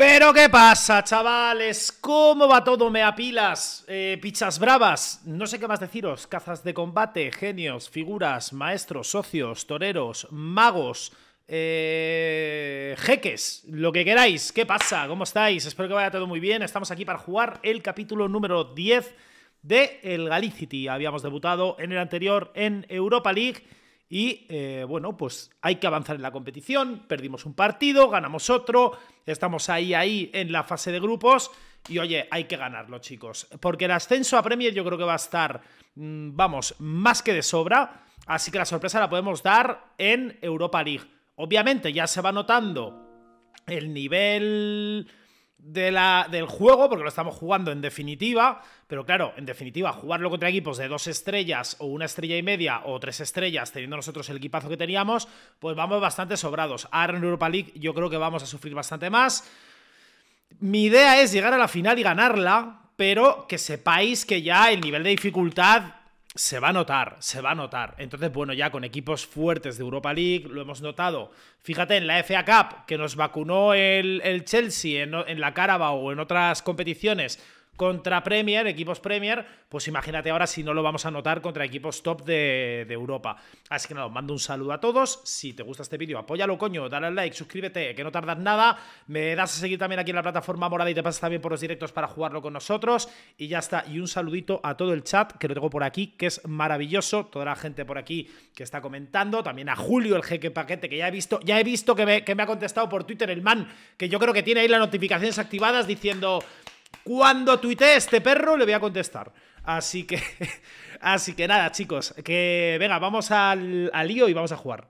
Pero ¿qué pasa, chavales? ¿Cómo va todo? ¿Me apilas? Eh, pichas bravas. No sé qué más deciros. Cazas de combate, genios, figuras, maestros, socios, toreros, magos, eh, jeques, lo que queráis. ¿Qué pasa? ¿Cómo estáis? Espero que vaya todo muy bien. Estamos aquí para jugar el capítulo número 10 de el Galicity. Habíamos debutado en el anterior en Europa League. Y eh, bueno, pues hay que avanzar en la competición. Perdimos un partido, ganamos otro. Estamos ahí, ahí en la fase de grupos. Y oye, hay que ganarlo, chicos. Porque el ascenso a Premier yo creo que va a estar, mm, vamos, más que de sobra. Así que la sorpresa la podemos dar en Europa League. Obviamente ya se va notando el nivel de la, del juego, porque lo estamos jugando en definitiva, pero claro, en definitiva, jugarlo contra equipos de dos estrellas o una estrella y media o tres estrellas, teniendo nosotros el equipazo que teníamos, pues vamos bastante sobrados. Ahora en Europa League yo creo que vamos a sufrir bastante más. Mi idea es llegar a la final y ganarla, pero que sepáis que ya el nivel de dificultad se va a notar, se va a notar. Entonces, bueno, ya con equipos fuertes de Europa League, lo hemos notado. Fíjate, en la FA Cup, que nos vacunó el, Chelsea en, en la Carabao o en otras competiciones, contra Premier, equipos Premier, pues imagínate ahora si no lo vamos a notar contra equipos top de, Europa. Así que nada, mando un saludo a todos. Si te gusta este vídeo, apóyalo, coño, dale al like, suscríbete, que no tardas nada. Me das a seguir también aquí en la plataforma morada y te pasas también por los directos para jugarlo con nosotros. Y ya está. Y un saludito a todo el chat que lo tengo por aquí, que es maravilloso. Toda la gente por aquí que está comentando. También a Julio, el jeque paquete, que ya he visto, ya he visto que me, que me ha contestado por Twitter el man, que yo creo que tiene ahí las notificaciones activadas diciendo. Cuando tuitee este perro le voy a contestar. Así que, así que nada, chicos, que venga, vamos al, lío y vamos a jugar.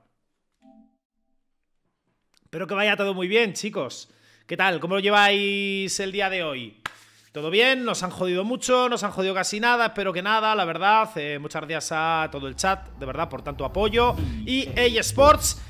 Espero que vaya todo muy bien, chicos. ¿Qué tal? ¿Cómo lo lleváis el día de hoy? ¿Todo bien? Nos han jodido mucho, nos han jodido casi nada, espero que nada, la verdad. Eh, muchas gracias a todo el chat, de verdad, por tanto apoyo. Y Sports,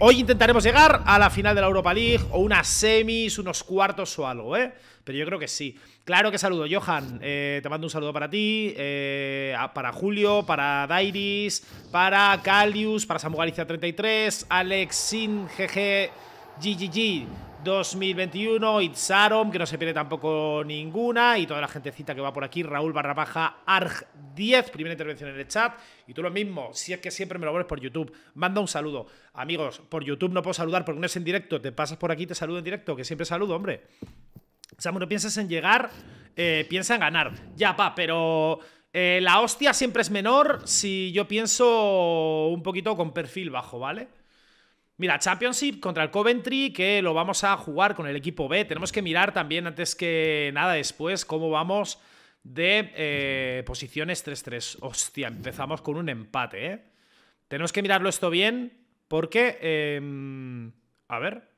hoy intentaremos llegar a la final de la Europa League, o unas semis, unos cuartos o algo, ¿eh? Pero yo creo que sí. Claro que saludo, Johan. Eh, te mando un saludo para ti, eh, para Julio, para Dairis, para Calius, para Samu Galicia 33, Alex Sin GG GGG 2021, Itzarom, que no se pierde tampoco ninguna, y toda la gentecita que va por aquí, Raúl barra baja Arg 10, primera intervención en el chat, y tú lo mismo, si es que siempre me lo pones por YouTube, manda un saludo. Amigos, por YouTube no puedo saludar porque no es en directo, te pasas por aquí, te saludo en directo, que siempre saludo, hombre. Samu, no piensas en llegar, eh, piensa en ganar. Ya, pa, pero eh, la hostia siempre es menor si yo pienso un poquito con perfil bajo, ¿vale? Mira, Championship contra el Coventry, que lo vamos a jugar con el equipo B. Tenemos que mirar también, antes que nada después, cómo vamos de eh, posiciones 3-3. Hostia, empezamos con un empate, ¿eh? Tenemos que mirarlo esto bien, porque... Em, a ver,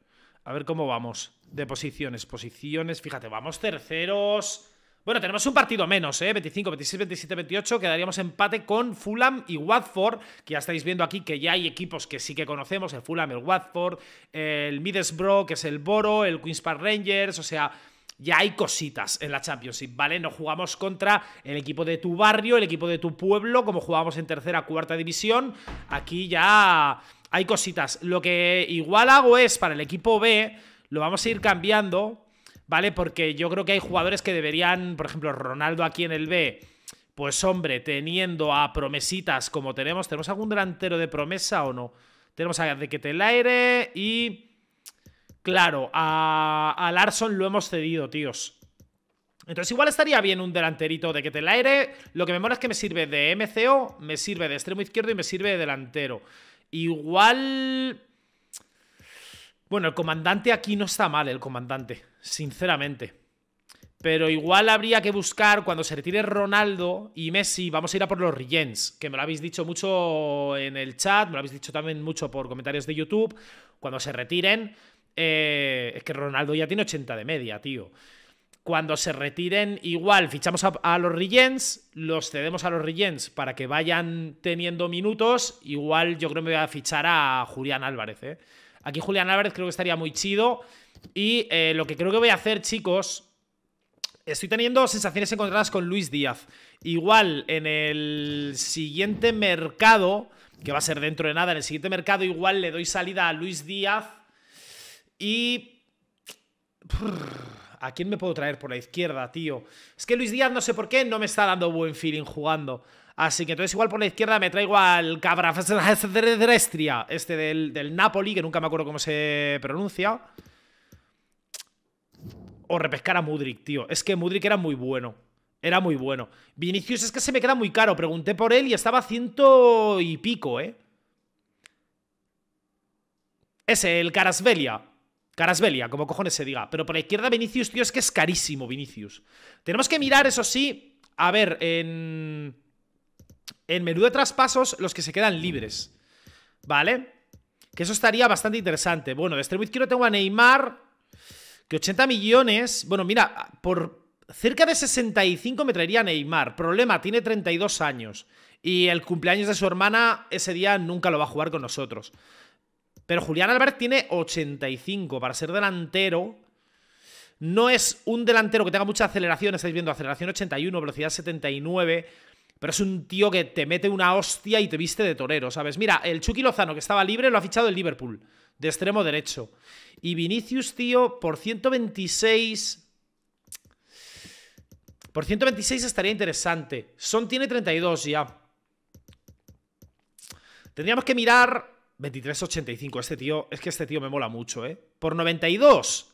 a ver cómo vamos de posiciones. Posiciones, fíjate, vamos terceros. Bueno, tenemos un partido menos, ¿eh? 25, 26, 27, 28. Quedaríamos empate con Fulham y Watford, que ya estáis viendo aquí que ya hay equipos que sí que conocemos, el Fulham, el Watford, el Middlesbrough, que es el Boro, el Queen's Park Rangers, o sea... Ya hay cositas en la Championship, ¿vale? No jugamos contra el equipo de tu barrio, el equipo de tu pueblo, como jugamos en tercera, cuarta división. Aquí ya hay cositas. Lo que igual hago es para el equipo B lo vamos a ir cambiando, ¿vale? Porque yo creo que hay jugadores que deberían, por ejemplo, Ronaldo aquí en el B, pues hombre, teniendo a promesitas como tenemos, ¿tenemos algún delantero de promesa o no? Tenemos a De aire y... Claro, a, a Larson lo hemos cedido, tíos. Entonces igual estaría bien un delanterito de que aire. Lo que me mola es que me sirve de MCO, me sirve de extremo izquierdo y me sirve de delantero. Igual... Bueno, el comandante aquí no está mal, el comandante, sinceramente. Pero igual habría que buscar cuando se retire Ronaldo y Messi, vamos a ir a por los Rigens, que me lo habéis dicho mucho en el chat, me lo habéis dicho también mucho por comentarios de YouTube. Cuando se retiren, eh, es que Ronaldo ya tiene 80 de media, tío. Cuando se retiren, igual fichamos a, los Rigens, los cedemos a los Rigens para que vayan teniendo minutos. Igual yo creo que me voy a fichar a Julián Álvarez, ¿eh? Aquí Julián Álvarez creo que estaría muy chido. Y eh, lo que creo que voy a hacer, chicos... Estoy teniendo sensaciones encontradas con Luis Díaz. Igual en el siguiente mercado, que va a ser dentro de nada, en el siguiente mercado igual le doy salida a Luis Díaz y ¿A quién me puedo traer por la izquierda, tío? Es que Luis Díaz, no sé por qué, no me está dando buen feeling jugando. Así que entonces igual por la izquierda me traigo al Cabra este del, del Napoli, que nunca me acuerdo cómo se pronuncia. O repescar a Mudrik, tío. Es que Mudrik era muy bueno. Era muy bueno. Vinicius es que se me queda muy caro. Pregunté por él y estaba ciento y pico, ¿eh? Ese, el Carasvelia. Carasvelia, como cojones se diga. Pero por la izquierda Vinicius, tío, es que es carísimo Vinicius. Tenemos que mirar, eso sí, a ver, en... En menú de traspasos, los que se quedan libres. ¿Vale? Que eso estaría bastante interesante. Bueno, de extremo izquierdo tengo a Neymar, que 80 millones... Bueno, mira, por cerca de 65 me traería Neymar. Problema, tiene 32 años. Y el cumpleaños de su hermana ese día nunca lo va a jugar con nosotros. Pero Julián Álvarez tiene 85 para ser delantero. No es un delantero que tenga mucha aceleración, estáis viendo aceleración 81, velocidad 79, pero es un tío que te mete una hostia y te viste de torero, ¿sabes? Mira, el Chucky Lozano que estaba libre lo ha fichado el Liverpool, de extremo derecho. Y Vinicius, tío, por 126... Por 126 estaría interesante. Son tiene 32 ya. Tendríamos que mirar 23.85. Este tío, es que este tío me mola mucho, ¿eh? Por 92.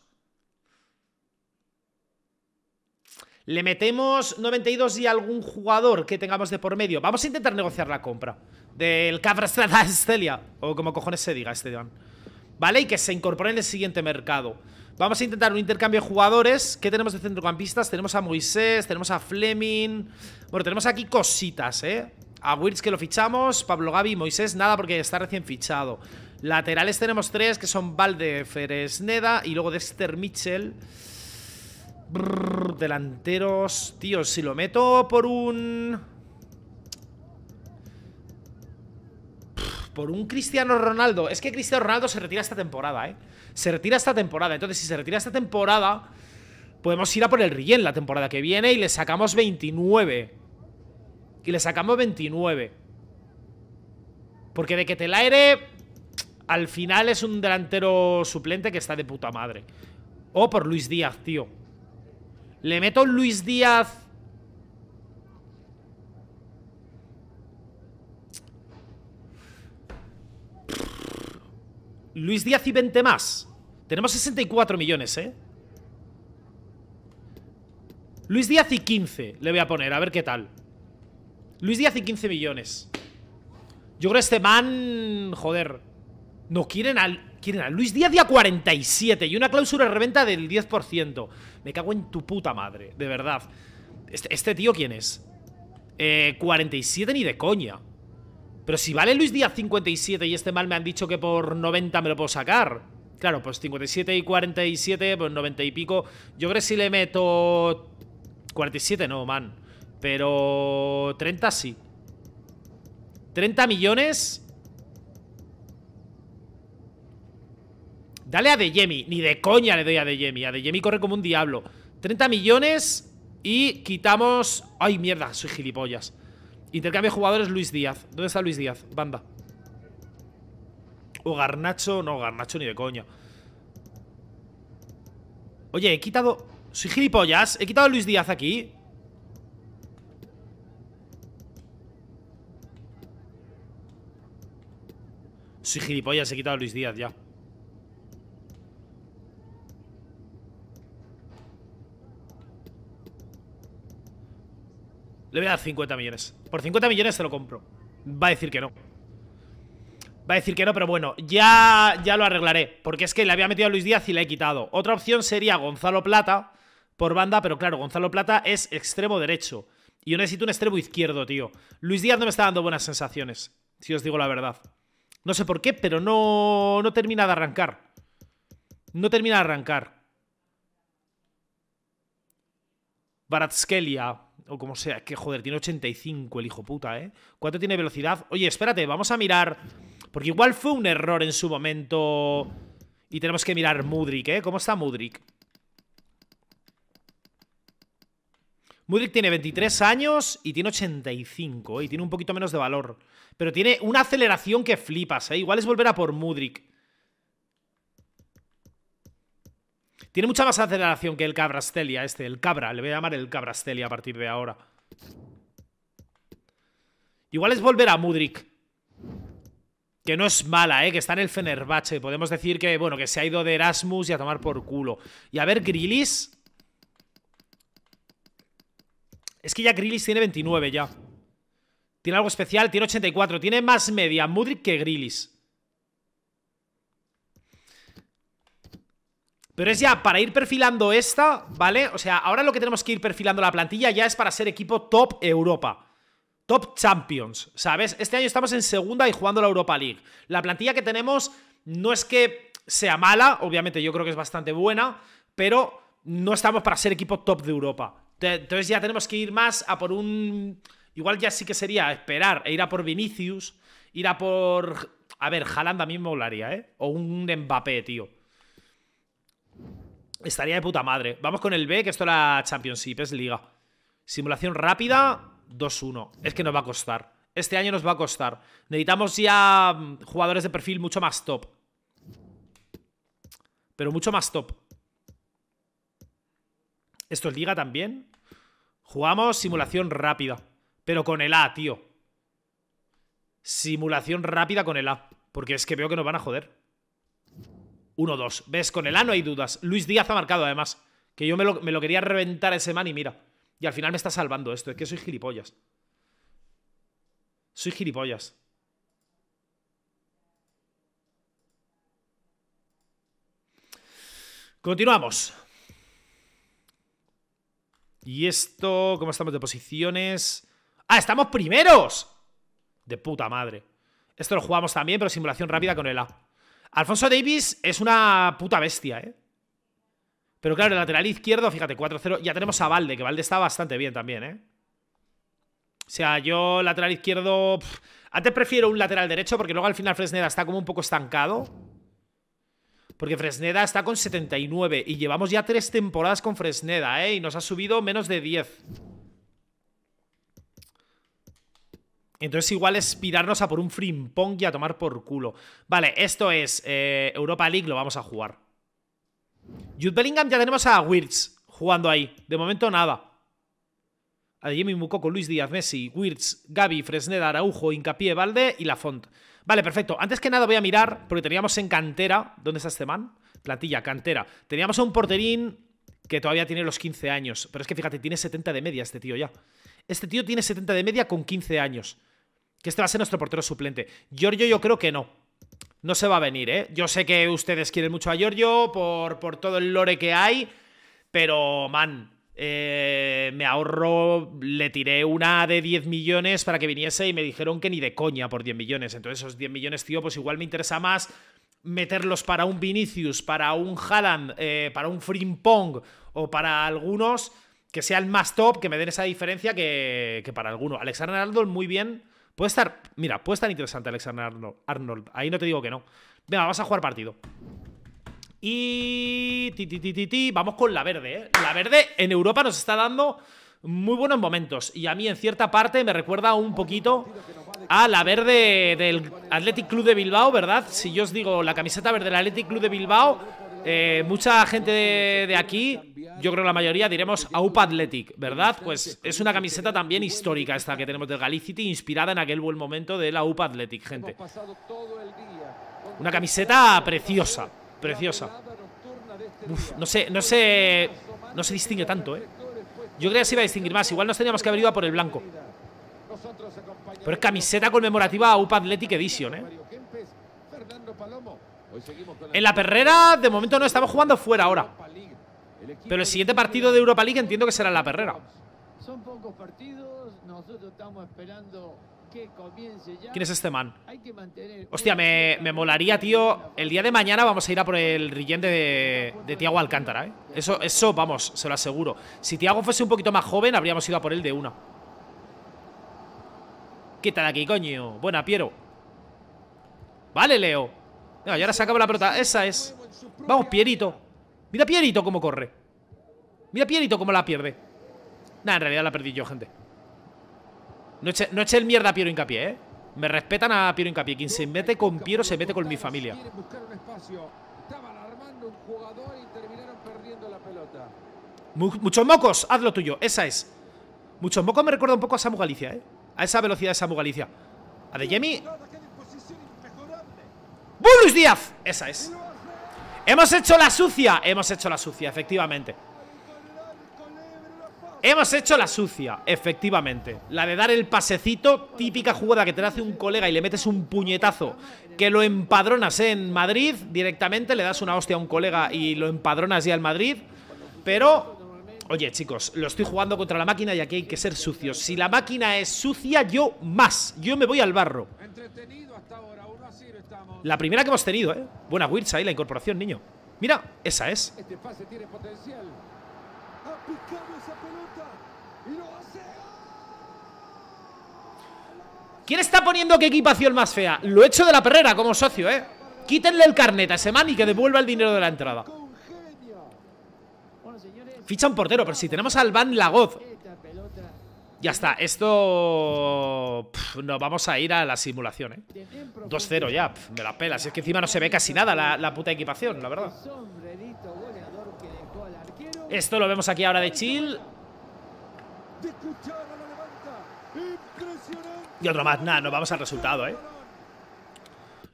Le metemos 92 y algún jugador que tengamos de por medio. Vamos a intentar negociar la compra del Cabra Estelia. O como cojones se diga este ¿Vale? Y que se incorpore en el siguiente mercado. Vamos a intentar un intercambio de jugadores. ¿Qué tenemos de centrocampistas? Tenemos a Moisés, tenemos a Fleming. Bueno, tenemos aquí cositas, ¿eh? A Wirtz que lo fichamos, Pablo Gavi, Moisés, nada porque está recién fichado. Laterales tenemos tres, que son Valde, Feresneda y luego Dexter Mitchell. Delanteros. Tío, si lo meto por un... Por un Cristiano Ronaldo. Es que Cristiano Ronaldo se retira esta temporada, ¿eh? Se retira esta temporada. Entonces, si se retira esta temporada, podemos ir a por el Rillén la temporada que viene y le sacamos 29. Y le sacamos 29. Porque de que aire al final es un delantero suplente que está de puta madre. O por Luis Díaz, tío. Le meto Luis Díaz... Luis Díaz y 20 más. Tenemos 64 millones, ¿eh? Luis Díaz y 15 le voy a poner, a ver qué tal. Luis Díaz y 15 millones. Yo creo que este man... Joder. No, quieren al... Quieren a Luis Díaz y a 47 y una cláusula de reventa del 10%. Me cago en tu puta madre, de verdad. ¿Este, este tío quién es? Eh, 47 ni de coña. Pero si vale Luis Díaz 57 y este mal me han dicho que por 90 me lo puedo sacar. Claro, pues 57 y 47, pues 90 y pico. Yo creo que si le meto... 47 no, man. Pero 30 sí 30 millones Dale a Deyemi Ni de coña le doy a Deyemi A Deyemi corre como un diablo. 30 millones Y quitamos Ay, mierda, soy gilipollas. Intercambio de jugadores Luis Díaz. ¿Dónde está Luis Díaz? Banda. O Garnacho No, Garnacho ni de coña. Oye, he quitado... Soy gilipollas. He quitado a Luis Díaz aquí. Soy gilipollas, he quitado a Luis Díaz ya. Le voy a dar 50 millones. Por 50 millones te lo compro. Va a decir que no. Va a decir que no, pero bueno, ya, ya lo arreglaré. Porque es que le había metido a Luis Díaz y le he quitado. Otra opción sería Gonzalo Plata por banda, pero claro, Gonzalo Plata es extremo derecho. Y yo necesito un extremo izquierdo, tío. Luis Díaz no me está dando buenas sensaciones, si os digo la verdad. No sé por qué, pero no, no termina de arrancar. No termina de arrancar. Baratskelia, o como sea, que joder, tiene 85 el hijo puta, ¿eh? ¿Cuánto tiene velocidad? Oye, espérate, vamos a mirar... Porque igual fue un error en su momento... Y tenemos que mirar Mudrik, ¿eh? ¿Cómo está Mudrik? Mudrik tiene 23 años y tiene 85, ¿eh? y tiene un poquito menos de valor. Pero tiene una aceleración que flipas, ¿eh? Igual es volver a por Mudrik. Tiene mucha más aceleración que el Cabrastelia este, el Cabra. Le voy a llamar el Cabrastelia a partir de ahora. Igual es volver a Mudrik. Que no es mala, ¿eh? Que está en el Fenerbahce. Podemos decir que, bueno, que se ha ido de Erasmus y a tomar por culo. Y a ver, Grillis. Es que ya Grillis tiene 29 ya. Tiene algo especial, tiene 84. Tiene más media Mudrik que Grillis. Pero es ya para ir perfilando esta, ¿vale? O sea, ahora lo que tenemos que ir perfilando la plantilla ya es para ser equipo top Europa. Top Champions, ¿sabes? Este año estamos en segunda y jugando la Europa League. La plantilla que tenemos no es que sea mala, obviamente yo creo que es bastante buena, pero no estamos para ser equipo top de Europa. Entonces ya tenemos que ir más a por un... Igual ya sí que sería esperar e ir a por Vinicius, ir a por... A ver, Haaland a mí me ¿eh? O un Mbappé, tío. Estaría de puta madre. Vamos con el B, que esto es la Championship, es liga. Simulación rápida, 2-1. Es que nos va a costar. Este año nos va a costar. Necesitamos ya mm, jugadores de perfil mucho más top. Pero mucho más top. Esto es liga también. Jugamos simulación rápida. Pero con el A, tío. Simulación rápida con el A. Porque es que veo que nos van a joder. 1-2. ¿Ves? Con el A no hay dudas. Luis Díaz ha marcado, además. Que yo me lo, quería reventar ese man y mira. Y al final me está salvando esto. Es que soy gilipollas. Soy gilipollas. Continuamos. Y esto, ¿cómo estamos de posiciones? ¡Ah, estamos primeros! De puta madre. Esto lo jugamos también, pero simulación rápida con el A. Alfonso Davis es una puta bestia, ¿eh? Pero claro, el lateral izquierdo, fíjate, 4-0. Ya tenemos a Valde, que Valde está bastante bien también, ¿eh? O sea, yo lateral izquierdo... antes prefiero un lateral derecho porque luego al final Fresneda está como un poco estancado. Porque Fresneda está con 79 y llevamos ya tres temporadas con Fresneda, ¿eh? Y nos ha subido menos de 10. Entonces igual es pirarnos a por un frimpong y a tomar por culo. Vale, esto es eh, Europa League, lo vamos a jugar. Jude Bellingham ya tenemos a Wirtz jugando ahí. De momento nada. A Jimmy Mukoko, Luis Díaz, Messi, Wirtz, Gaby, Fresneda, Araujo, Incapié, Valde y Lafont. Vale, perfecto. Antes que nada voy a mirar, porque teníamos en cantera... ¿Dónde está este man? Plantilla, cantera. Teníamos a un porterín que todavía tiene los 15 años. Pero es que fíjate, tiene 70 de media este tío ya. Este tío tiene 70 de media con 15 años. Que este va a ser nuestro portero suplente. Giorgio yo creo que no. No se va a venir, ¿eh? Yo sé que ustedes quieren mucho a Giorgio por, por todo el lore que hay, pero, man, eh, me ahorro, le tiré una de 10 millones para que viniese y me dijeron que ni de coña por 10 millones. Entonces esos 10 millones, tío, pues igual me interesa más meterlos para un Vinicius, para un Haaland, eh, para un Frimpong o para algunos que sean más top, que me den esa diferencia que, para alguno. Alexander Arnold muy bien. Puede estar, mira, puede estar interesante Alexander Arnold. Ahí no te digo que no. Venga, vamos a jugar partido. Y... Ti, ti, ti, Vamos con la verde, ¿eh? La verde en Europa nos está dando muy buenos momentos. Y a mí en cierta parte me recuerda un poquito a la verde del Athletic Club de Bilbao, ¿verdad? Si yo os digo la camiseta verde del Athletic Club de Bilbao, eh, mucha gente de, aquí, yo creo la mayoría diremos AUPA Athletic, ¿verdad? Pues es una camiseta también histórica esta que tenemos del Galicity, inspirada en aquel buen momento de la AUPA Athletic, gente. Una camiseta preciosa, preciosa. no sé, no sé, no se distingue tanto, ¿eh? Yo creía que se iba a distinguir más, igual nos teníamos que haber ido a por el blanco. Pero es camiseta conmemorativa a UPA Athletic Edition, ¿eh? En la perrera, de momento no estamos jugando fuera ahora. Pero el siguiente partido de Europa League entiendo que será en la perrera. Son pocos partidos, nosotros estamos esperando que comience ya. ¿Quién es este man? Hostia, me, molaría, tío. El día de mañana vamos a ir a por el Rillén de, de Tiago Alcántara, ¿eh? Eso, eso, vamos, se lo aseguro. Si Tiago fuese un poquito más joven, habríamos ido a por él de una. Quita de aquí, coño. Buena, Piero. Vale, Leo. No, y ahora se acaba la pelota. Esa es. Vamos, Pierito. Mira Pierito cómo corre. Mira Pierito cómo la pierde. Nah, en realidad la perdí yo, gente. No eche, no eche el mierda a Piero Hincapié, ¿eh? Me respetan a Piero Hincapié. Quien se mete con Piero se mete con mi familia. muchos mocos, haz lo tuyo, esa es. Muchos mocos me recuerda un poco a Samu Galicia, ¿eh? A esa velocidad de Samu Galicia. A de Jemmy. ¡Luis Díaz! Esa es. Hemos hecho la sucia. Hemos hecho la sucia, efectivamente. Hemos hecho la sucia, efectivamente La de dar el pasecito Típica jugada que te hace un colega y le metes un puñetazo Que lo empadronas en Madrid Directamente, le das una hostia a un colega Y lo empadronas ya en Madrid Pero, oye chicos Lo estoy jugando contra la máquina y aquí hay que ser sucios Si la máquina es sucia, yo más Yo me voy al barro La primera que hemos tenido, eh Buena Wirtz ahí, la incorporación, niño Mira, esa es este tiene potencial ¿Quién está poniendo qué equipación más fea? Lo he hecho de la perrera como socio, ¿eh? Quítenle el carnet a ese man y que devuelva el dinero de la entrada. Ficha un portero, pero si tenemos al Van Lagoz. Ya está, esto... no, vamos a ir a la simulación, ¿eh? 2-0 ya, me la pela. Si es que encima no se ve casi nada la, la puta equipación, la verdad. Esto lo vemos aquí ahora de chill. Y otro más. Nada, nos vamos al resultado, ¿eh?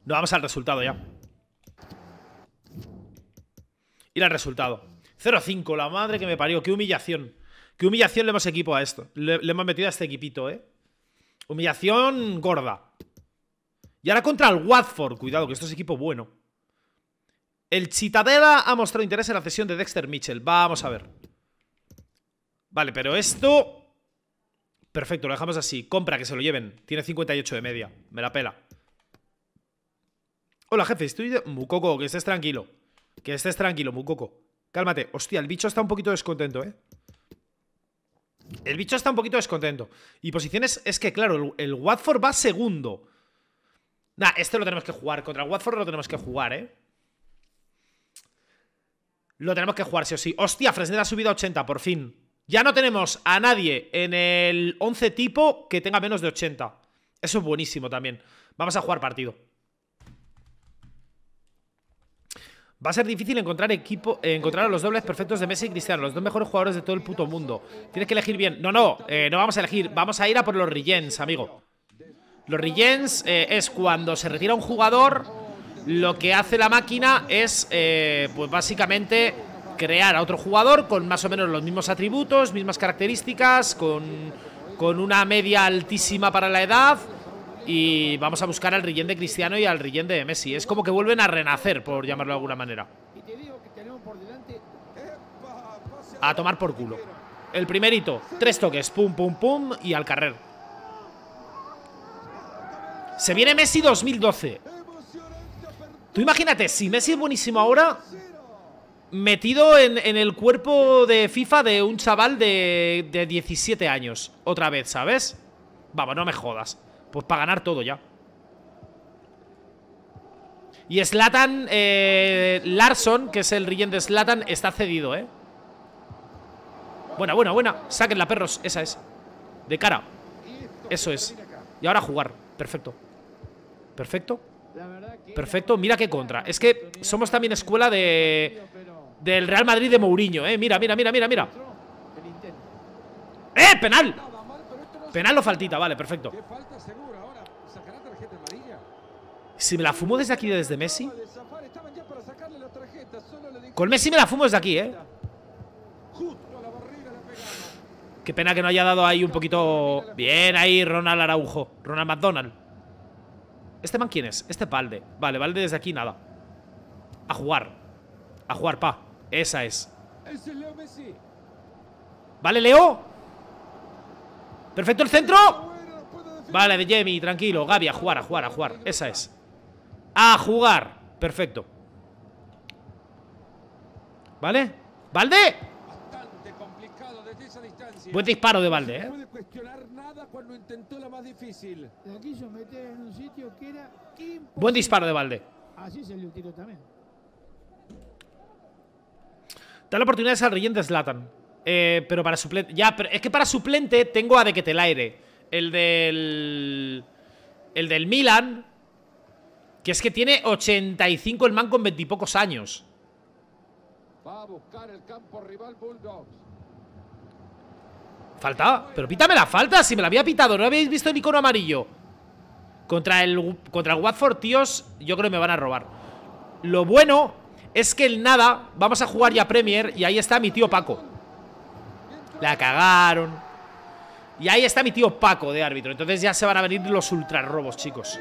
Nos vamos al resultado ya. Ir al resultado. 0-5, la madre que me parió. Qué humillación. Qué humillación le hemos equipo a esto. Le, hemos metido a este equipito, ¿eh? Humillación gorda. Y ahora contra el Watford. Cuidado, que esto es equipo bueno. El Chitadela ha mostrado interés en la cesión de Dexter Mitchell. Vamos a ver. Vale, pero esto... Perfecto, lo dejamos así. Compra, que se lo lleven. Tiene 58 de media. Me la pela. Hola, jefe. Estoy de... Mukoko, que estés tranquilo. Que estés tranquilo, Mukoko. Cálmate. Hostia, el bicho está un poquito descontento, ¿eh? El bicho está un poquito descontento. Y posiciones... Es que, claro, el, Watford va segundo. Nah, este lo tenemos que jugar. Contra el Watford lo tenemos que jugar, ¿eh? Lo tenemos que jugar sí o sí. Hostia, Fresnel ha subido a 80, por fin. Ya no tenemos a nadie en el 11 tipo que tenga menos de 80. Eso es buenísimo también. Vamos a jugar partido. Va a ser difícil encontrar equipo, eh, encontrar a los dobles perfectos de Messi y Cristiano, los dos mejores jugadores de todo el puto mundo. Tienes que elegir bien. No, no, eh, no vamos a elegir. Vamos a ir a por los Rigens, amigo. Los Rigens eh, es cuando se retira un jugador, lo que hace la máquina es, pues básicamente crear a otro jugador con más o menos los mismos atributos, mismas características, con, con una media altísima para la edad. Y vamos a buscar al Rillen de Cristiano y al Rillen de Messi. Es como que vuelven a renacer, por llamarlo de alguna manera. A tomar por culo. El primerito, tres toques, pum, pum, pum, y al carrer. Se viene Messi 2012. Tú imagínate, si Messi es buenísimo ahora, metido en, el cuerpo de FIFA de un chaval de, de 17 años. Otra vez, ¿sabes? Vamos, no me jodas. Pues para ganar todo ya. Y Slatan eh, Larson, que es el Rillen de Slatan, está cedido, ¿eh? Buena, buena, buena. Sáquenla, perros. Esa es. De cara. Eso es. Y ahora jugar. Perfecto. Perfecto. Perfecto. Mira qué contra. Es que somos también escuela de del Real Madrid de Mourinho, eh. Mira, mira, mira, mira, mira. ¡Eh! ¡Penal! Penal o faltita, vale, perfecto. Si me la fumo desde aquí, desde Messi. Con Messi me la fumo desde aquí, eh. Qué pena que no haya dado ahí un poquito. Bien ahí, Ronald Araujo. Ronald McDonald. ¿Este man quién es? Este Valde. Vale, Valde desde aquí nada. A jugar. A jugar, pa. Esa es. Vale, Leo. Perfecto el centro. Vale, de Jamie, tranquilo. Gaby, a jugar, a jugar, a jugar. Esa es. A jugar. Perfecto. ¿Vale? ¡Valde! Buen disparo de Valde, ¿eh? Buen disparo de Valde. Así se le también. Da la oportunidad al Rillen de Slatan. Eh, pero para suplente. Ya, pero es que para suplente tengo a De aire El del. El del Milan. Que es que tiene 85 el man con 20 pocos años. Va a buscar el campo rival Bulldogs. ¿Falta? Pero pítame la falta, si me la había pitado No habéis visto el icono amarillo Contra el, contra el Watford, tíos Yo creo que me van a robar Lo bueno es que el nada Vamos a jugar ya Premier y ahí está mi tío Paco La cagaron Y ahí está mi tío Paco de árbitro Entonces ya se van a venir los ultra robos, chicos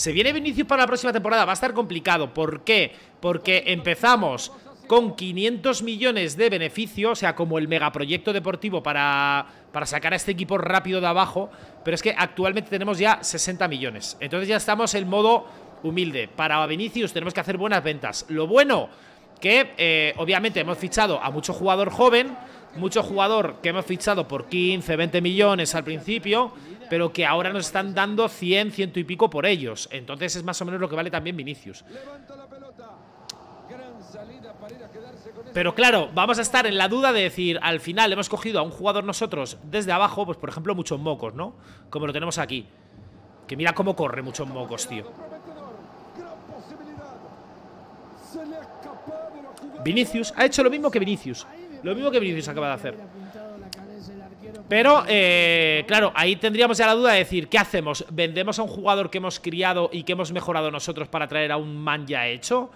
se viene Vinicius para la próxima temporada, va a estar complicado. ¿Por qué? Porque empezamos con 500 millones de beneficio, o sea, como el megaproyecto deportivo para, para sacar a este equipo rápido de abajo, pero es que actualmente tenemos ya 60 millones. Entonces ya estamos en modo humilde. Para Vinicius tenemos que hacer buenas ventas. Lo bueno que eh, obviamente hemos fichado a mucho jugador joven, mucho jugador que hemos fichado por 15, 20 millones al principio, pero que ahora nos están dando 100, ciento y pico por ellos. Entonces es más o menos lo que vale también Vinicius. Pero claro, vamos a estar en la duda de decir, al final hemos cogido a un jugador nosotros desde abajo, pues por ejemplo muchos mocos, ¿no? Como lo tenemos aquí. Que mira cómo corre muchos mocos, tío. Vinicius ha hecho lo mismo que Vinicius. Lo mismo que Vinicius acaba de hacer. Pero, eh, claro, ahí tendríamos ya la duda de decir, ¿qué hacemos? ¿Vendemos a un jugador que hemos criado y que hemos mejorado nosotros para traer a un man ya hecho?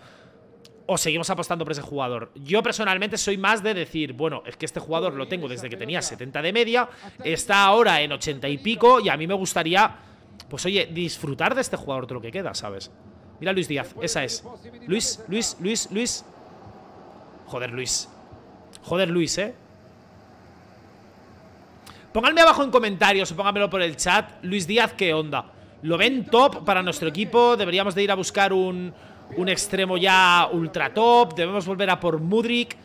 ¿O seguimos apostando por ese jugador? Yo personalmente soy más de decir, bueno, es que este jugador lo tengo desde que tenía 70 de media, está ahora en 80 y pico y a mí me gustaría, pues oye, disfrutar de este jugador de lo que queda, ¿sabes? Mira Luis Díaz, esa es. Luis, Luis, Luis, Luis. Joder, Luis. Joder, Luis, ¿eh? Pónganme abajo en comentarios o pónganmelo por el chat. Luis Díaz, ¿qué onda? ¿Lo ven top para nuestro equipo? ¿Deberíamos de ir a buscar un, un extremo ya ultra top? ¿Debemos volver a por Mudrik?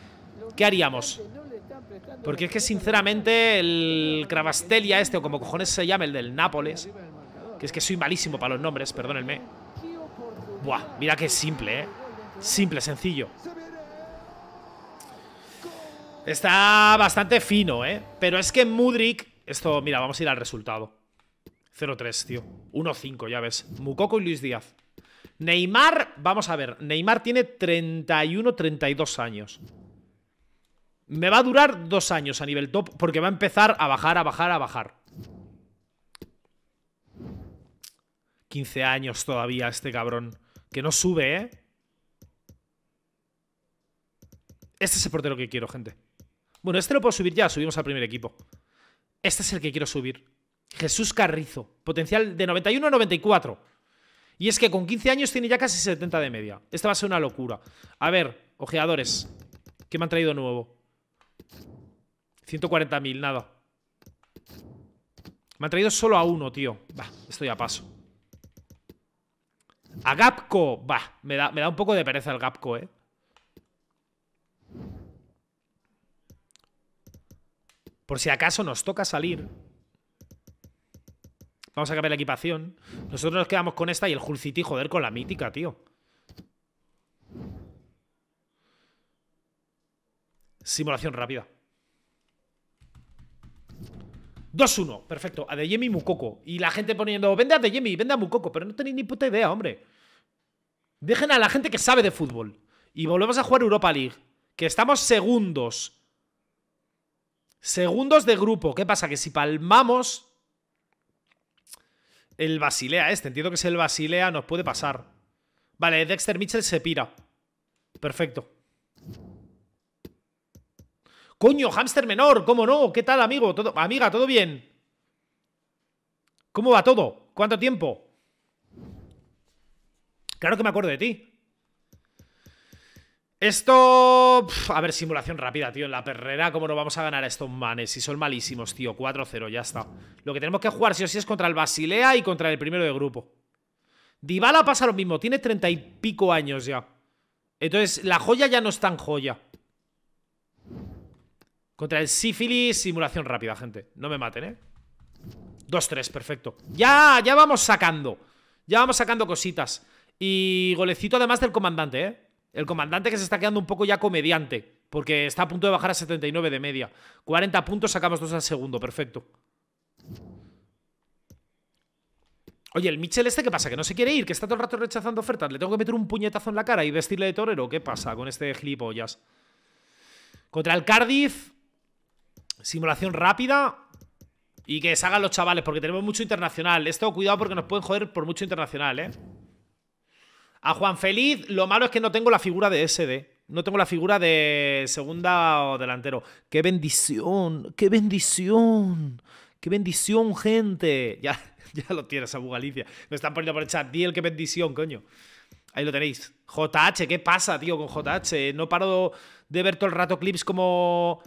¿Qué haríamos? Porque es que sinceramente el Cravastelia este, o como cojones se llama, el del Nápoles Que es que soy malísimo para los nombres, perdónenme Buah, mira qué simple, eh Simple, sencillo Está bastante fino, ¿eh? Pero es que Mudrik... Esto, mira, vamos a ir al resultado. 0-3, tío. 1-5, ya ves. Mukoko y Luis Díaz. Neymar, vamos a ver. Neymar tiene 31, 32 años. Me va a durar dos años a nivel top porque va a empezar a bajar, a bajar, a bajar. 15 años todavía este cabrón. Que no sube, ¿eh? Este es el portero que quiero, gente. Bueno, este lo puedo subir ya, subimos al primer equipo. Este es el que quiero subir. Jesús Carrizo, potencial de 91 a 94. Y es que con 15 años tiene ya casi 70 de media. Esta va a ser una locura. A ver, ojeadores. ¿Qué me han traído nuevo? 140.000, nada. Me han traído solo a uno, tío. Va, estoy a paso. A Gapco. Va, me da, me da un poco de pereza el Gapco, eh. Por si acaso nos toca salir. Vamos a cambiar la equipación. Nosotros nos quedamos con esta y el Hull joder, con la mítica, tío. Simulación rápida. 2-1, perfecto. A Yemi Mukoko. Y la gente poniendo, vende a Yemi, vende a Mukoko. Pero no tenéis ni puta idea, hombre. Dejen a la gente que sabe de fútbol. Y volvemos a jugar Europa League. Que estamos segundos. Segundos de grupo. ¿Qué pasa? Que si palmamos el Basilea este, entiendo que es el Basilea, nos puede pasar. Vale, Dexter Mitchell se pira. Perfecto. Coño, hámster menor, ¿cómo no? ¿Qué tal, amigo? ¿Todo, amiga, ¿todo bien? ¿Cómo va todo? ¿Cuánto tiempo? Claro que me acuerdo de ti. Esto... a ver, simulación rápida, tío. En la perrera, ¿cómo no vamos a ganar a estos manes? Si son malísimos, tío. 4-0, ya está. Lo que tenemos que jugar sí o sí es contra el Basilea y contra el primero de grupo. Dybala pasa lo mismo. Tiene treinta y pico años ya. Entonces, la joya ya no es tan joya. Contra el sífilis, simulación rápida, gente. No me maten, ¿eh? 2-3, perfecto. Ya, ya vamos sacando. Ya vamos sacando cositas. Y golecito además del comandante, ¿eh? El comandante que se está quedando un poco ya comediante. Porque está a punto de bajar a 79 de media. 40 puntos, sacamos dos al segundo. Perfecto. Oye, el Mitchell este, ¿qué pasa? ¿Que no se quiere ir? ¿Que está todo el rato rechazando ofertas? ¿Le tengo que meter un puñetazo en la cara y vestirle de torero? ¿Qué pasa con este gilipollas? Contra el Cardiff, simulación rápida y que se hagan los chavales, porque tenemos mucho internacional. Esto, cuidado porque nos pueden joder por mucho internacional, ¿eh? A Juan Feliz, lo malo es que no tengo la figura de SD. No tengo la figura de segunda o delantero. ¡Qué bendición! ¡Qué bendición! ¡Qué bendición, gente! Ya, ya lo tienes, Abu Galicia. Me están poniendo por el chat. Di el qué bendición, coño. Ahí lo tenéis. JH, ¿qué pasa, tío, con JH? No paro de ver todo el rato clips como.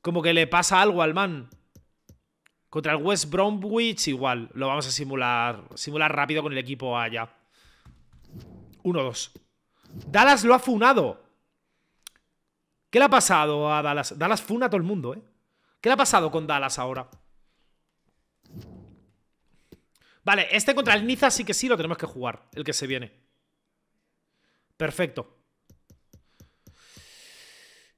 Como que le pasa algo al man. Contra el West Bromwich, igual. Lo vamos a simular. Simular rápido con el equipo allá. 1-2. Dallas lo ha funado. ¿Qué le ha pasado a Dallas? Dallas funa a todo el mundo, ¿eh? ¿Qué le ha pasado con Dallas ahora? Vale, este contra el Niza sí que sí lo tenemos que jugar, el que se viene. Perfecto.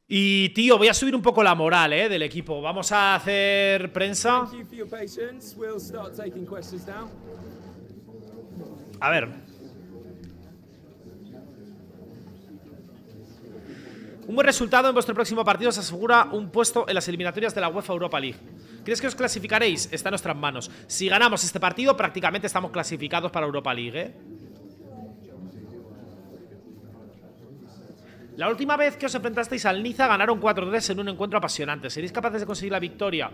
Y, tío, voy a subir un poco la moral, ¿eh? Del equipo. Vamos a hacer prensa. A ver. Un buen resultado en vuestro próximo partido os asegura un puesto en las eliminatorias de la UEFA Europa League. ¿Crees que os clasificaréis? Está en nuestras manos. Si ganamos este partido, prácticamente estamos clasificados para Europa League, ¿eh? La última vez que os enfrentasteis al Niza ganaron 4-3 en un encuentro apasionante. ¿Seréis capaces de conseguir la victoria?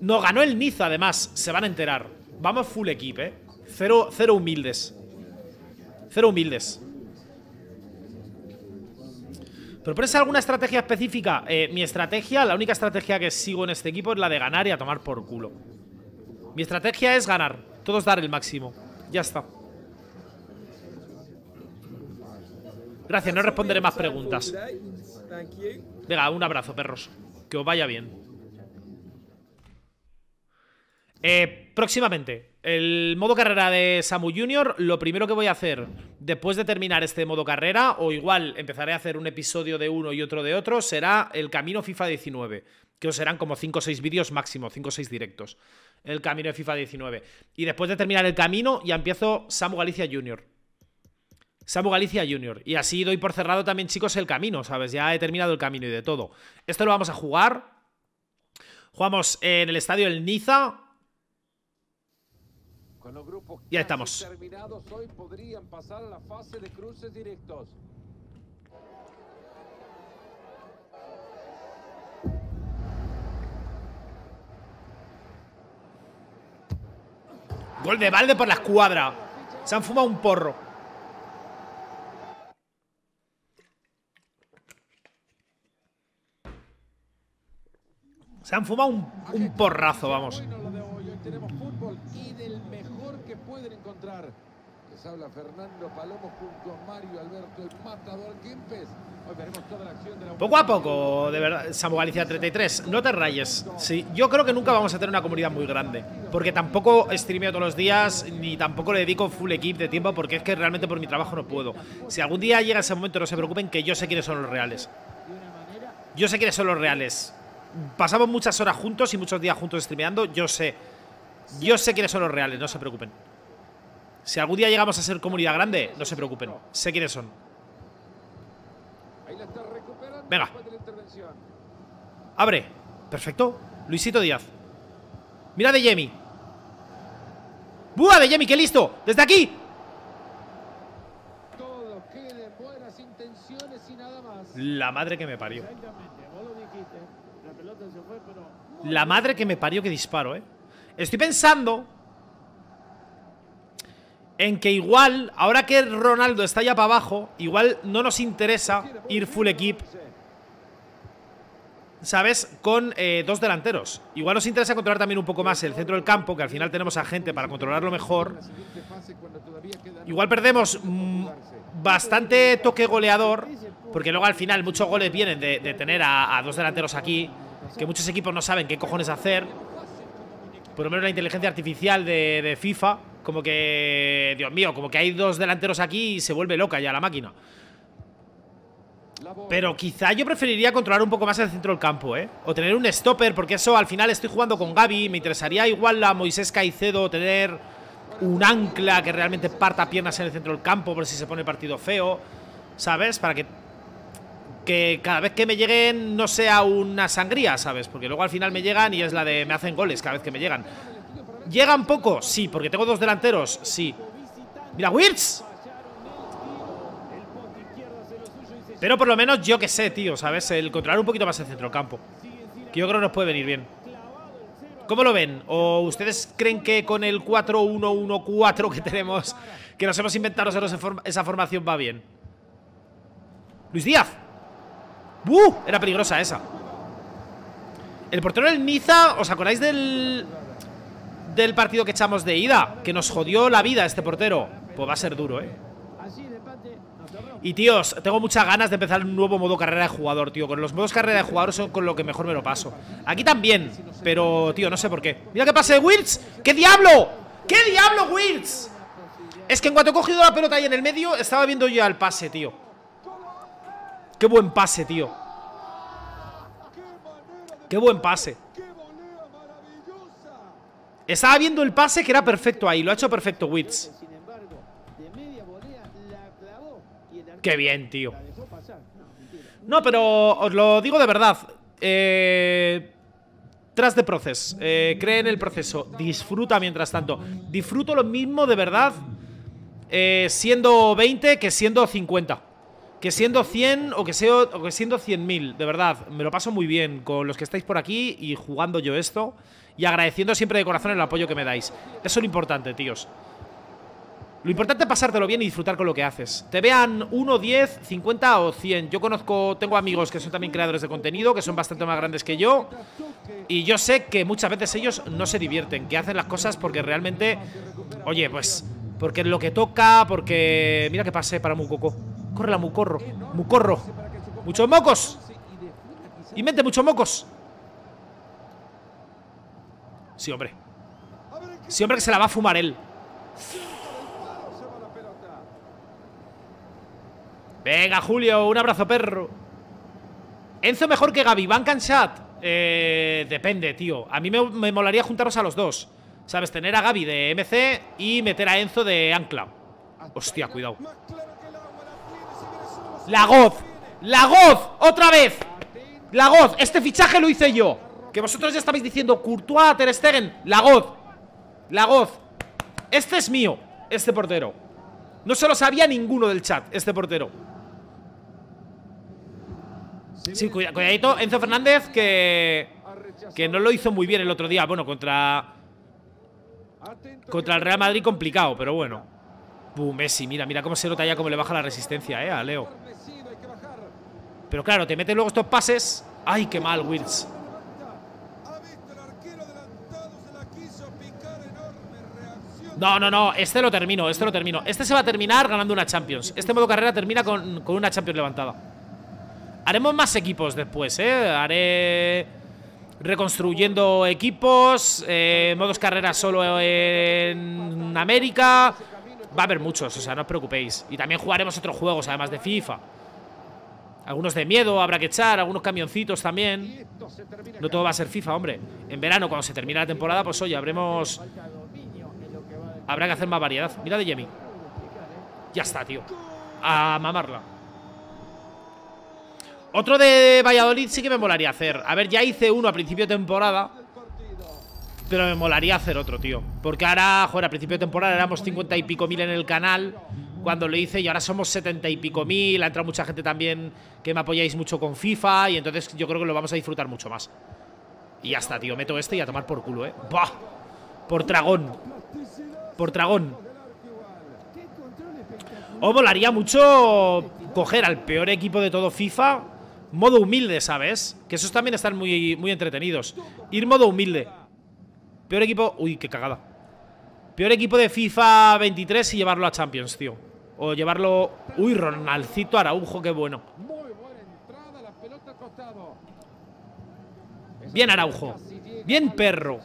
No, ganó el Niza, además. Se van a enterar. Vamos full equipo, ¿eh? Cero, cero humildes. Cero humildes. ¿Propones alguna estrategia específica? Eh, mi estrategia, la única estrategia que sigo en este equipo es la de ganar y a tomar por culo. Mi estrategia es ganar. Todos dar el máximo. Ya está. Gracias, no responderé más preguntas. Venga, un abrazo, perros. Que os vaya bien. Eh, próximamente, el modo carrera de Samu Junior, lo primero que voy a hacer después de terminar este modo carrera, o igual empezaré a hacer un episodio de uno y otro de otro, será el camino FIFA 19, que os serán como 5 o 6 vídeos máximo, 5 o 6 directos. El camino de FIFA 19. Y después de terminar el camino, ya empiezo Samu Galicia Junior. Samu Galicia Junior. Y así doy por cerrado también, chicos, el camino, ¿sabes? Ya he terminado el camino y de todo. Esto lo vamos a jugar. Jugamos en el estadio El Niza, ya estamos. Hoy podrían pasar a la fase de cruces directos. Gol de balde por la escuadra. Se han fumado un porro. Se han fumado un, un porrazo, vamos Les habla Fernando Palomo junto a Mario Alberto, el matador Kempes. Hoy veremos toda la acción de la Poco a poco, de verdad, Samu Galicia 33. No te rayes. Sí, yo creo que nunca vamos a tener una comunidad muy grande. Porque tampoco streameo todos los días, ni tampoco le dedico full equip de tiempo, porque es que realmente por mi trabajo no puedo. Si algún día llega ese momento, no se preocupen, que yo sé quiénes son los reales. Yo sé quiénes son los reales. Pasamos muchas horas juntos y muchos días juntos streameando, yo sé. Yo sé quiénes son los reales, no se preocupen. Si algún día llegamos a ser comunidad grande, no se preocupen. Sé quiénes son. Venga. Abre. Perfecto. Luisito Díaz. Mira de Yemi. ¡Buah, de Yemi! ¡Qué listo! ¡Desde aquí! La madre que me parió. La madre que me parió que disparo, ¿eh? Estoy pensando en que igual, ahora que Ronaldo está ya para abajo, igual no nos interesa ir full equip, ¿sabes? Con eh, dos delanteros. Igual nos interesa controlar también un poco más el centro del campo, que al final tenemos a gente para controlarlo mejor. Igual perdemos mm, bastante toque goleador, porque luego al final muchos goles vienen de, tener a, dos delanteros aquí, que muchos equipos no saben qué cojones hacer. Por lo menos la inteligencia artificial de, de FIFA como que, Dios mío, como que hay dos delanteros aquí y se vuelve loca ya la máquina. Pero quizá yo preferiría controlar un poco más el centro del campo, ¿eh? O tener un stopper, porque eso al final estoy jugando con Gaby. Me interesaría igual a Moisés Caicedo tener un ancla que realmente parta piernas en el centro del campo por si se pone partido feo, ¿sabes? Para que, que cada vez que me lleguen no sea una sangría, ¿sabes? Porque luego al final me llegan y es la de me hacen goles cada vez que me llegan. ¿Llegan poco? Sí, porque tengo dos delanteros, sí. Mira, Wirtz. Pero por lo menos yo que sé, tío, ¿sabes? El controlar un poquito más el centro del campo. Que yo creo que nos puede venir bien. ¿Cómo lo ven? ¿O ustedes creen que con el 4-1-1-4 que tenemos, que nos hemos inventado nosotros esa formación va bien? Luis Díaz. ¡Buh! Era peligrosa esa. El portero del Niza, ¿os acordáis del del partido que echamos de ida? Que nos jodió la vida este portero. Pues va a ser duro, ¿eh? Y tíos, tengo muchas ganas de empezar un nuevo modo carrera de jugador, tío Con los modos carrera de jugador son con lo que mejor me lo paso Aquí también, pero tío, no sé por qué Mira qué pase de Wirtz, ¡qué diablo! ¡Qué diablo, Wirtz! Es que en cuanto he cogido la pelota ahí en el medio Estaba viendo ya el pase, tío Qué buen pase, tío Qué buen pase Estaba viendo el pase que era perfecto ahí Lo ha hecho perfecto Wirtz Qué bien, tío. No, pero os lo digo de verdad. Eh, tras de proceso. Eh, cree en el proceso. Disfruta mientras tanto. Disfruto lo mismo de verdad eh, siendo 20 que siendo 50. Que siendo 100 o que, sea, o que siendo 100.000. De verdad, me lo paso muy bien con los que estáis por aquí y jugando yo esto. Y agradeciendo siempre de corazón el apoyo que me dais. Eso es lo importante, tíos. Lo importante es pasártelo bien y disfrutar con lo que haces. Te vean 1, 10, 50 o 100. Yo conozco, tengo amigos que son también creadores de contenido, que son bastante más grandes que yo. Y yo sé que muchas veces ellos no se divierten, que hacen las cosas porque realmente, oye, pues, porque lo que toca, porque... Mira que pase para Mucoco. Corre la Mucorro. Mucorro. Muchos mocos. Invente muchos mocos. Sí, hombre. Sí, hombre, que se la va a fumar él. Venga, Julio, un abrazo, perro. Enzo mejor que Gaby. ¿Van chat? Eh, depende, tío. A mí me, molaría juntaros a los dos. ¿Sabes? Tener a Gaby de MC y meter a Enzo de Ancla. Hostia, cuidado. La Goz. La Goz. Otra vez. La Goz. Este fichaje lo hice yo. Que vosotros ya estabais diciendo Courtois, Ter Stegen. La Goz. La Goz. Este es mío. Este portero. No se lo sabía ninguno del chat, este portero. Sí, cuidadito, Enzo Fernández que que no lo hizo muy bien el otro día, bueno, contra contra el Real Madrid complicado, pero bueno. Bum, Messi, mira, mira cómo se nota ya cómo le baja la resistencia, eh, a Leo. Pero claro, te mete luego estos pases. Ay, qué mal, Wills. No, no, no, este lo termino, este lo termino Este se va a terminar ganando una Champions Este modo carrera termina con, con una Champions levantada Haremos más equipos después, ¿eh? Haré reconstruyendo equipos, eh, modos carrera solo en América. Va a haber muchos, o sea, no os preocupéis. Y también jugaremos otros juegos, además de FIFA. Algunos de miedo habrá que echar, algunos camioncitos también. No todo va a ser FIFA, hombre. En verano, cuando se termine la temporada, pues oye, habremos... Habrá que hacer más variedad. Mira de Jimmy. Ya está, tío. A mamarla. Otro de Valladolid sí que me molaría hacer A ver, ya hice uno a principio de temporada Pero me molaría hacer otro, tío Porque ahora, joder, a principio de temporada éramos 50 y pico mil en el canal Cuando lo hice y ahora somos 70 y pico mil Ha entrado mucha gente también que me apoyáis mucho con FIFA Y entonces yo creo que lo vamos a disfrutar mucho más Y ya está, tío, meto este y a tomar por culo, eh ¡Bah! Por dragón Por dragón O molaría mucho coger al peor equipo de todo FIFA. Modo humilde, ¿sabes? Que esos también están muy, muy entretenidos. Ir modo humilde. Peor equipo... Uy, qué cagada. Peor equipo de FIFA 23 y llevarlo a Champions, tío. O llevarlo... Uy, Ronaldcito Araujo, qué bueno. Bien Araujo. Bien perro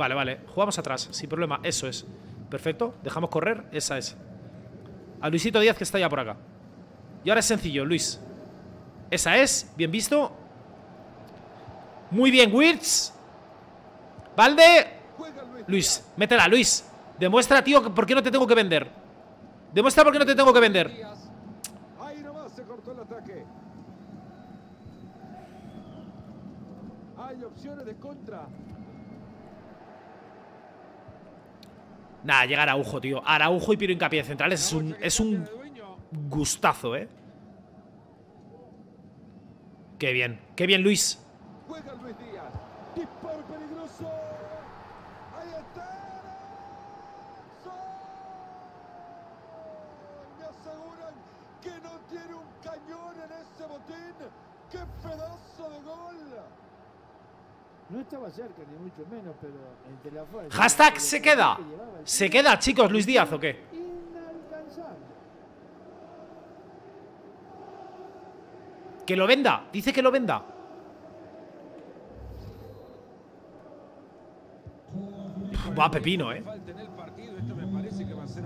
Vale, vale Jugamos atrás, sin problema Eso es Perfecto Dejamos correr Esa es A Luisito Díaz que está ya por acá y ahora es sencillo, Luis Esa es, bien visto Muy bien, Wirtz Valde. Luis. Métela, Luis. Demuestra, tío, por qué no te tengo que vender. Demuestra por qué no te tengo que vender. Hay opciones de contra. Nada, llega Araujo, tío. Araujo y Piro Hincapié centrales es un, es un gustazo, ¿eh? Qué bien, qué bien, Luis. Juega Luis Díaz. Disparo peligroso. Ahí está. ¡Gol! Me aseguran que no tiene un cañón en ese botín. ¡Qué pedazo de gol! No estaba cerca, ni mucho menos, pero entre la fuerza. Hashtag se queda. que llevaba el Se queda, chicos, Luis Díaz, ¿o qué? Que lo venda. Dice que lo venda. Va pepino, ¿eh?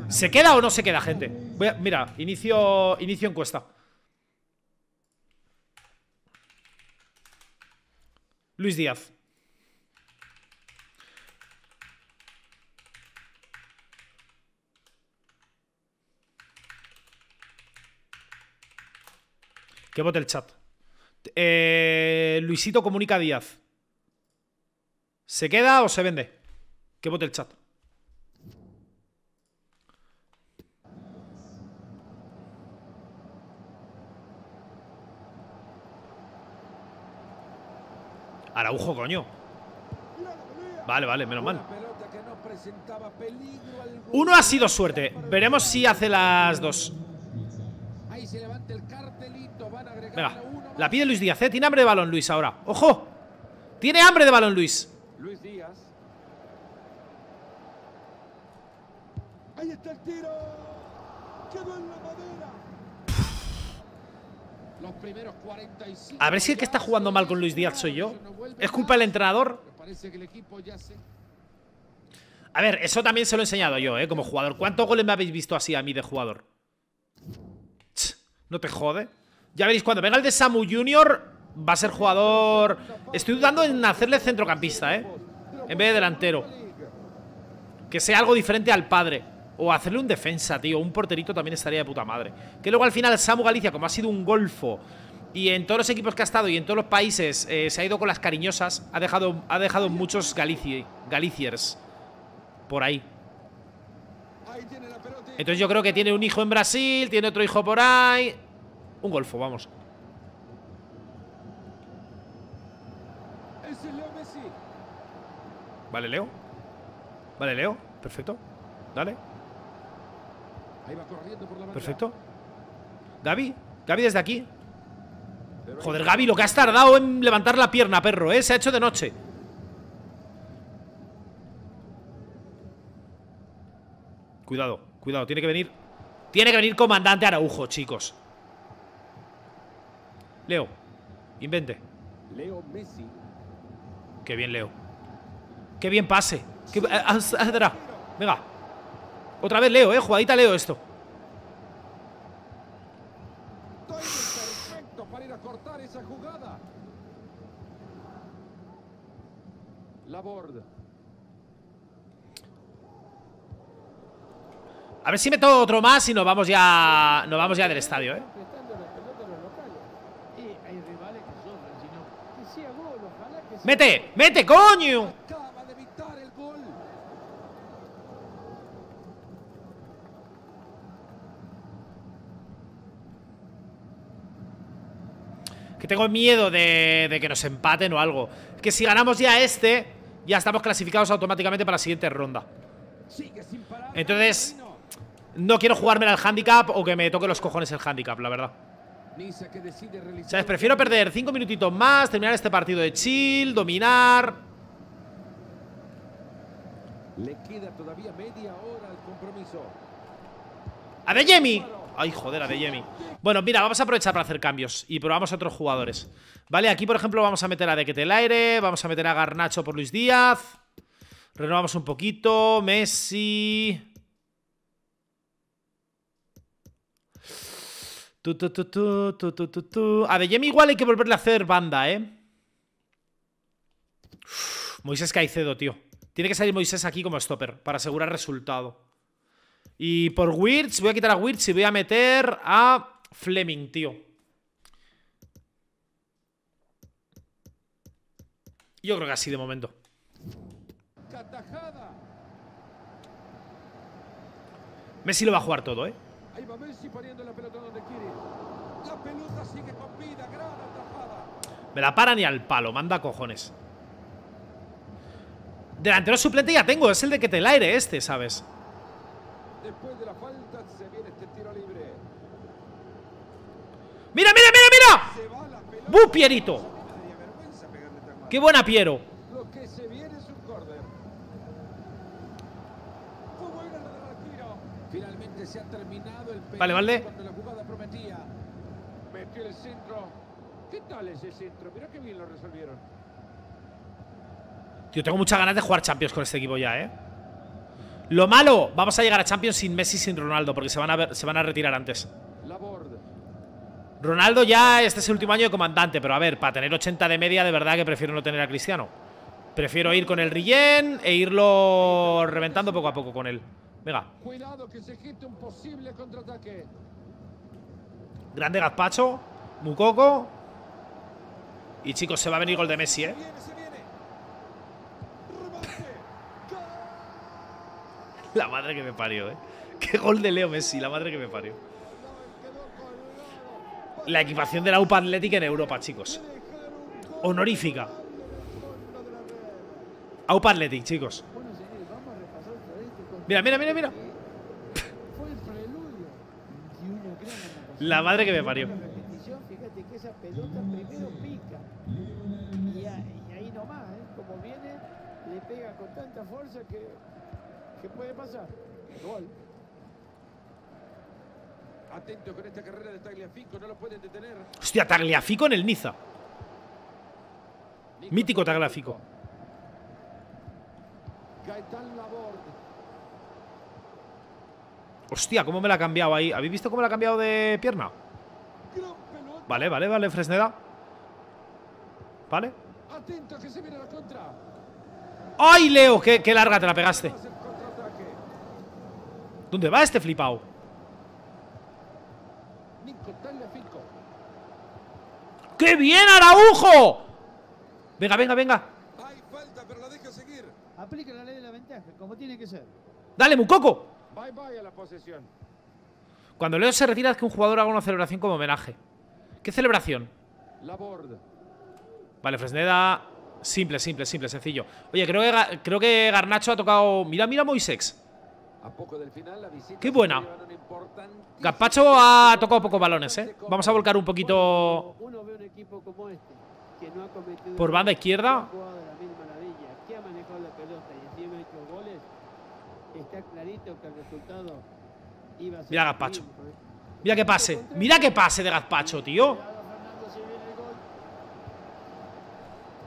¿Se queda o no se queda, gente? Voy a- mira, inicio, inicio encuesta. Luis Díaz. Que vote el chat. Eh, Luisito comunica Díaz. ¿Se queda o se vende? Que vote el chat. Araujo, coño. Vale, vale, menos mal. Uno ha sido suerte. Veremos si hace las dos. Ahí se levanta el cartelito. Van a agregar Venga, la pide Luis Díaz, ¿eh? Tiene hambre de balón Luis ahora. ¡Ojo! Tiene hambre de balón Luis. Luis Díaz. Ahí está el tiro. Quedó en la madera. Los primeros 45. A ver si el que está jugando mal con Luis Díaz soy yo. ¿Es culpa del entrenador? Me parece que el equipo ya se. A ver, eso también se lo he enseñado yo, ¿eh? Como jugador. ¿Cuántos goles me habéis visto así a mí de jugador? No te jode. Ya veréis, cuando venga el de Samu Junior, va a ser jugador. Estoy dudando en hacerle centrocampista, ¿eh? En vez de delantero. Que sea algo diferente al padre. O hacerle un defensa, tío. Un porterito también estaría de puta madre. Que luego al final Samu Galicia, como ha sido un golfo. Y en todos los equipos que ha estado y en todos los países eh, se ha ido con las cariñosas. Ha dejado, ha dejado muchos Galici, Galiciers por ahí. Entonces yo creo que tiene un hijo en Brasil, tiene otro hijo por ahí. Un golfo, vamos. Vale, Leo. Vale, Leo. Perfecto. Dale. Ahí va corriendo por la banda. Perfecto. Gaby. Gaby desde aquí. Joder, Gaby, lo que has tardado en levantar la pierna, perro, ¿eh? Se ha hecho de noche. Cuidado, cuidado. Tiene que venir... Tiene que venir comandante Araujo, chicos. Leo. Invente. Leo Messi. Qué bien, Leo. Qué bien pase. Qué- ah, ah, Venga. Otra vez Leo, eh. Jugadita Leo esto. Timing perfecto para ir a cortar esa jugada. Laborde. A ver si meto otro más y nos vamos ya. Nos vamos ya del estadio, eh. Prestando la pelota a los locales. Y hay rivales que sufren, sino que sea gol, ojalá que sea ¡Mete! ¡Mete, coño! Acaba de evitar el gol. Que tengo miedo de, de que nos empaten o algo. Que si ganamos ya este, ya estamos clasificados automáticamente para la siguiente ronda. Entonces-. No quiero jugarme al handicap o que me toque los cojones el handicap, la verdad. ¿Sabes? Prefiero perder cinco minutitos más, terminar este partido de chill, dominar. Le queda todavía media hora al compromiso. ¡Adeyemi! Ay, joder, Adeyemi. Bueno, mira, vamos a aprovechar para hacer cambios y probamos a otros jugadores. Vale, aquí, por ejemplo, vamos a meter a Dequete el aire, vamos a meter a Garnacho por Luis Díaz. Renovamos un poquito. Messi. Tu, tu, tu. A Adeyemi igual hay que volverle a hacer banda, ¿eh? Moisés Caicedo, tío. Tiene que salir Moisés aquí como stopper para asegurar resultado. Y por Wirtz, voy a quitar a Wirtz y voy a meter a Fleming, tío. Yo creo que así de momento. Messi lo va a jugar todo, ¿eh? Ahí va Messi poniendo la pelota donde quiere. La pelota sigue con vida. Gran atajada. Me la para ni al palo, manda cojones. Delantero suplente ya tengo, es el de que te el aire este, ¿sabes? Después de la falta se viene este tiro libre. ¡Mira, mira, mira, mira! ¡Bu, Pierito! ¡Qué buena Piero! Lo que se viene es un córner. Fue buena la del tiro. Se ha terminado el Vale, vale. cuando la jugada prometía. Metió el centro. ¿Qué tal ese centro? Mira qué bien lo resolvieron. Tío, tengo muchas ganas de jugar Champions con este equipo ya, ¿eh? Lo malo, vamos a llegar a Champions sin Messi y sin Ronaldo, porque se van a, ver- se van a retirar antes. Ronaldo ya, este es el último año de comandante, pero a ver, para tener 80 de media, de verdad que prefiero no tener a Cristiano. Prefiero ir con el Rillén e irlo reventando poco a poco con él. Venga, Cuidado que se quite un posible contraataque. grande Gazpacho, Mukoko. Y chicos, se va a venir gol de Messi, ¿eh? Viene, se viene. Remate. Gol. La madre que me parió, ¿eh? Qué gol de Leo Messi, la madre que me parió. La equipación de la UPA Athletic en Europa, chicos. Honorífica. AUPA Athletic, chicos. Bueno, señores, vamos a repasar otra vez este Mira, mira, mira, mira. Fue el preludio de una gran. La madre que me parió. Fíjate que esa pelota primero pica. Y, ahí nomás, ¿eh? como viene, le pega con tanta fuerza que, que puede pasar. Gol. Atento con esta carrera de Tagliafico, no lo pueden detener. Hostia, Tagliafico en el Niza. Mítico Tagliafico. Gaetán Laborde. Hostia, cómo me la ha cambiado ahí. ¿Habéis visto cómo la ha cambiado de pierna? Vale, vale, vale, Fresneda. Vale. Atento que se viene la contra. ¡Ay, Leo! ¡Qué, qué larga te la pegaste! ¿Dónde va este flipao? ¡Qué bien, Araujo! Venga, venga, venga. Hay falta, pero la deja seguir. Aplica la ley de la ventaja, como tiene que ser. Dale, Mukoko. Bye bye a la posesión. Cuando Leo se retira, es que un jugador haga una celebración como homenaje. ¿Qué celebración? Laborde. Vale, Fresneda. Simple, simple, simple, sencillo. Oye, creo que, creo que Garnacho ha tocado. Mira, mira, Moisex. A poco del final la visita. Qué buena. Gazpacho ha tocado pocos balones, ¿eh? Vamos a volcar un poquito. Este, Por banda izquierda. no ha jugado de la mil maravillas, que ha manejado la pelota y encima ha hecho goles, está clarito que el resultado iba a ser. Mira Gazpacho. ¿eh? Mira que pase. Mira que pase de Gazpacho, tío. Cuidado, Fernando, si viene el gol.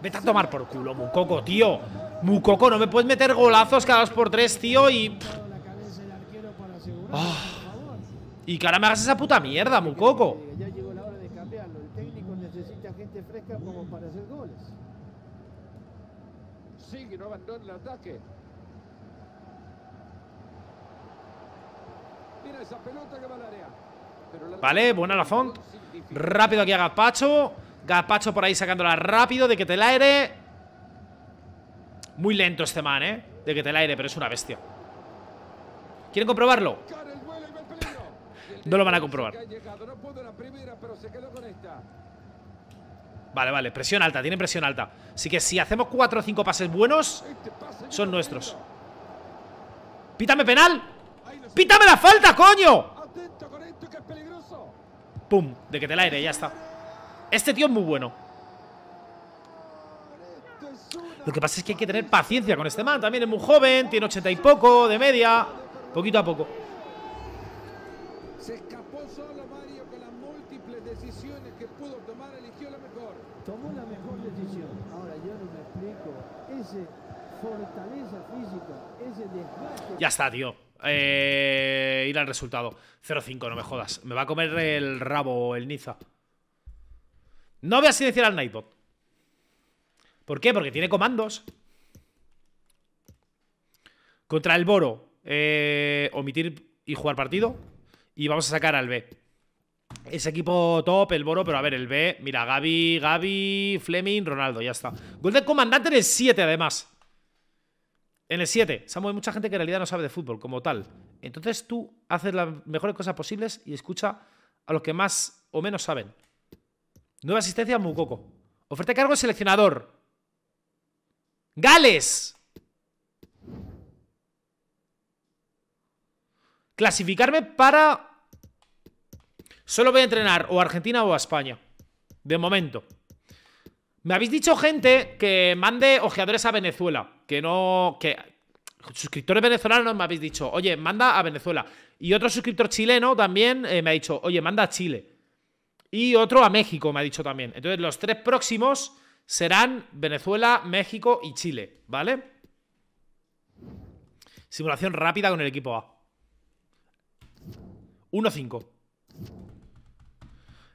Vete a tomar por culo, Mukoko, tío. Mukoko, no me puedes meter golazos cada dos por tres, tío. Y. Ah. Y que ahora me hagas esa puta mierda, Mukoko. Ya llegó la hora de cambiarlo. El técnico necesita gente fresca como para hacer goles. Sigue, no abandona el ataque. Mira esa pelota que va al área. Pero la- Vale, buena la Font. Rápido aquí a Gazpacho. Gazpacho por ahí sacándola rápido. De que te el aire. Muy lento este man, ¿eh? De que te el aire, pero es una bestia. ¿Quieren comprobarlo? No lo van a comprobar. la. Vale, vale. Presión alta, tienen presión alta. Así que si hacemos cuatro o cinco pases buenos, Este son nuestros. ¡Pítame penal! ¡Pítame la falta, coño! Atento con esto que es peligroso. ¡Pum! De que te el aire, ya está. Este tío es muy bueno. Lo que pasa es que hay que tener paciencia con este man. También es muy joven, tiene ochenta y poco, de media. Poquito a poco. Se escapó solo Mario con las múltiples decisiones que pudo tomar, eligió la mejor. Tomó la mejor decisión. Ahora yo no me explico. Ese fortaleza física, ese desgaste. Ya está, tío. Eh, ir al resultado. 0-5, no me jodas. Me va a comer el rabo el Niza. No voy a silenciar al Nightbot. ¿Por qué? Porque tiene comandos. Contra el Boro, eh, omitir y jugar partido. Y vamos a sacar al B. Ese equipo top, el Boro, pero a ver, el B. Mira, Gaby, Gaby, Fleming, Ronaldo, ya está. Gol del comandante en el 7, además. En el 7. Samu, hay mucha gente que en realidad no sabe de fútbol como tal. Entonces tú haces las mejores cosas posibles y escucha a los que más o menos saben. Nueva asistencia Mukoko. Oferta de cargo seleccionador. Gales. Clasificarme para... Solo voy a entrenar o a Argentina o a España. De momento. Me habéis dicho gente que mande ojeadores a Venezuela. Que no... Que suscriptores venezolanos me habéis dicho, oye, manda a Venezuela. Y otro suscriptor chileno también eh, me ha dicho, oye, manda a Chile. Y otro a México me ha dicho también. Entonces los tres próximos serán Venezuela, México y Chile, ¿vale? Simulación rápida con el equipo A. 1-5.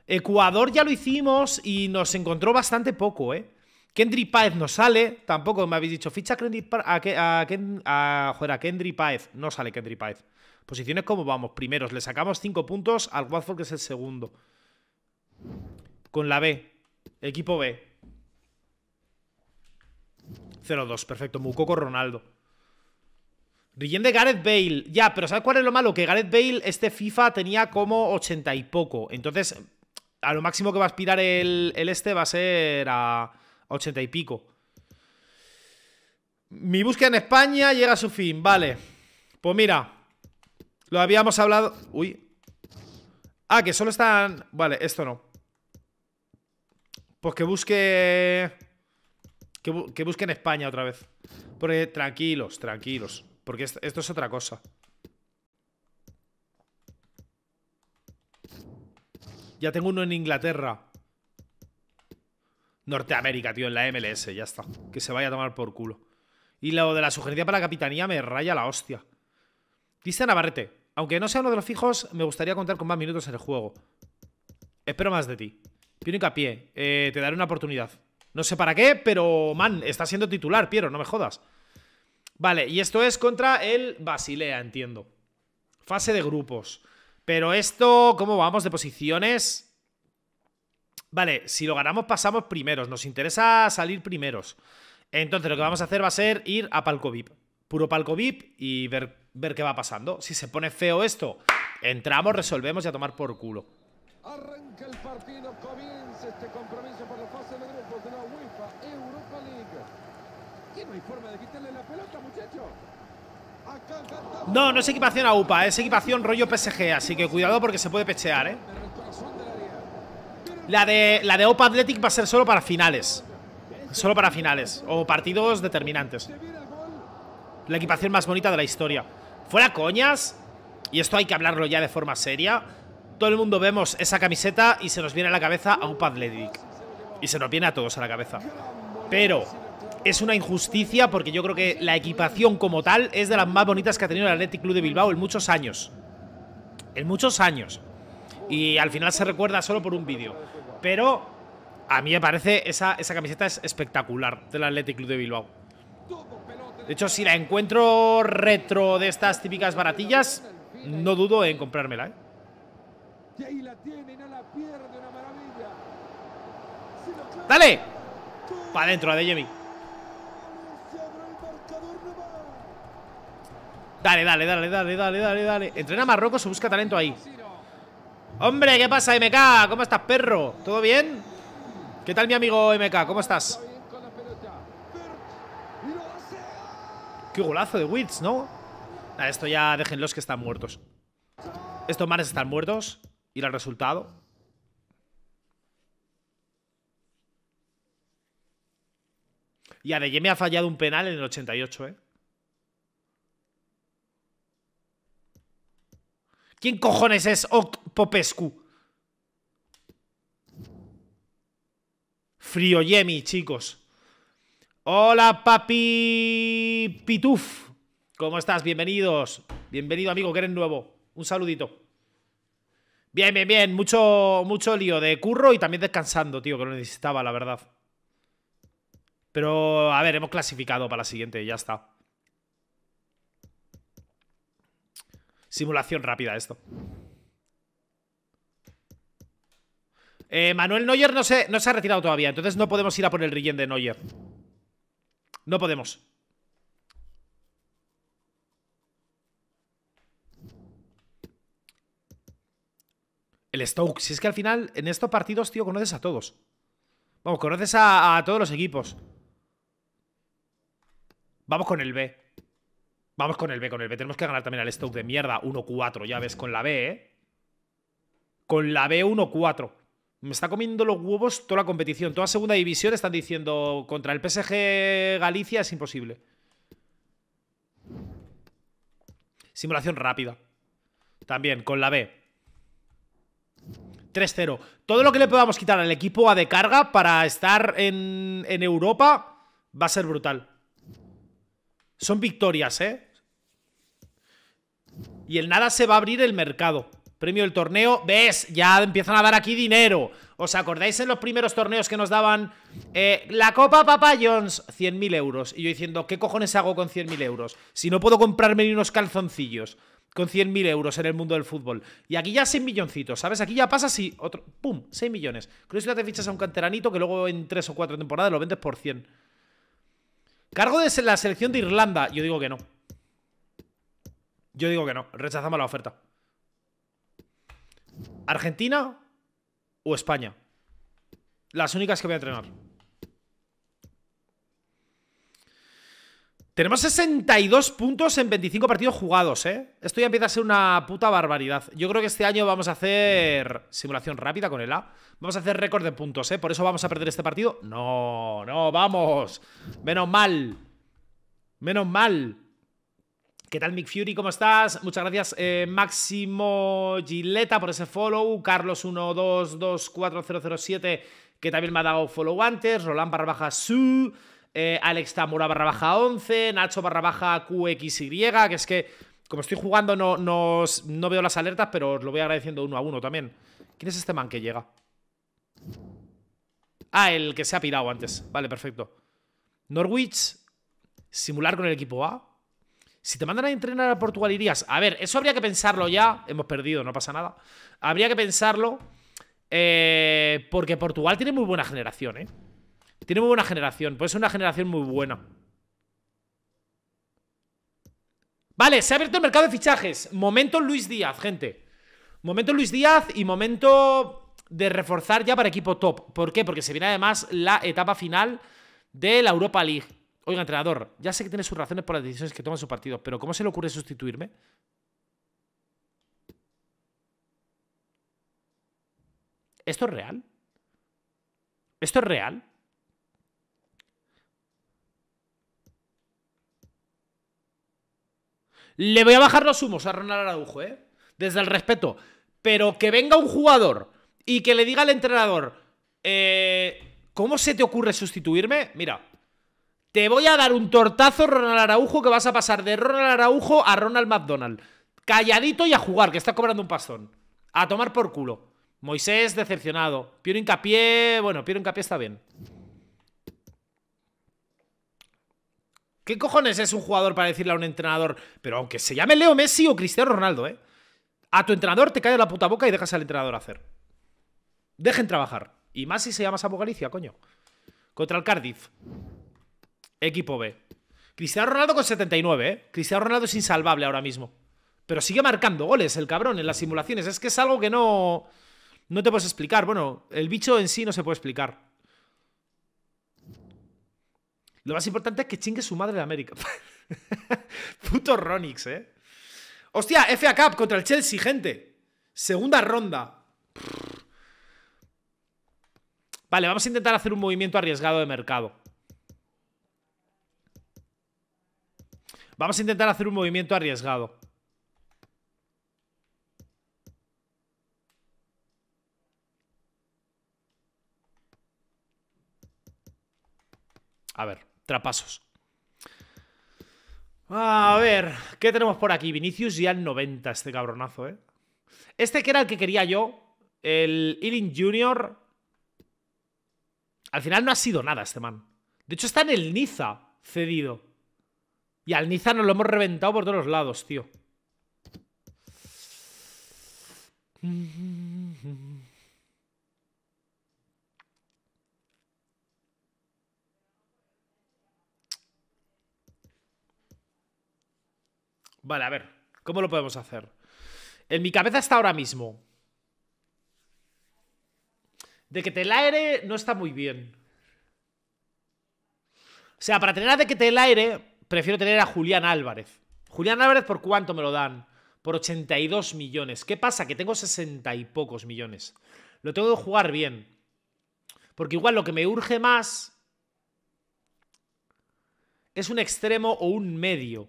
Ecuador ya lo hicimos y nos encontró bastante poco, ¿eh? Kendry Paez no sale, tampoco me habéis dicho. Ficha a, a, a, Kendry Paez. No sale Kendry Paez. Posiciones como vamos, primeros. Le sacamos 5 puntos al Watford, que es el segundo. Con la B. Equipo B. 0-2, perfecto. Mukoko Ronaldo. Rillén de Gareth Bale. Ya, pero ¿sabes cuál es lo malo? Que Gareth Bale, este FIFA, tenía como 80 y poco. Entonces, a lo máximo que va a aspirar el, este va a ser a 80 y pico. Mi búsqueda en España llega a su fin. Vale. Pues mira. Lo habíamos hablado... Uy. Ah, que solo están... Vale, esto no. Pues que busque... Que, busque en España otra vez. Porque tranquilos, tranquilos. Porque esto, es otra cosa. Ya tengo uno en Inglaterra. Norteamérica, tío, en la MLS, ya está. Que se vaya a tomar por culo. Y lo de la sugerencia para la capitanía me raya la hostia. Cristian Navarrete. Aunque no sea uno de los fijos, me gustaría contar con más minutos en el juego. Espero más de ti. Piero Incapié, eh, te daré una oportunidad. No sé para qué, pero, man, está siendo titular, Piero, no me jodas. Vale, y esto es contra el Basilea, entiendo. Fase de grupos. Pero esto, ¿cómo vamos de posiciones? Vale, si lo ganamos pasamos primeros. Nos interesa salir primeros. Entonces lo que vamos a hacer va a ser ir a palco VIP. Puro palco VIP y ver, ver qué va pasando. Si se pone feo esto, entramos, resolvemos y a tomar por culo. Arranca el partido, comienza este compromiso por la fase de grupos de la UEFA Europa League. ¿Qué no de quitarle? No, no es equipación a UPA, es equipación rollo PSG, así que cuidado porque se puede pechear, ¿eh? La de, la de OPA Athletic va a ser solo para finales. Solo para finales. O partidos determinantes. La equipación más bonita de la historia. Fuera coñas. Y esto hay que hablarlo ya de forma seria. Todo el mundo vemos esa camiseta y se nos viene a la cabeza a UPA Athletic. Y se nos viene a todos a la cabeza. Pero es una injusticia porque yo creo que la equipación como tal es de las más bonitas que ha tenido el Athletic Club de Bilbao en muchos años. En muchos años y al final se recuerda solo por un vídeo. Pero a mí me parece esa, esa camiseta es espectacular del Athletic Club de Bilbao. De hecho, si la encuentro retro de estas típicas baratillas, no dudo en comprármela, ¿eh? ¡Dale! Para adentro, Adeyemi. Dale, dale, dale, dale, dale, dale, dale. Entrena Marruecos o busca talento ahí. Hombre, ¿qué pasa, MK? ¿Cómo estás, perro? ¿Todo bien? ¿Qué tal, mi amigo MK? ¿Cómo estás? Qué golazo de Wits, ¿no? esto ya déjenlos que están muertos. Estos manes están muertos. Ir al resultado. Y me ha fallado un penal en el 88, ¿eh? ¿Quién cojones es Popescu? Frío Yemi, chicos. Hola, papi Pituf. ¿Cómo estás? Bienvenidos. Bienvenido, amigo, que eres nuevo. Un saludito. Bien, bien, bien. Mucho, mucho lío de curro y también descansando, tío, que lo necesitaba, la verdad. Pero, a ver, hemos clasificado para la siguiente, ya está. Simulación rápida esto. Eh, Manuel Neuer no se, no se ha retirado todavía, entonces no podemos ir a por el relleno de Neuer. No podemos. El Stoke. Si es que al final, en estos partidos, tío, conoces a todos. Vamos, conoces a, todos los equipos. Vamos con el B. Vamos con el B, con el B. Tenemos que ganar también al Stoke de mierda. 1-4, ya ves, con la B, ¿eh? Con la B 1-4. Me está comiendo los huevos toda la competición. Toda segunda división están diciendo contra el PSG Galicia es imposible. Simulación rápida. También, con la B. 3-0. Todo lo que le podamos quitar al equipo A de carga para estar en, en Europa va a ser brutal. Son victorias, ¿eh? Y el nada se va a abrir el mercado. Premio del torneo. ¿Ves? Ya empiezan a dar aquí dinero. ¿Os acordáis en los primeros torneos que nos daban eh, la Copa Papa Jones? 100.000 euros. Y yo diciendo, ¿qué cojones hago con 100.000 euros? Si no puedo comprarme ni unos calzoncillos con 100.000 euros en el mundo del fútbol. Y aquí ya 6 milloncitos, ¿sabes? Aquí ya pasa así, otro, ¡pum! 6 millones. Creo que si te fichas a un canteranito que luego en 3 o 4 temporadas lo vendes por 100. Cargo de la selección de Irlanda. Yo digo que no. Yo digo que no. Rechazamos la oferta. ¿Argentina o España? Las únicas que voy a entrenar. Tenemos 62 puntos en 25 partidos jugados, ¿eh? Esto ya empieza a ser una puta barbaridad. Yo creo que este año vamos a hacer simulación rápida con el A. Vamos a hacer récord de puntos, ¿eh? Por eso vamos a perder este partido. No, no, vamos. Menos mal. Menos mal. ¿Qué tal, Mick Fury? ¿Cómo estás? Muchas gracias, eh, Máximo Gileta, por ese follow. Carlos122407, que también me ha dado follow antes. Roland barra baja su. Eh, Alex Tamura barra baja 11, Nacho barra baja QXY, que es que como estoy jugando no, no, no veo las alertas, pero os lo voy agradeciendo uno a uno también. ¿Quién es este man que llega? Ah, el que se ha pirado antes. Vale, perfecto. Norwich, simular con el equipo A. Si te mandan a entrenar a Portugal, irías. A ver, eso habría que pensarlo ya. Hemos perdido, no pasa nada. Habría que pensarlo. Eh, porque Portugal tiene muy buena generación, ¿eh? Tiene muy buena generación. Puede ser una generación muy buena. Vale, se ha abierto el mercado de fichajes. Momento Luis Díaz, gente. Momento Luis Díaz y momento de reforzar ya para equipo top. ¿Por qué? Porque se viene además la etapa final de la Europa League. Oiga, entrenador, ya sé que tiene sus razones por las decisiones que toma su partido, pero ¿cómo se le ocurre sustituirme? ¿Esto es real? ¿Esto es real? Le voy a bajar los humos a Ronald Araujo, ¿eh? Desde el respeto. Pero que venga un jugador y que le diga al entrenador, eh, ¿cómo se te ocurre sustituirme? Mira, te voy a dar un tortazo, Ronald Araujo, que vas a pasar de Ronald Araujo a Ronald McDonald. Calladito y a jugar, que está cobrando un pastón. A tomar por culo. Moisés decepcionado. Piero Hincapié, bueno, Piero Hincapié está bien. ¿Qué cojones es un jugador para decirle a un entrenador? Pero aunque se llame Leo Messi o Cristiano Ronaldo, ¿eh? A tu entrenador te cae la puta boca y dejas al entrenador hacer. Dejen trabajar. Y más si se llama Sabo Galicia, coño. Contra el Cardiff. Equipo B. Cristiano Ronaldo con 79, ¿eh? Cristiano Ronaldo es insalvable ahora mismo. Pero sigue marcando goles el cabrón en las simulaciones. Es que es algo que no... No te puedes explicar. Bueno, el bicho en sí no se puede explicar. Lo más importante es que chingue su madre de América. Puto Ronix, ¿eh? Hostia, FA Cup contra el Chelsea, gente. Segunda ronda. Vale, vamos a intentar hacer un movimiento arriesgado de mercado. Vamos a intentar hacer un movimiento arriesgado. A ver. Trapasos. A ver, ¿qué tenemos por aquí? Vinicius ya al 90, este cabronazo, ¿eh? Este que era el que quería yo, el Ealing Jr. Al final no ha sido nada este man. De hecho está en el Niza cedido. Y al Niza nos lo hemos reventado por todos lados, tío. Vale, a ver, ¿cómo lo podemos hacer? En mi cabeza está ahora mismo. De que te aire no está muy bien. O sea, para tener a de que te aire, prefiero tener a Julián Álvarez. Julián Álvarez, ¿por cuánto me lo dan? Por 82 millones. ¿Qué pasa? Que tengo 60 y pocos millones. Lo tengo que jugar bien. Porque igual lo que me urge más es un extremo o un medio.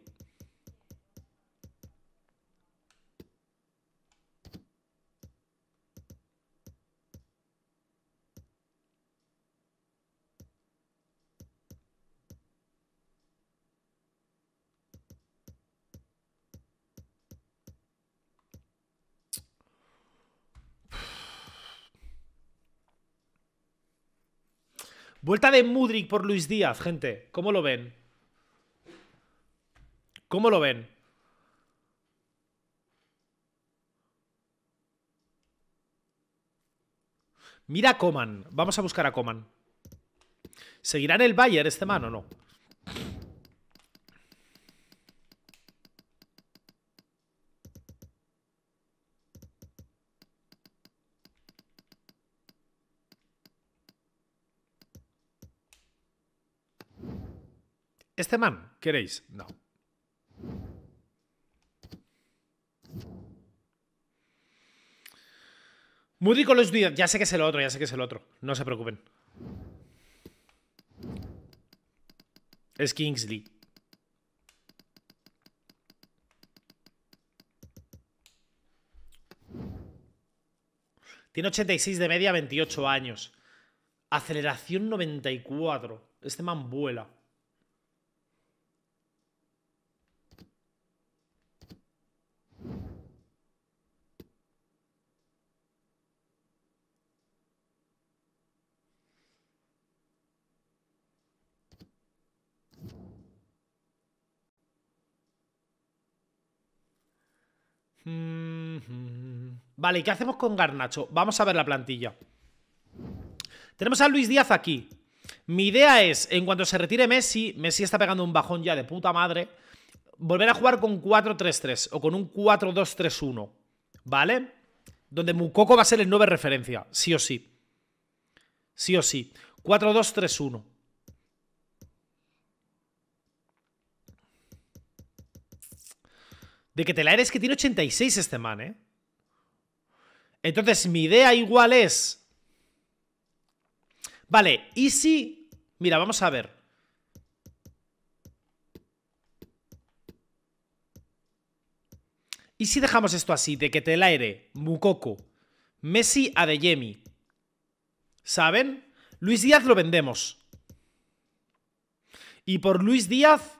Vuelta de Mudrik por Luis Díaz, gente. ¿Cómo lo ven? ¿Cómo lo ven? Mira a Coman. Vamos a buscar a Coman. ¿Seguirá en el Bayern este man o no? ¿Este man? ¿Queréis? No. Muy rico los días. Ya sé que es el otro, ya sé que es el otro. No se preocupen. Es Kingsley. Tiene 86 de media, 28 años. Aceleración 94. Este man vuela. Vale, ¿y qué hacemos con Garnacho? Vamos a ver la plantilla. Tenemos a Luis Díaz aquí. Mi idea es, en cuanto se retire Messi, Messi está pegando un bajón ya de puta madre, volver a jugar con 4-3-3 o con un 4-2-3-1. ¿Vale? Donde Mukoko va a ser el 9 referencia, sí o sí. Sí o sí. 4-2-3-1. De que te la eres que tiene 86 este man, ¿eh? Entonces, mi idea igual es... Vale, y si... Mira, vamos a ver. ¿Y si dejamos esto así? De que te la aire, Mukoko, Messi, Adeyemi. ¿Saben? Luis Díaz lo vendemos. Y por Luis Díaz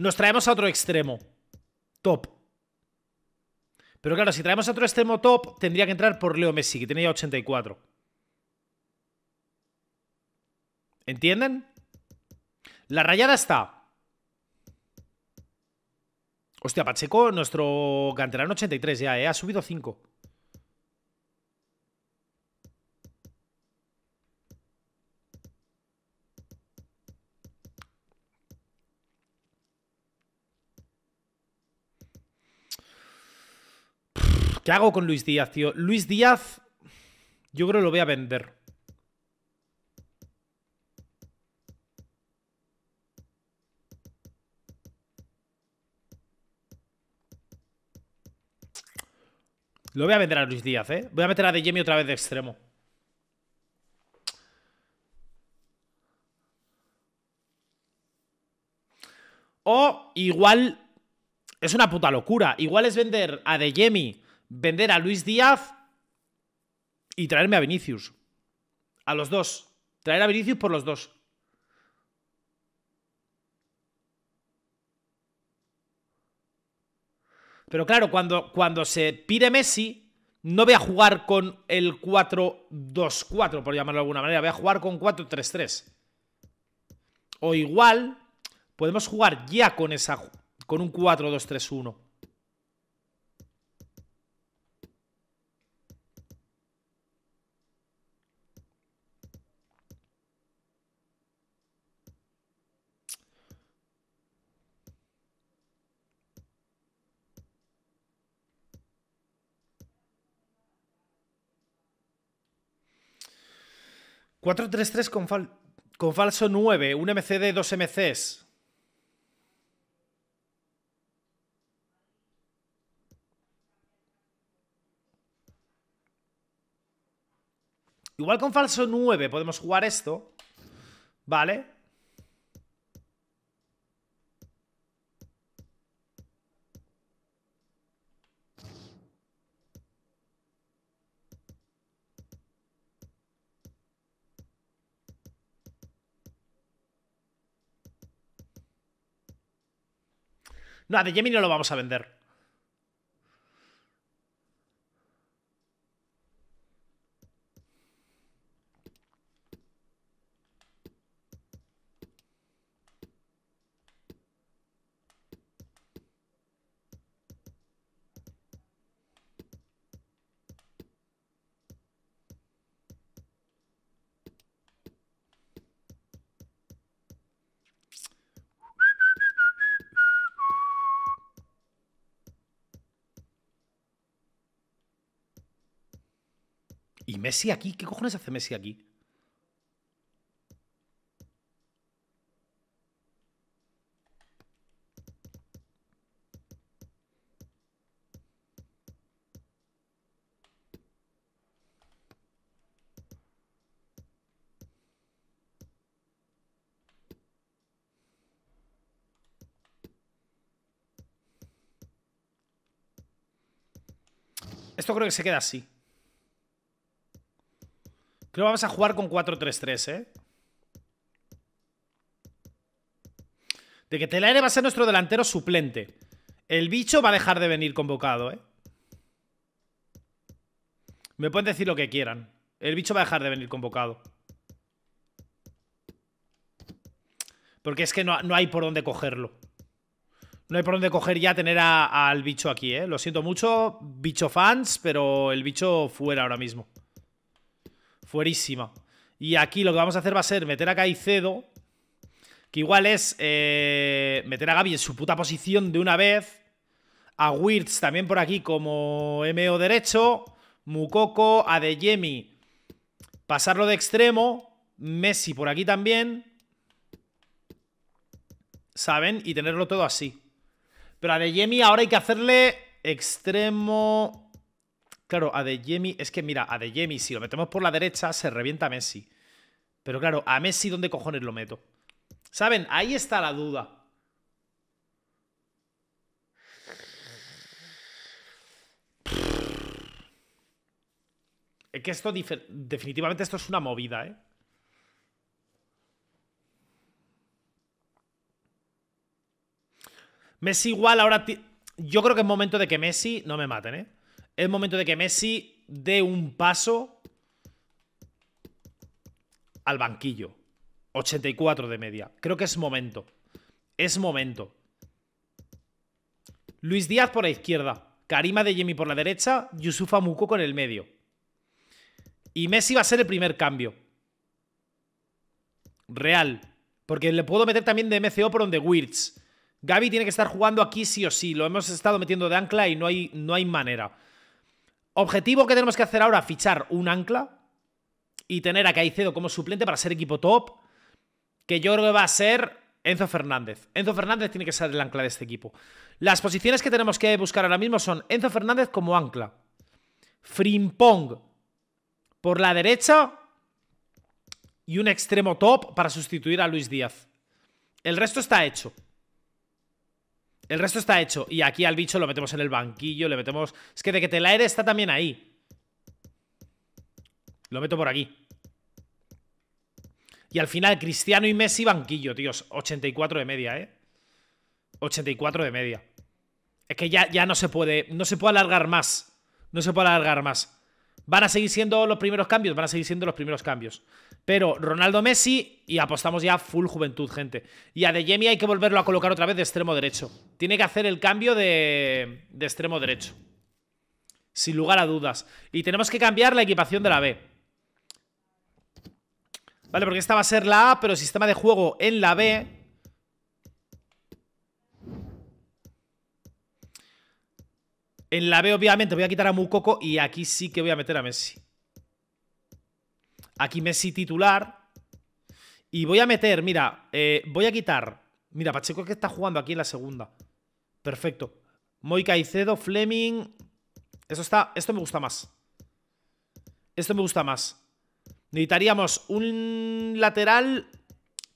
Nos traemos a otro extremo. Top. Pero claro, si traemos a otro extremo top, tendría que entrar por Leo Messi, que tenía ya 84. ¿Entienden? La rayada está. Hostia, Pacheco, nuestro canterano 83 ya, ¿eh? Ha subido 5. ¿Qué hago con Luis Díaz, tío? Luis Díaz, yo creo que lo voy a vender. Lo voy a vender a Luis Díaz, ¿eh? Voy a meter a De Jemi otra vez de extremo. O igual... Es una puta locura. Igual es vender a De Jemi vender a Luis Díaz y traerme a Vinicius. A los dos. Traer a Vinicius por los dos. Pero claro, cuando, cuando se pide Messi, no voy a jugar con el 4-2-4, por llamarlo de alguna manera. Voy a jugar con 4-3-3. O igual, podemos jugar ya con esa con un 4-2-3-1. ¿4-3-3 con, fal con falso 9, un MCD, dos MCs. Igual con falso 9 podemos jugar esto. Vale. No, de Jimmy no lo vamos a vender. ¿Y Messi aquí? ¿Qué cojones hace Messi aquí? Esto creo que se queda así. Creo vamos a jugar con 4-3-3, ¿eh? De que Telaere va a ser nuestro delantero suplente. El bicho va a dejar de venir convocado, ¿eh? Me pueden decir lo que quieran. El bicho va a dejar de venir convocado. Porque es que no, hay por dónde cogerlo. No hay por dónde coger ya tener al bicho aquí, ¿eh? Lo siento mucho, bicho fans, pero el bicho fuera ahora mismo. Fuerísima. Y aquí lo que vamos a hacer va a ser meter a Caicedo, que igual es eh, meter a Gaby en su puta posición de una vez. A Wirtz también por aquí como MO derecho. Mukoko, a Yemi pasarlo de extremo. Messi por aquí también. ¿Saben? Y tenerlo todo así. Pero a Yemi ahora hay que hacerle extremo Claro, a De Jemi, es que mira, a De Jemi, si lo metemos por la derecha, se revienta a Messi. Pero claro, a Messi, ¿dónde cojones lo meto? ¿Saben? Ahí está la duda. Es que esto, definitivamente esto es una movida, ¿eh? Messi igual ahora... Yo creo que es momento de que Messi no me maten, ¿eh? Es momento de que Messi dé un paso al banquillo. 84 de media. Creo que es momento. Es momento. Luis Díaz por la izquierda. Karima de Jimmy por la derecha. Yusufa Muko con el medio. Y Messi va a ser el primer cambio. Real. Porque le puedo meter también de MCO por donde Wirtz. Gaby tiene que estar jugando aquí sí o sí. Lo hemos estado metiendo de ancla y no hay, no hay manera. Objetivo que tenemos que hacer ahora, fichar un ancla y tener a Caicedo como suplente para ser equipo top, que yo creo que va a ser Enzo Fernández. Enzo Fernández tiene que ser el ancla de este equipo. Las posiciones que tenemos que buscar ahora mismo son Enzo Fernández como ancla, Frimpong por la derecha y un extremo top para sustituir a Luis Díaz. El resto está hecho. El resto está hecho. Y aquí al bicho lo metemos en el banquillo, le metemos... Es que de que te la está también ahí. Lo meto por aquí. Y al final Cristiano y Messi banquillo, tíos. 84 de media, ¿eh? 84 de media. Es que ya, ya no se puede... No se puede alargar más. No se puede alargar más. ¿Van a seguir siendo los primeros cambios? Van a seguir siendo los primeros cambios. Pero Ronaldo Messi y apostamos ya full juventud, gente. Y a De Jemi hay que volverlo a colocar otra vez de extremo derecho. Tiene que hacer el cambio de, de extremo derecho. Sin lugar a dudas. Y tenemos que cambiar la equipación de la B. Vale, porque esta va a ser la A, pero sistema de juego en la B. En la B, obviamente, voy a quitar a Mukoko y aquí sí que voy a meter a Messi. Aquí Messi titular. Y voy a meter, mira, eh, voy a quitar. Mira, Pacheco que está jugando aquí en la segunda. Perfecto. Moy Caicedo, Fleming. Eso está. Esto me gusta más. Esto me gusta más. Necesitaríamos un lateral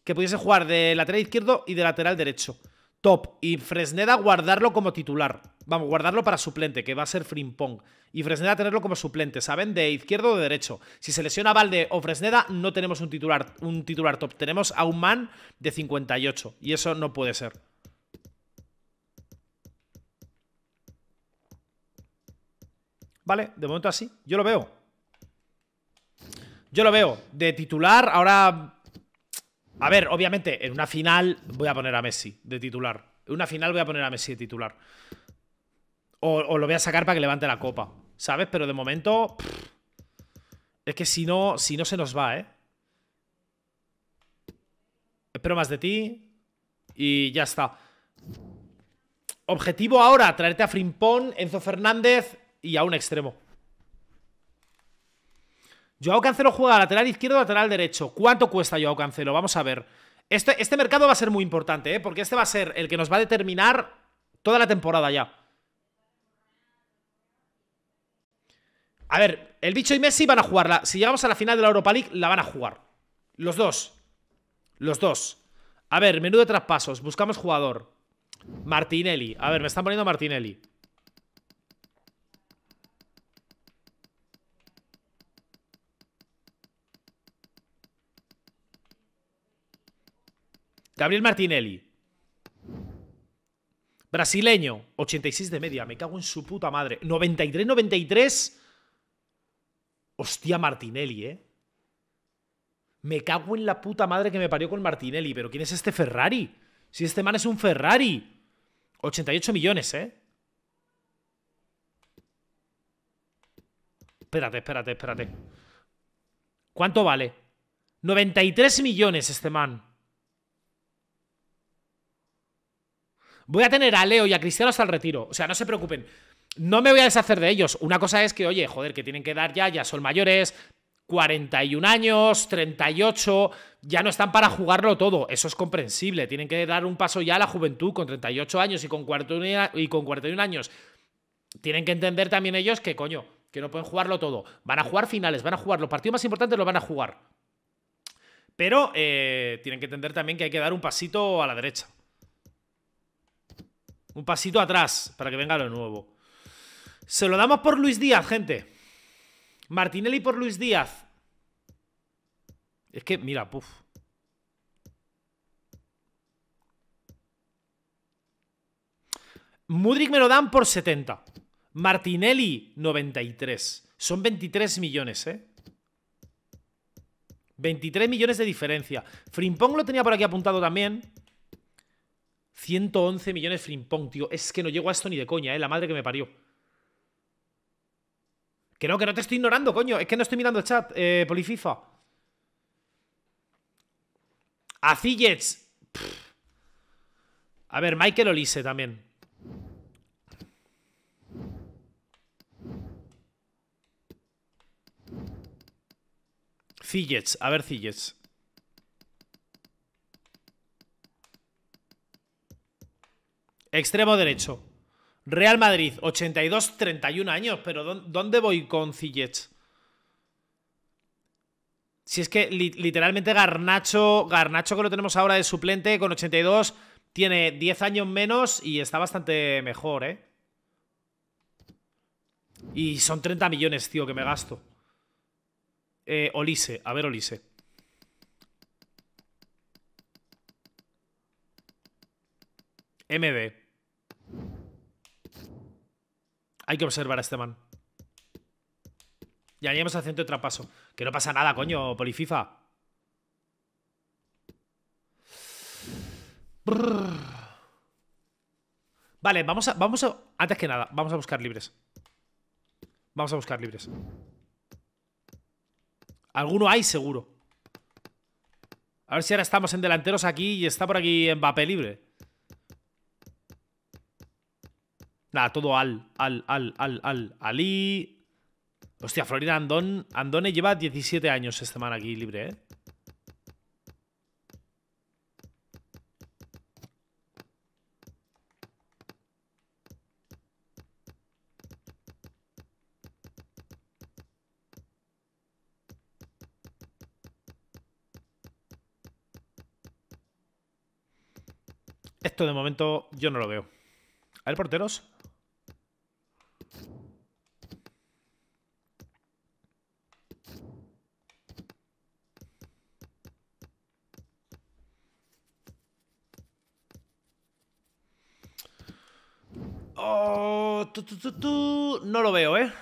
que pudiese jugar de lateral izquierdo y de lateral derecho. Top. Y Fresneda guardarlo como titular. Vamos, guardarlo para suplente, que va a ser Frimpong. Y Fresneda tenerlo como suplente, ¿saben? De izquierdo o de derecho. Si se lesiona Valde o Fresneda, no tenemos un titular, un titular top. Tenemos a un man de 58. Y eso no puede ser. Vale, de momento así. Yo lo veo. Yo lo veo de titular. Ahora. A ver, obviamente, en una final voy a poner a Messi de titular. En una final voy a poner a Messi de titular. O, lo voy a sacar para que levante la copa. ¿Sabes? Pero de momento. es que si no, si no se nos va, ¿eh? Espero más de ti. Y ya está. Objetivo ahora, traerte a Frimpón, Enzo Fernández y a un extremo. Joao Cancelo juega lateral izquierdo, lateral derecho. ¿Cuánto cuesta Joao Cancelo? Vamos a ver. Este, este mercado va a ser muy importante, ¿eh? Porque este va a ser el que nos va a determinar toda la temporada ya. A ver, el bicho y Messi van a jugarla. Si llegamos a la final de la Europa League, la van a jugar. Los dos. Los dos. A ver, menú de traspasos. Buscamos jugador. Martinelli. A ver, me están poniendo Martinelli. Gabriel Martinelli. Brasileño, 86 de media. Me cago en su puta madre. 93-93. Hostia, Martinelli, ¿eh? Me cago en la puta madre que me parió con Martinelli. Pero ¿quién es este Ferrari? Si este man es un Ferrari. 88 millones, ¿eh? Espérate, espérate, espérate. ¿Cuánto vale? 93 millones este man. Voy a tener a Leo y a Cristiano hasta el retiro. O sea, no se preocupen. No me voy a deshacer de ellos. Una cosa es que, oye, joder, que tienen que dar ya, ya son mayores, 41 años, 38, ya no están para jugarlo todo. Eso es comprensible. Tienen que dar un paso ya a la juventud con 38 años y con 41, y con 41 años. Tienen que entender también ellos que, coño, que no pueden jugarlo todo. Van a jugar finales, van a jugar. Los partidos más importantes los van a jugar. Pero eh, tienen que entender también que hay que dar un pasito a la derecha. Un pasito atrás para que venga lo nuevo. Se lo damos por Luis Díaz, gente. Martinelli por Luis Díaz. Es que, mira, puf. Mudrik me lo dan por 70. Martinelli, 93. Son 23 millones, ¿eh? 23 millones de diferencia. Frimpong lo tenía por aquí apuntado también. 111 millones Frimpong, tío. Es que no llego a esto ni de coña, ¿eh? La madre que me parió. Que no, que no te estoy ignorando, coño. Es que no estoy mirando el chat, eh, Polififa. A Zillets. A ver, Michael Olise también. Zillets, a ver Zillets. Extremo derecho. Real Madrid, 82, 31 años. Pero ¿dónde voy con Zillets? Si es que literalmente Garnacho, Garnacho que lo tenemos ahora de suplente con 82, tiene 10 años menos y está bastante mejor, ¿eh? Y son 30 millones, tío, que me gasto. Eh, Olise, a ver Olise. MD. Hay que observar a este man. Ya llegamos al centro de. Que no pasa nada, coño, polififa. Vale, vamos a, vamos a... Antes que nada, vamos a buscar libres. Vamos a buscar libres. Alguno hay, seguro. A ver si ahora estamos en delanteros aquí y está por aquí Mbappé libre. Nada, todo al, al, al, al, al, Ali. Hostia, Florida Andón, Andone lleva 17 años esta semana aquí libre, ¿eh? Esto de momento yo no lo veo. Ver, porteros. Oh, tu, tu, tu. No lo veo, ¿eh?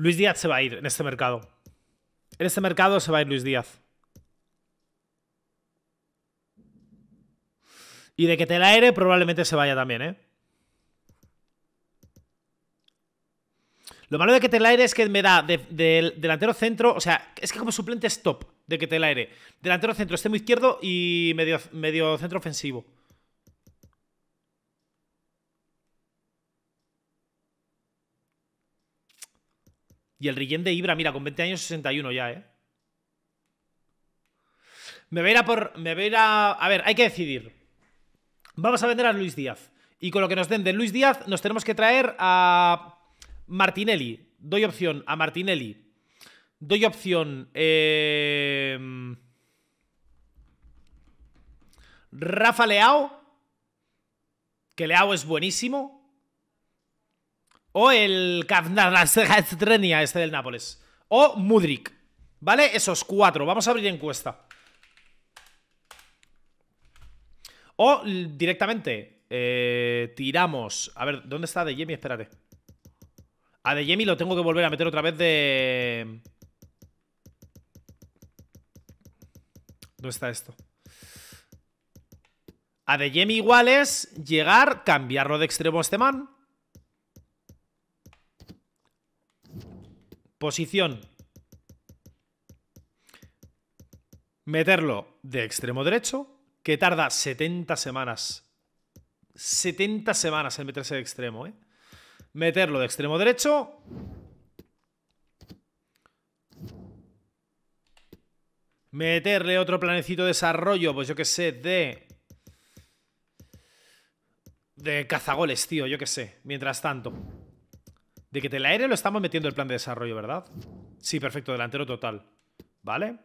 Luis Díaz se va a ir en este mercado. En este mercado se va a ir Luis Díaz. Y de que te aire probablemente se vaya también, ¿eh? Lo malo de que te aire es que me da del delantero centro, o sea, es que como suplente es top de que te aire. Delantero centro extremo izquierdo y medio, medio centro ofensivo. Y el Rillén de Ibra, mira, con 20 años 61 ya, ¿eh? Me voy a ir a por... Me voy a a... Ver, hay que decidir. Vamos a vender a Luis Díaz. Y con lo que nos den de Luis Díaz, nos tenemos que traer a Martinelli. Doy opción a Martinelli. Doy opción... Eh... Rafa Leao. Que Leao es buenísimo. O el Kavnastrenia, este del Nápoles. O Mudrik. ¿Vale? Esos cuatro. Vamos a abrir encuesta. O directamente eh, tiramos... A ver, ¿dónde está De Jemi? Espérate. A De Jemi lo tengo que volver a meter otra vez de... ¿Dónde está esto? A De Jemi igual es llegar, cambiarlo de extremo a este man Posición. Meterlo de extremo derecho, que tarda 70 semanas. 70 semanas en meterse de extremo, ¿eh? Meterlo de extremo derecho. Meterle otro planecito de desarrollo, pues yo que sé, de... De cazagoles, tío, yo que sé. Mientras tanto. De que te aire lo estamos metiendo el plan de desarrollo, ¿verdad? Sí, perfecto, delantero total. ¿Vale?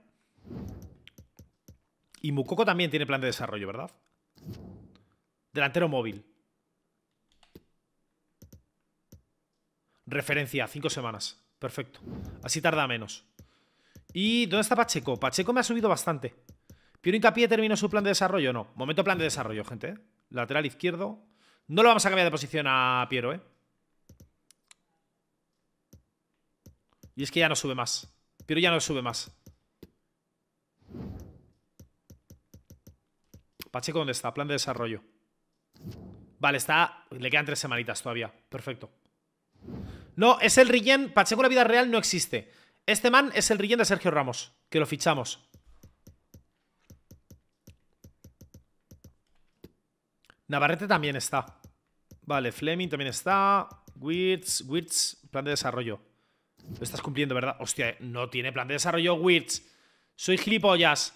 Y Mukoko también tiene plan de desarrollo, ¿verdad? Delantero móvil. Referencia, cinco semanas. Perfecto. Así tarda menos. ¿Y dónde está Pacheco? Pacheco me ha subido bastante. ¿Piero Hincapié terminó su plan de desarrollo? No. Momento plan de desarrollo, gente. ¿eh? Lateral izquierdo. No lo vamos a cambiar de posición a Piero, ¿eh? Y es que ya no sube más. Pero ya no sube más. Pacheco, ¿dónde está? Plan de desarrollo. Vale, está... Le quedan tres semanitas todavía. Perfecto. No, es el Rillén. Pacheco en la vida real no existe. Este man es el Rillén de Sergio Ramos. Que lo fichamos. Navarrete también está. Vale, Fleming también está. Wirtz, Wirtz, plan de desarrollo. Lo estás cumpliendo, ¿verdad? Hostia, no tiene plan de desarrollo Wirtz. Soy gilipollas.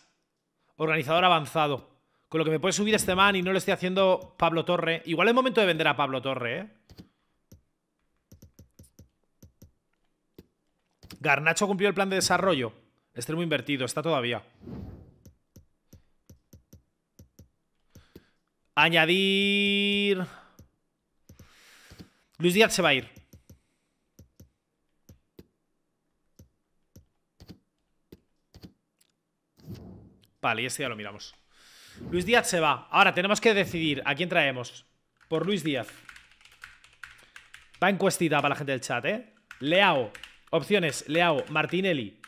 Organizador avanzado. Con lo que me puede subir este man y no lo estoy haciendo Pablo Torre. Igual es momento de vender a Pablo Torre, ¿eh? Garnacho cumplió el plan de desarrollo. Extremo invertido, está todavía. Añadir... Luis Díaz se va a ir. Vale, y este ya lo miramos. Luis Díaz se va. Ahora tenemos que decidir a quién traemos. Por Luis Díaz. Va encuestita para la gente del chat, ¿eh? Leao. Opciones. Leao. Martinelli.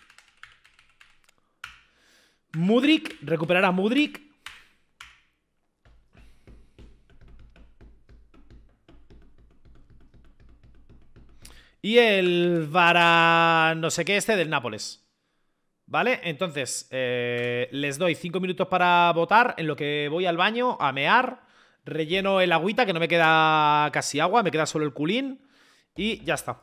Mudrik. Recuperar a Mudrik. Y el Vara... no sé qué este del Nápoles. ¿Vale? Entonces, eh, les doy cinco minutos para votar en lo que voy al baño a mear. Relleno el agüita, que no me queda casi agua, me queda solo el culín. Y ya está.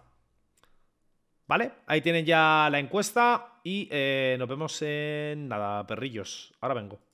¿Vale? Ahí tienen ya la encuesta y eh, nos vemos en nada, perrillos. Ahora vengo.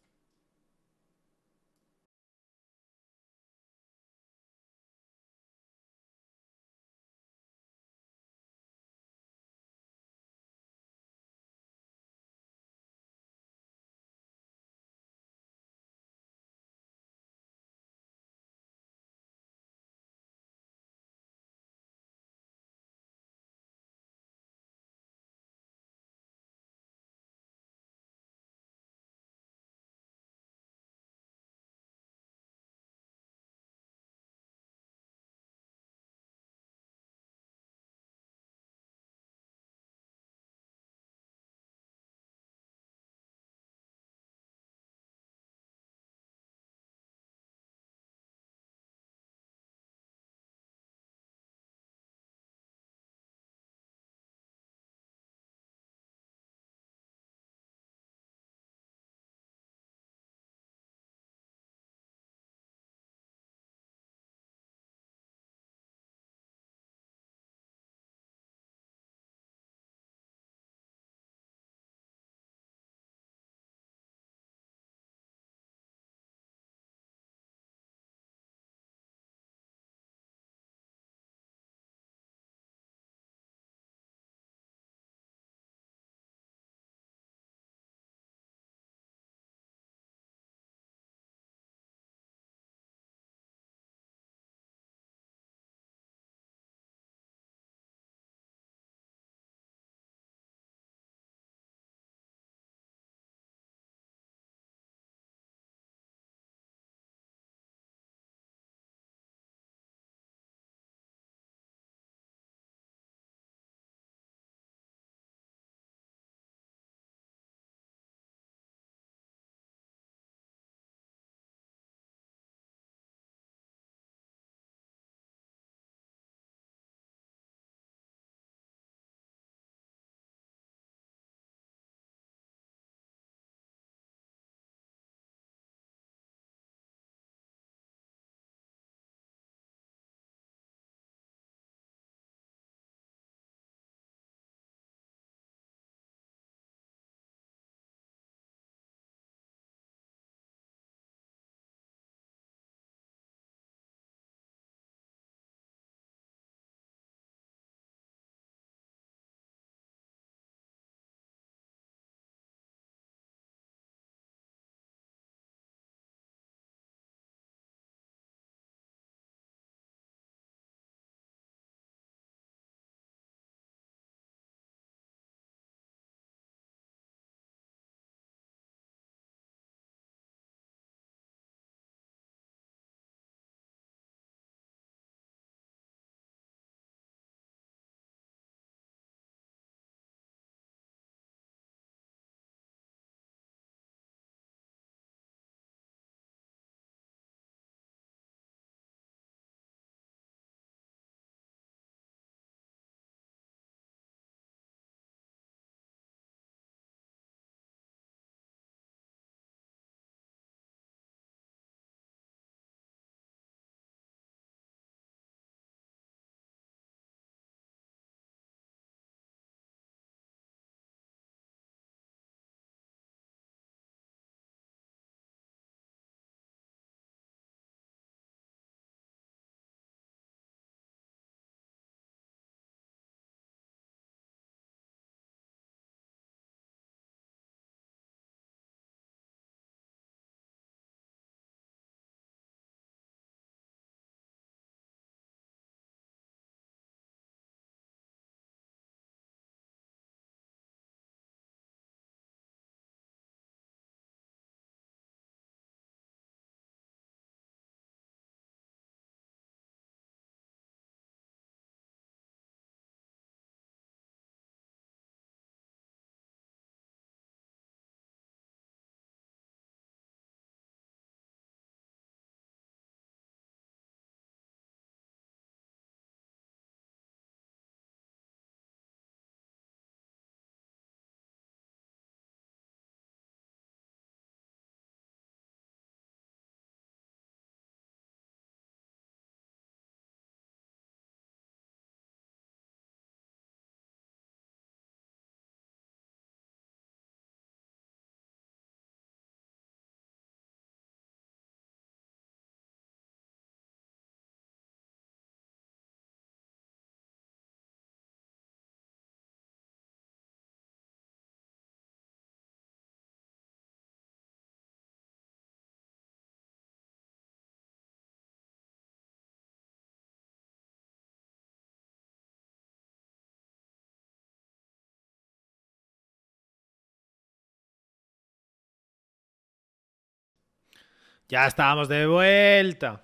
Ya estábamos de vuelta.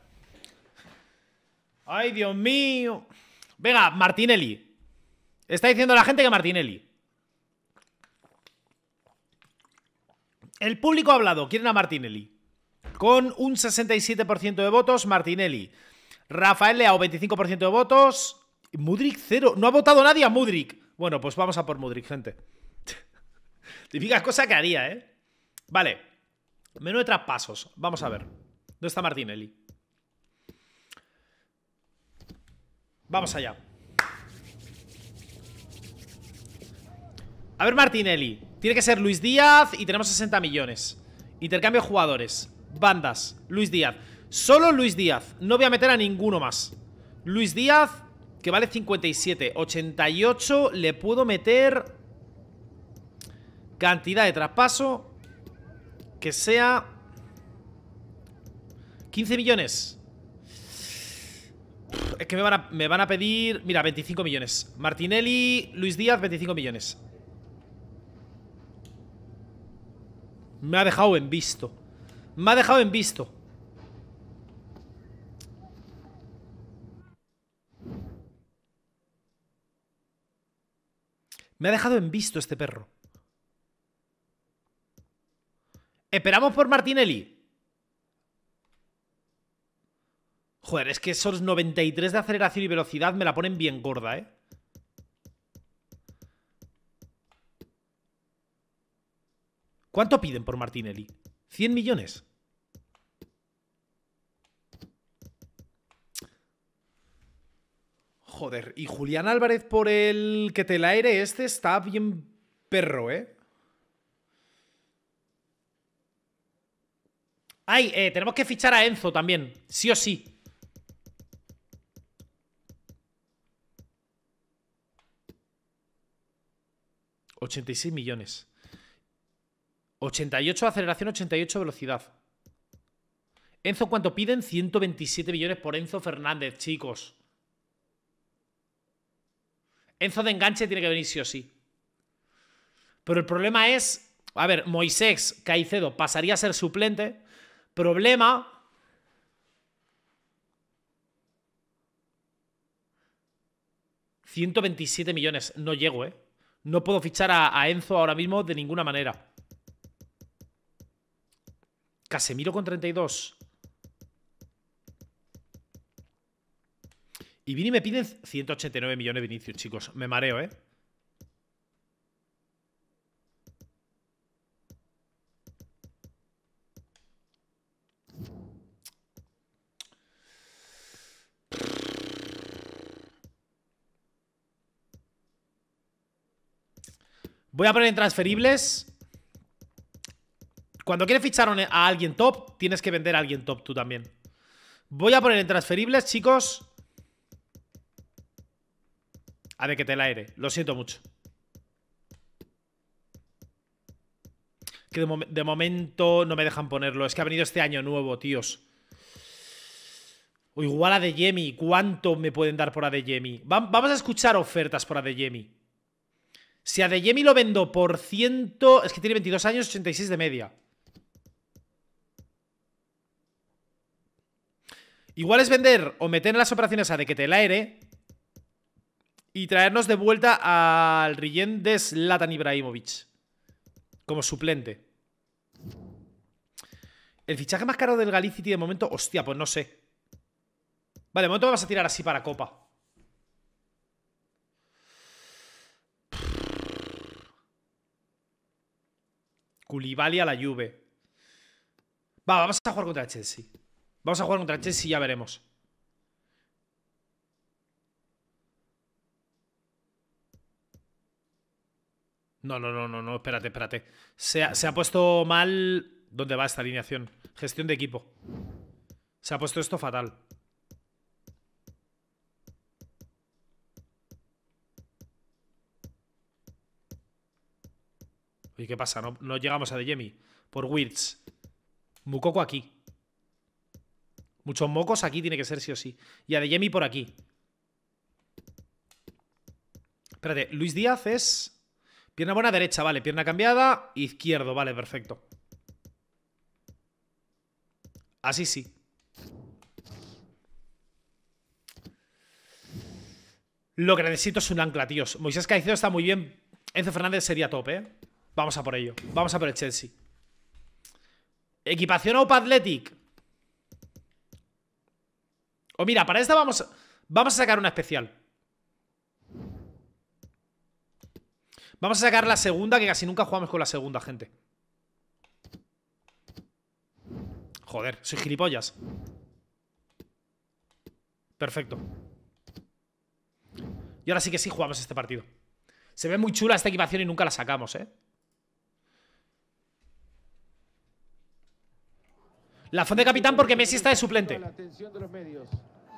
Ay, Dios mío. Venga, Martinelli. Está diciendo la gente que Martinelli. El público ha hablado, quieren a Martinelli. Con un 67% de votos, Martinelli. Rafael Leao, 25% de votos. Mudrik, cero. No ha votado nadie a Mudrik. Bueno, pues vamos a por Mudrik, gente. Típica cosa que haría, ¿eh? Vale. Menú de traspasos. Vamos a ver. ¿Dónde está Martinelli? Vamos allá. A ver, Martinelli. Tiene que ser Luis Díaz y tenemos 60 millones. Intercambio de jugadores. Bandas. Luis Díaz. Solo Luis Díaz. No voy a meter a ninguno más. Luis Díaz, que vale 57. 88. Le puedo meter... Cantidad de traspaso. Que sea... 15 millones. Es que me van, a, pedir... Mira, 25 millones. Martinelli, Luis Díaz, 25 millones. Me ha dejado en visto. Me ha dejado en visto. Me ha dejado en visto este perro. Esperamos por Martinelli. Joder, es que esos 93 de aceleración y velocidad me la ponen bien gorda, ¿eh? ¿Cuánto piden por Martinelli? ¿100 millones? Joder, y Julián Álvarez por el que te la aire este está bien perro, ¿eh? Ay, eh, tenemos que fichar a Enzo también, sí o sí. ¿86 millones? 88 aceleración, 88 velocidad. Enzo, ¿cuánto piden? 127 millones por Enzo Fernández, chicos. Enzo de enganche tiene que venir sí o sí. Pero el problema es... A ver, Moisés Caicedo pasaría a ser suplente. Problema... ¿127 millones? No llego, ¿eh? No puedo fichar a Enzo ahora mismo de ninguna manera. Casemiro con 32. Y Vini me piden 189 millones Vinicius, chicos. Me mareo, ¿eh? Voy a poner en transferibles cuando quieres fichar a alguien top, tienes que vender a alguien top tú también. Voy a poner en transferibles, chicos. A de que te la aire. Lo siento mucho. Que de, momento no me dejan ponerlo. Es que ha venido este año nuevo, tíos. O igual a de Yemi. ¿Cuánto me pueden dar por Adeyemi? Vamos a escuchar ofertas por Adeyemi. Si Adeyemi lo vendo por ciento... Es que tiene 22 años, 86 de media. Igual es vender o meter en las operaciones a de que te la y traernos de vuelta al Rillén de Zlatan Ibrahimovic como suplente. El fichaje más caro del Galicity de momento, hostia, pues no sé. Vale, de momento vamos a tirar así para Copa. Koulibaly a la Juve. Va, vamos a jugar contra el Chelsea. Vamos a jugar contra Chelsea y ya veremos. No, no, no, no, no, espérate, espérate. Se ha, se ha puesto mal... ¿Dónde va esta alineación? Gestión de equipo. Se ha puesto esto fatal. Oye, ¿qué pasa? No, llegamos a De Jemi. Por Wirtz. Mukoko aquí. Muchos mocos aquí tiene que ser sí o sí. Y a De por aquí. Espérate, Luis Díaz es... Pierna buena derecha, vale. Pierna cambiada, izquierdo, vale, perfecto. Así sí. Lo que necesito es un ancla, tíos. Moisés Caicedo está muy bien. Enzo Fernández sería top, ¿eh? Vamos a por ello. Vamos a por el Chelsea. Equipación Opa Athletic. O mira, para esta vamos, vamos a sacar una especial. Vamos a sacar la segunda, que casi nunca jugamos con la segunda, gente. Joder, soy gilipollas. Perfecto. Y ahora sí que sí jugamos este partido. Se ve muy chula esta equipación y nunca la sacamos, ¿eh? La fonda de capitán porque Messi está de suplente. La atención de los medios.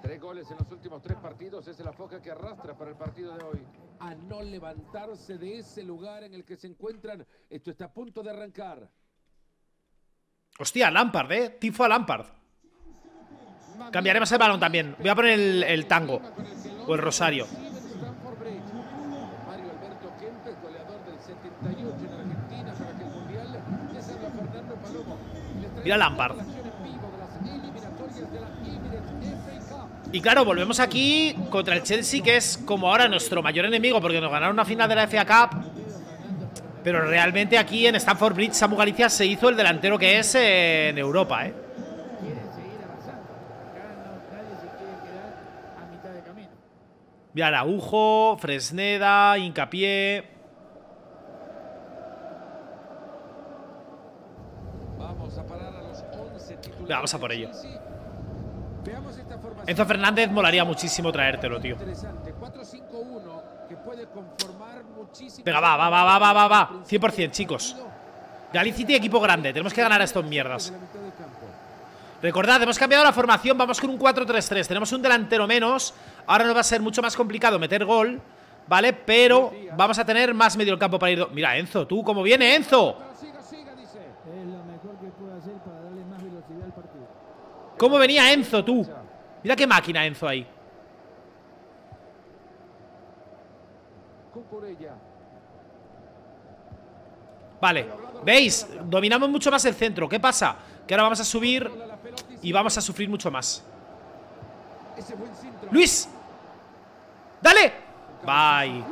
Tres goles en los últimos tres partidos es la foca que arrastra para el partido de hoy. A no levantarse de ese lugar en el que se encuentran. Esto está a punto de arrancar. Hostia, Lampard, ¿eh? Tifo a Lampard. Cambiaremos el balón también. Voy a poner el, el tango. O el rosario. Stamford Bridge. Mario Alberto Kempes, goleador del 78 en Argentina para que el Mundial. Les habla Fernando Palomo. Les traemos Mira Lampard. la relación en vivo de las eliminatorias de la Emirates FA Cup. Y claro, volvemos aquí contra el Chelsea, que es como ahora nuestro mayor enemigo, porque nos ganaron una final de la FA Cup. Pero realmente aquí en Stamford Bridge, Samu Galicia se hizo el delantero que es en Europa, ¿eh? Mira, Araujo, Fresneda, Hincapié. Vamos a parar a los 11 titulares. Vamos a por ello. del Chelsea. Veamos esta formación. Enzo Fernández molaría muchísimo traértelo, tío. Interesante. 4-5-1 que puede conformar muchísimo. Venga, va, va, va, va, va, va, va. 100%, chicos. Galicity, equipo grande. Tenemos que ganar a estos mierdas. Recordad, hemos cambiado la formación. Vamos con un 4-3-3. Tenemos un delantero menos. Ahora nos va a ser mucho más complicado meter gol. ¿Vale? Pero vamos a tener más medio el campo para ir. Mira, Enzo, tú, ¿cómo viene, Enzo? Pero siga, siga, dice. Es lo mejor que puede hacer para darle más velocidad al partido. ¿Cómo venía Enzo, tú? Mira qué máquina Enzo ahí. Vale, ¿veis? Dominamos mucho más el centro. ¿Qué pasa? Que ahora vamos a subir y vamos a sufrir mucho más. ¡Luis! ¡Dale! Bye.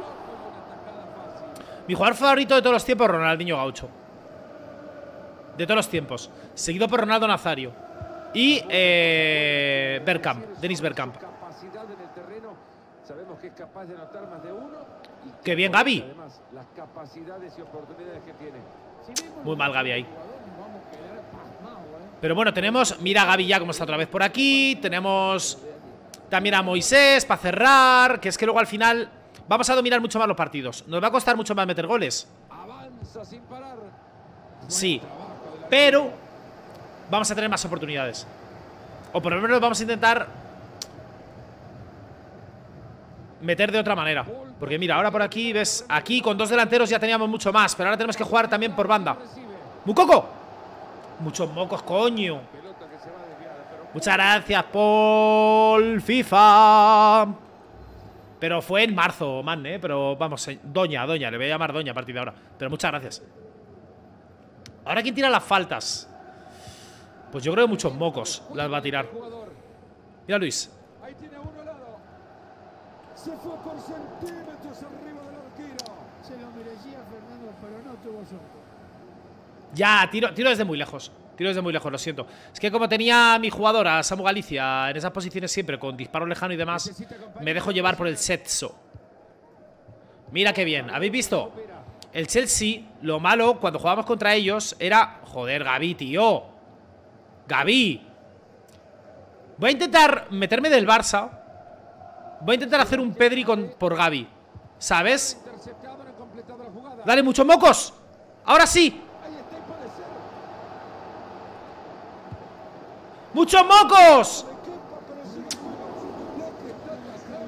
Mi jugador favorito de todos los tiempos, Ronaldinho Gaucho. De todos los tiempos. Seguido por Ronaldo Nazario. Y eh, Bergkamp, Dennis Bergkamp. Sabemos que es capaz de anotar más de uno. y Qué bien, Gaby. Además, las capacidades y oportunidades que tiene. Si vemos Muy mal Gaby ahí. ¿eh? Pero bueno, tenemos. Mira a Gaby ya como está otra vez por aquí. Tenemos también a Moisés para cerrar. Que es que luego al final vamos a dominar mucho más los partidos. Nos va a costar mucho más meter goles. Sí. Pero vamos a tener más oportunidades. O por lo menos vamos a intentar meter de otra manera. Porque mira, ahora por aquí, ves, aquí con dos delanteros ya teníamos mucho más, pero ahora tenemos que jugar también por banda. ¡Mucoco! Muchos mocos, coño. Muchas gracias, Paul FIFA. Pero fue en marzo, man, ¿eh? Pero vamos, eh, Doña, Doña, le voy a llamar Doña a partir de ahora. Pero muchas gracias. Ahora, ¿quién tira las faltas? Pues yo creo que muchos mocos las va a tirar. Mira, Luis. Ahí tiene a uno al lado. Se fue por centímetros arriba del arquero. Se lo merecía Fernando, pero no tuvo suerte. Ya, tiro, tiro desde muy lejos. Tiro desde muy lejos, lo siento. Es que como tenía mi jugador a Samu Galicia en esas posiciones siempre, con disparo lejano y demás, me dejo llevar por el sexo. Mira qué bien. ¿Habéis visto? El Chelsea, lo malo cuando jugábamos contra ellos era. Joder, Gaby, tío. Gaby. Voy a intentar meterme del Barça. Voy a intentar hacer un Pedri con, por Gaby. ¿Sabes? Dale, muchos mocos. Ahora sí. ¡Muchos mocos!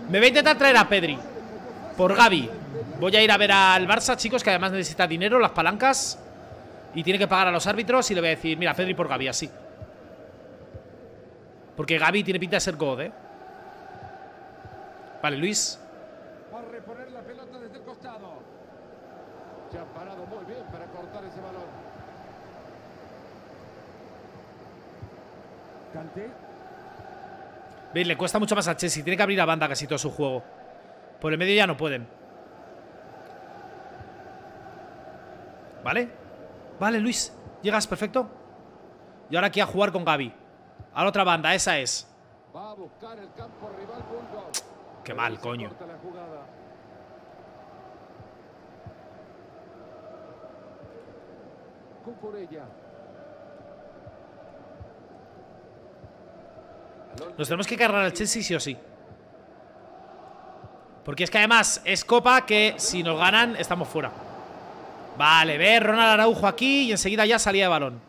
Me voy a intentar traer a Pedri. Por Gaby. Voy a ir a ver al Barça, chicos, que además necesita dinero, las palancas. Y tiene que pagar a los árbitros. Y le voy a decir, mira, Pedri por Gaby, así. Porque Gaby tiene pinta de ser God, ¿eh? Vale, Luis. Va a reponer la pelota desde el costado. Se ha parado muy bien para cortar ese balón. ¿Veis? Le cuesta mucho más a Chelsea. Tiene que abrir a banda casi todo su juego. Por el medio ya no pueden. ¿Vale? Vale, Luis. Llegas, perfecto. Y ahora aquí a jugar con Gaby. A la otra banda, esa es. Va a buscar el campo rival Bulldog. Qué mal, coño. Nos tenemos que cargar al Chelsea sí o sí. Porque es que además es copa que si nos ganan estamos fuera. Vale, ve Ronald Araujo aquí y enseguida ya salía de balón.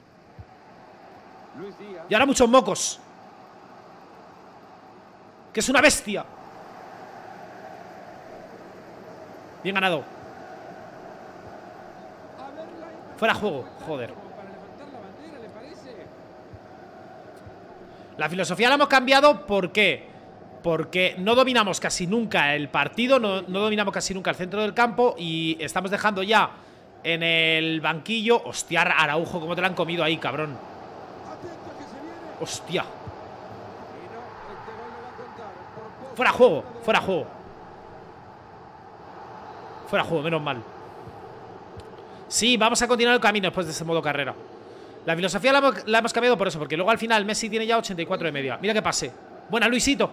Luis. Y ahora muchos mocos. Que es una bestia. Bien ganado. Fuera juego, joder. La filosofía la hemos cambiado, ¿por qué? Porque no dominamos casi nunca el partido, no, no dominamos casi nunca el centro del campo y estamos dejando ya en el banquillo. Hostia, Araujo, cómo te la han comido ahí, cabrón. Poco. Fuera juego, fuera juego. Fuera juego, menos mal. Sí, vamos a continuar el camino después de ese modo carrera. La filosofía la hemos, la hemos cambiado por eso, porque luego al final Messi tiene ya 84 de media. Mira qué pase. Buena, Luisito.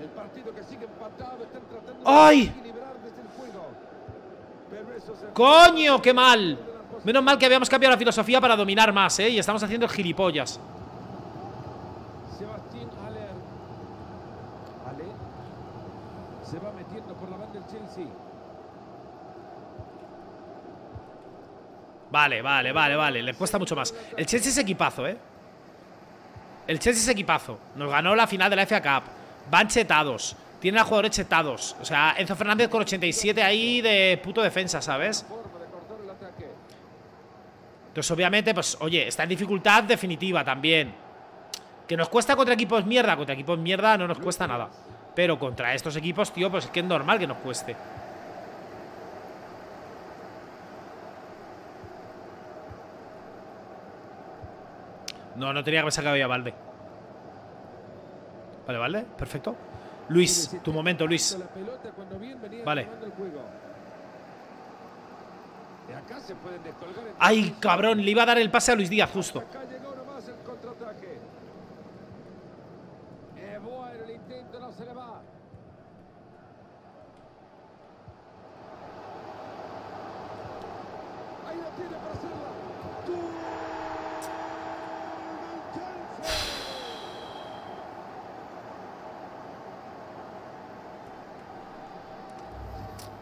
El partido que sigue empatado. Están tratando ¡Ay! de equilibrar desde el juego. Pero eso se ¡Coño, qué mal! Menos mal que habíamos cambiado la filosofía para dominar más, ¿eh? Y estamos haciendo el gilipollas. Sebastián Aller. Ale. Se va metiendo por la banda del Chelsea. Vale, vale, vale, vale. Le cuesta mucho más. El Chelsea es equipazo, ¿eh? El Chelsea es equipazo. Nos ganó la final de la FA Cup. Van chetados. Tienen a jugadores chetados. O sea, Enzo Fernández con 87 ahí de puto defensa, ¿sabes? Forma de cortar el ataque. Entonces, obviamente, pues, oye, está en dificultad definitiva también. Que nos cuesta contra equipos mierda. Contra equipos mierda no nos cuesta nada. Pero contra estos equipos, tío, pues es que es normal que nos cueste. No, no tenía que haber sacado ya Valde. Vale, Valde, perfecto. Luis, tu momento, Luis. Vale. tomando el juego. De acá se pueden descolgar. Ay, cabrón, le iba a dar el pase a Luis Díaz justo.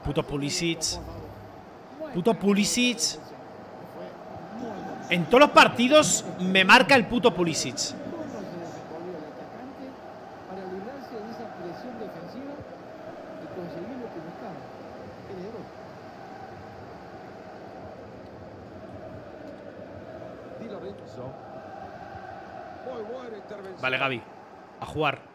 Puto Pulisic. Puto Pulisic. En todos los partidos me marca el puto Pulisic. ¿Cómo se desenvolvió el atacante para librarse de esa presión defensiva y conseguir lo que buscaba? Que le gol. Di Lorenzo. Muy buena intervención. Vale, Gaby. A jugar.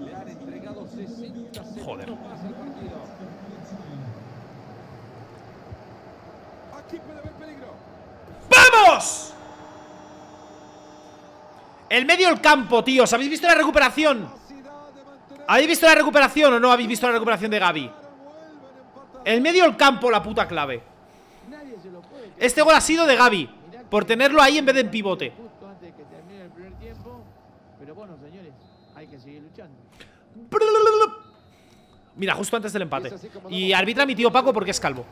Le han entregado 60 segundos Joder. más al partido. Aquí puede haber peligro. ¡Vamos! El medio del campo, tíos. ¿Habéis visto la recuperación? ¿Habéis visto la recuperación o no habéis visto la recuperación de Gaby? El medio del campo, la puta clave. Este gol ha sido de Gaby. Por tenerlo ahí en vez de en pivote. Mira, justo antes del empate. Y arbitra mi tío Paco porque es calvo.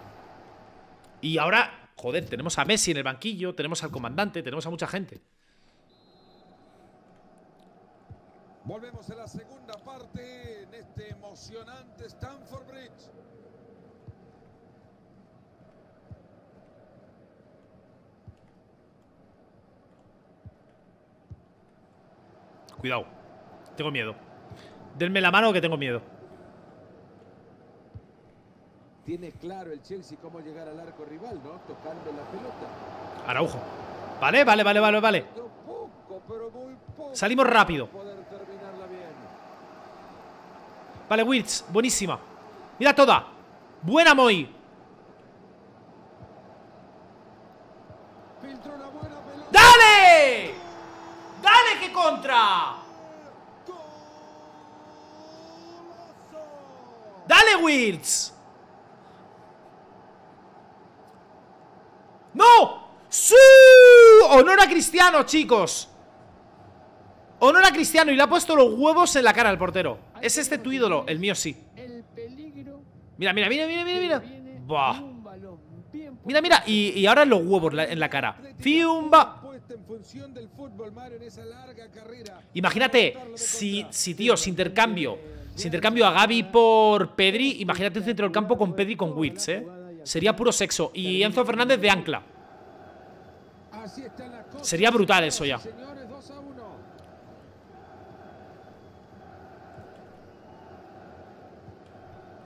Y ahora, joder, tenemos a Messi en el banquillo, tenemos al comandante, tenemos a mucha gente. Volvemos a la segunda parte en este emocionante Stanford Bridge. Cuidado. Tengo miedo. Denme la mano que tengo miedo. Tiene claro el Chelsea cómo llegar al arco rival, ¿no? Tocando la pelota. Araujo. Vale, vale, vale, vale, vale. Salimos rápido. Vale, Wills, buenísima Mira toda Buena Moy ¡Dale! ¡Dale que contra! ¡Dale, Wills! ¡No! ¡Sí! Honor a Cristiano, chicos Honor a Cristiano y le ha puesto los huevos en la cara al portero ¿Es este tu ídolo? El mío sí. Mira, mira, mira, mira, mira, mira. Buah. Mira, mira, y, ahora los huevos en la cara. Fiumba. Imagínate Si, si tío, si intercambio Si intercambio a Gaby por Pedri Imagínate un centro del campo con Pedri con Witz, eh Sería puro sexo. Y Enzo Fernández de ancla. Sería brutal eso ya.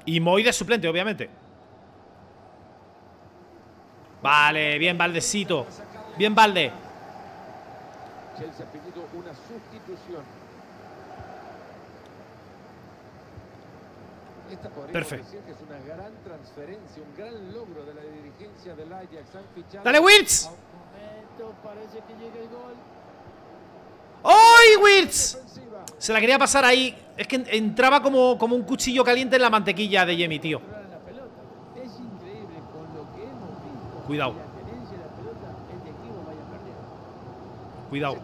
Y Moy de suplente, obviamente. Vale, bien Valdecito. Bien Valde. Perfecto. ¡Dale, Wirtz! ¡Ay! Se la quería pasar ahí. Es que entraba como, como un cuchillo caliente en la mantequilla de Jemmy, tío. Cuidado. Cuidado.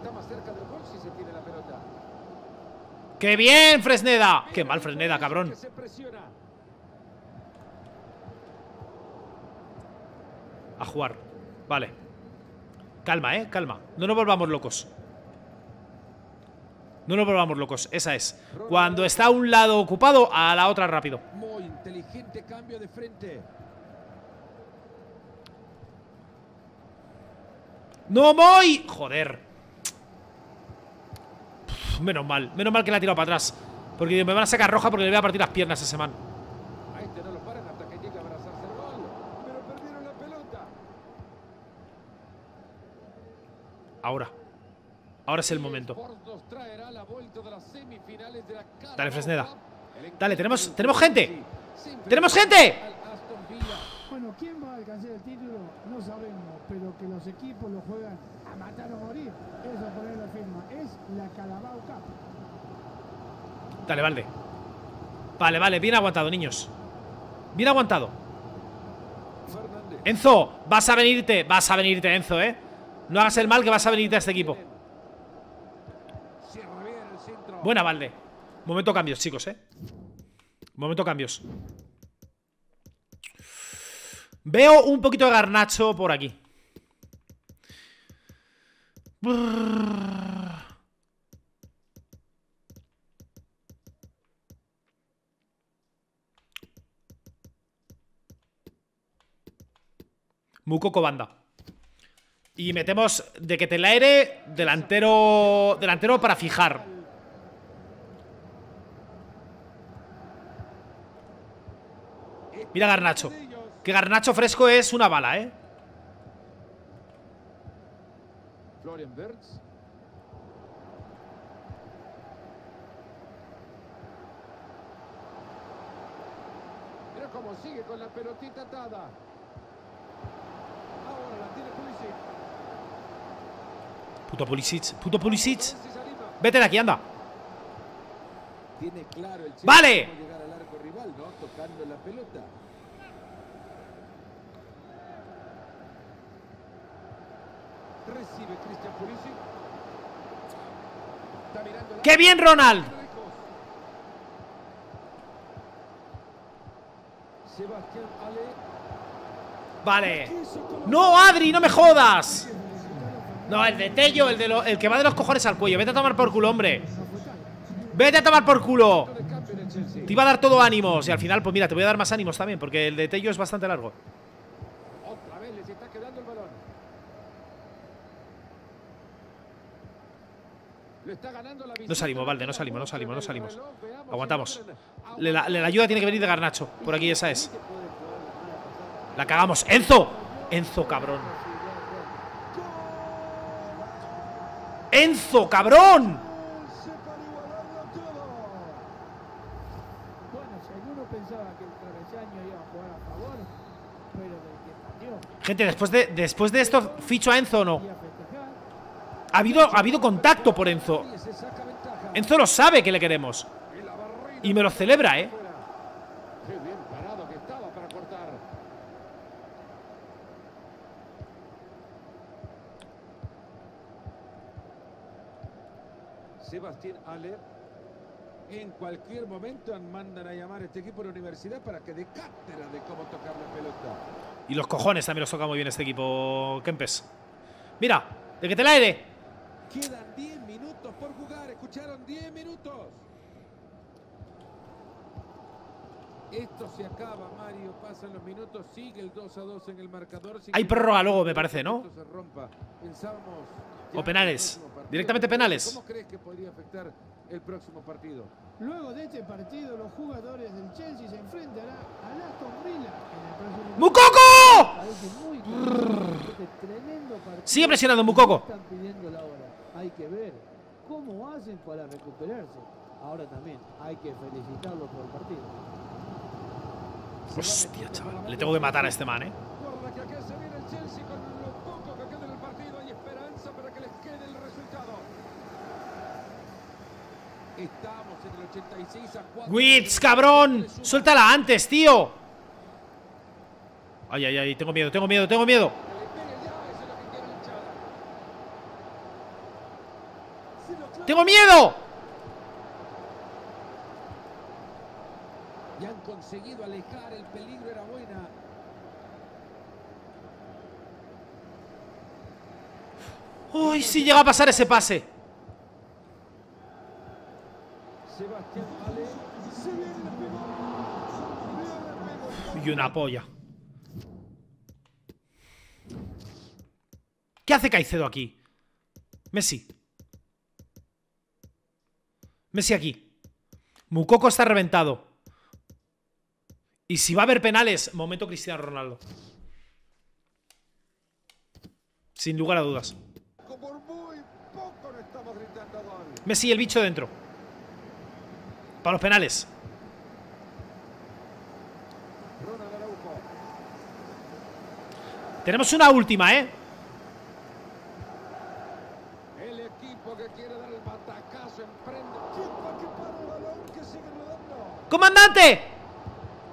¡Qué bien, Fresneda! ¡Qué mal, Fresneda, cabrón! A jugar. Vale. Calma, eh, calma. No nos volvamos locos. No nos volvamos locos, esa es. Cuando está un lado ocupado, a la otra rápido. Muy inteligente cambio de frente. ¡No, Moy! Joder. menos mal. Menos mal que la ha tirado para atrás. Porque me van a sacar roja porque le voy a partir las piernas a ese man. Ahora. Ahora es el momento. Dale, Fresneda. Dale, tenemos, tenemos gente. ¡Tenemos gente! Bueno, ¿quién va a alcanzar el título? No sabemos, pero que los equipos lo juegan a matar o morir, eso poner la firma. Es la Calabao Cup. Dale, Valde. Vale, vale, bien aguantado, niños. Bien aguantado. Enzo, vas a venirte, vas a venirte, Enzo, ¿eh? No hagas el mal que vas a venirte a este equipo. Buena, Valde. Momento cambios, chicos, ¿eh? Momento cambios. Veo un poquito de garnacho por aquí. Mucoco banda. Y metemos de que te la aire delantero, delantero para fijar. Mira Garnacho. Que Garnacho fresco es una bala, ¿eh? Florian Mira cómo sigue con la pelotita atada. Puto Pulisic, puto Pulisic. Vete de aquí, anda. ¡Vale! ¡Qué bien, Ronald! Vale. ¡No, Adri! ¡No me jodas! No, el de Tello, el, de el que va de los cojones al cuello. Vete a tomar por culo, hombre. Vete a tomar por culo. Te iba a dar todo ánimos. Y al final, pues mira, te voy a dar más ánimos también. Porque el de Tello es bastante largo. No salimos, Valde, no salimos, no salimos, no salimos. Aguantamos. la, la ayuda tiene que venir de Garnacho. Por aquí esa es. La cagamos. ¡Enzo! Enzo, cabrón. ¡Enzo, cabrón! Gente, después de, después de esto, ¿ficho a Enzo o no? Ha habido, ha habido contacto por Enzo. Enzo lo sabe que le queremos. Y me lo celebra, ¿eh? Sebastián Aller. En cualquier momento mandan a llamar a este equipo de la universidad para que dé cátedra de cómo tocar la pelota. Y los cojones también los toca muy bien este equipo, Kempes. Mira, de que te la aire. Quedan 10 minutos por jugar. Escucharon 10 minutos. Esto se acaba, Mario. Pasan los minutos. Sigue el 2 a 2 en el marcador. Sigue Hay prórroga luego, me parece, ¿no? Pensábamos O penales. Directamente penales. ¿Cómo crees que podría afectar el próximo partido? Luego de este partido, los jugadores del Chelsea se enfrentarán al Aston Villa en partido. Sigue presionando Mukoko. Están pidiendo la hora. Hay que ver cómo hacen para recuperarse. Ahora también hay que felicitarlos por el partido. Hostia, chaval. Le tengo que matar a este man, eh. Estamos en el 86 a 4. Wits, cabrón. Suéltala antes, tío. Ay, ay, ay. Tengo miedo, tengo miedo, tengo miedo. Que le pegue ya, eso es lo que quiere la hinchada. Si lo clava, ¡Tengo miedo! Y han conseguido alejar, el peligro era buena. Uy, si llega a pasar ese pase. Sebastián Ale. Se viene el pegó. Y una polla. ¿Qué hace Caicedo aquí? Messi. Messi aquí. Mukoko está reventado. Y si va a haber penales, momento Cristiano Ronaldo. Sin lugar a dudas. Messi el bicho dentro. Para los penales. Tenemos una última, ¿eh? El equipo que quiere dar el batacazo emprende. Tiempo que para el balón que sigue rodando. ¡Comandante!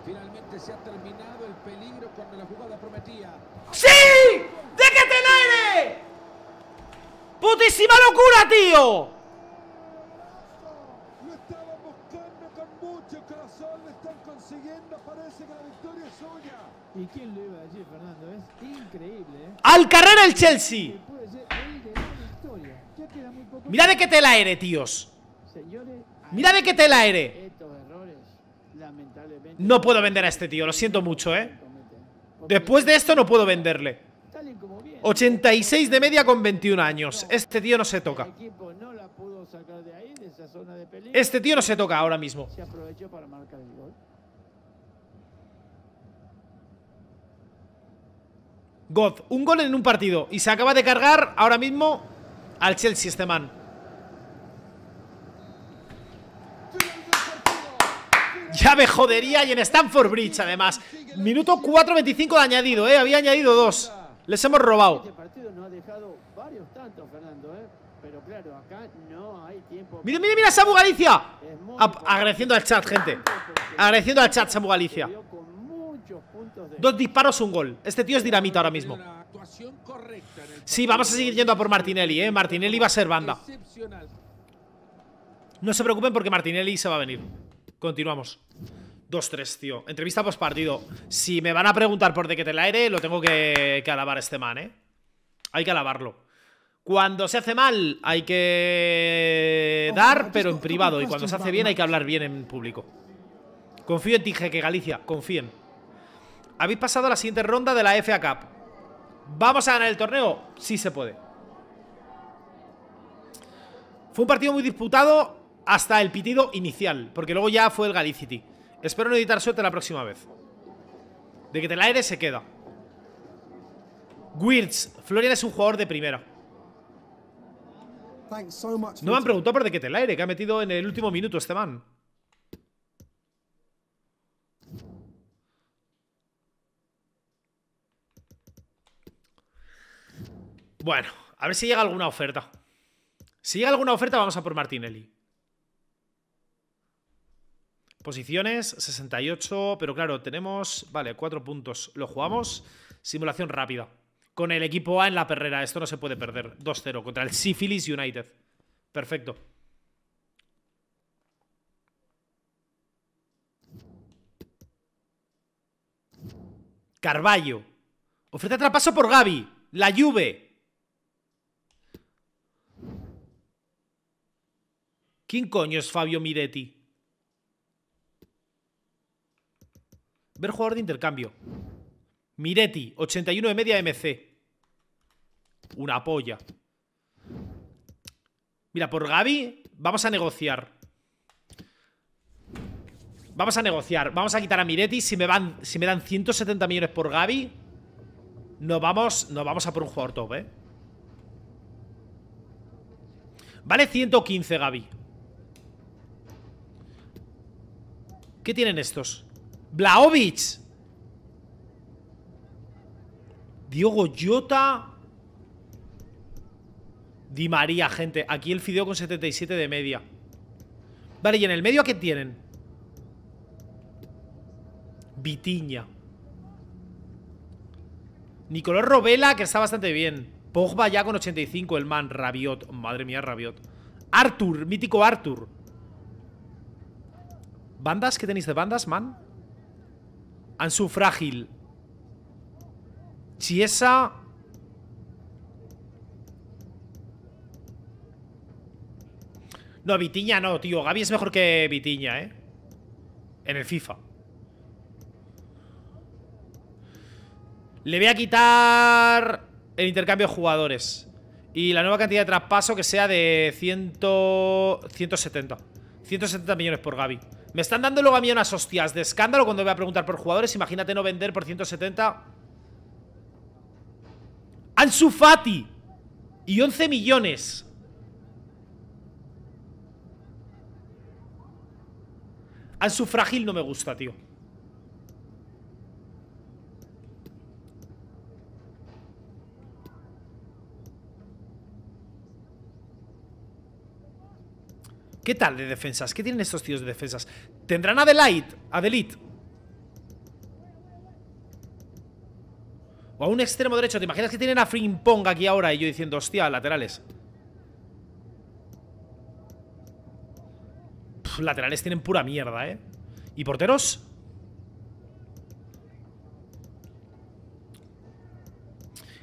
Finalmente se ha terminado el peligro cuando la jugada prometía. ¡Sí! ¡De que te la aire! ¡Putísima locura, tío! Lo estaban buscando con mucho corazón, lo están consiguiendo. Parece que la victoria es suya. ¿Y quién lo iba a decir, Fernando? Es increíble, ¿eh? ¡Al carrera el Chelsea! el. Mira de que te la aire, tíos. Mira de que te la aire. estos errores, lamentablemente. No puedo vender a este tío, lo siento mucho, ¿eh? Después de esto no puedo venderle. tal y como viene, 86 de media con 21 años. Este tío no se toca. Este tío no se toca ahora mismo. God, un gol en un partido. Y se acaba de cargar ahora mismo al Chelsea este man. Ya me jodería y en Stamford Bridge además. Minuto 4.25 de añadido, eh. Había añadido dos. Les hemos robado. Mira, mira, mira, Samu Galicia. Ap- agradeciendo al chat, gente. Agradeciendo al chat, Samu Galicia. Dos disparos, un gol. Este tío es dinamita ahora mismo. Sí, vamos a seguir yendo a por Martinelli, eh. Martinelli va a ser banda. No se preocupen porque Martinelli se va a venir. Continuamos. 2-3, tío. Entrevista post partido. Si me van a preguntar por de qué te la aire, lo tengo que, que alabar este man, ¿eh? Hay que alabarlo. Cuando se hace mal, hay que dar, pero en privado. Y cuando se hace bien, hay que hablar bien en público. Confío en ti, que Galicia. Confíen. Habéis pasado a la siguiente ronda de la FA Cup. ¿Vamos a ganar el torneo? Sí se puede. Fue un partido muy disputado hasta el pitido inicial, porque luego ya fue el Galicity. Espero no editar suerte la próxima vez. De que te la aire se queda. Wirtz, Florian es un jugador de primera. No me han preguntado por de que te la aire, que ha metido en el último minuto este man. Bueno, a ver si llega alguna oferta. Si llega alguna oferta, vamos a por Martinelli. Posiciones, 68, pero claro, tenemos, vale, cuatro puntos. Lo jugamos, simulación rápida. Con el equipo A en la perrera, esto no se puede perder. 2-0 contra el Syphilis United. Perfecto. Carballo. Oferta de traspaso por Gaby. La Juve. ¿Quién coño es Fabio Miretti? Ver jugador de intercambio. Miretti, 81 de media MC. Una polla. Mira, por Gaby vamos a negociar. Vamos a negociar. Vamos a quitar a Miretti. Si me, van, si me dan 170 millones por Gaby, nos vamos, nos vamos a por un jugador top, ¿eh? Vale 115 Gaby. ¿Qué tienen estos? Blaovic. Diogo Jota. Di María, gente. Aquí el Fideo con 77 de media. Vale, ¿y en el medio qué tienen? Vitiña. Nicolás Robela, que está bastante bien. Pogba ya con 85, el man. Rabiot. Madre mía, Rabiot. Arthur, mítico Arthur. ¿Bandas? ¿Qué tenéis de bandas, man? Ansu Frágil. Chiesa. No, Vitiña no, tío. Gaby es mejor que Vitiña, ¿eh? En el FIFA. Le voy a quitar el intercambio de jugadores. Y la nueva cantidad de traspaso que sea de 100... 170. 170 millones por Gaby. Me están dando luego a mí unas hostias de escándalo cuando voy a preguntar por jugadores. Imagínate no vender por 170. Ansu Fati. Y 11 millones. Ansu Frágil no me gusta, tío. ¿Qué tal de defensas? ¿Qué tienen estos tíos de defensas? ¿Tendrán Adelaide? Adelite. O a un extremo derecho. ¿Te imaginas que tienen a Frimpong aquí ahora? Y yo diciendo, hostia, laterales. laterales tienen pura mierda, ¿eh? ¿Y porteros?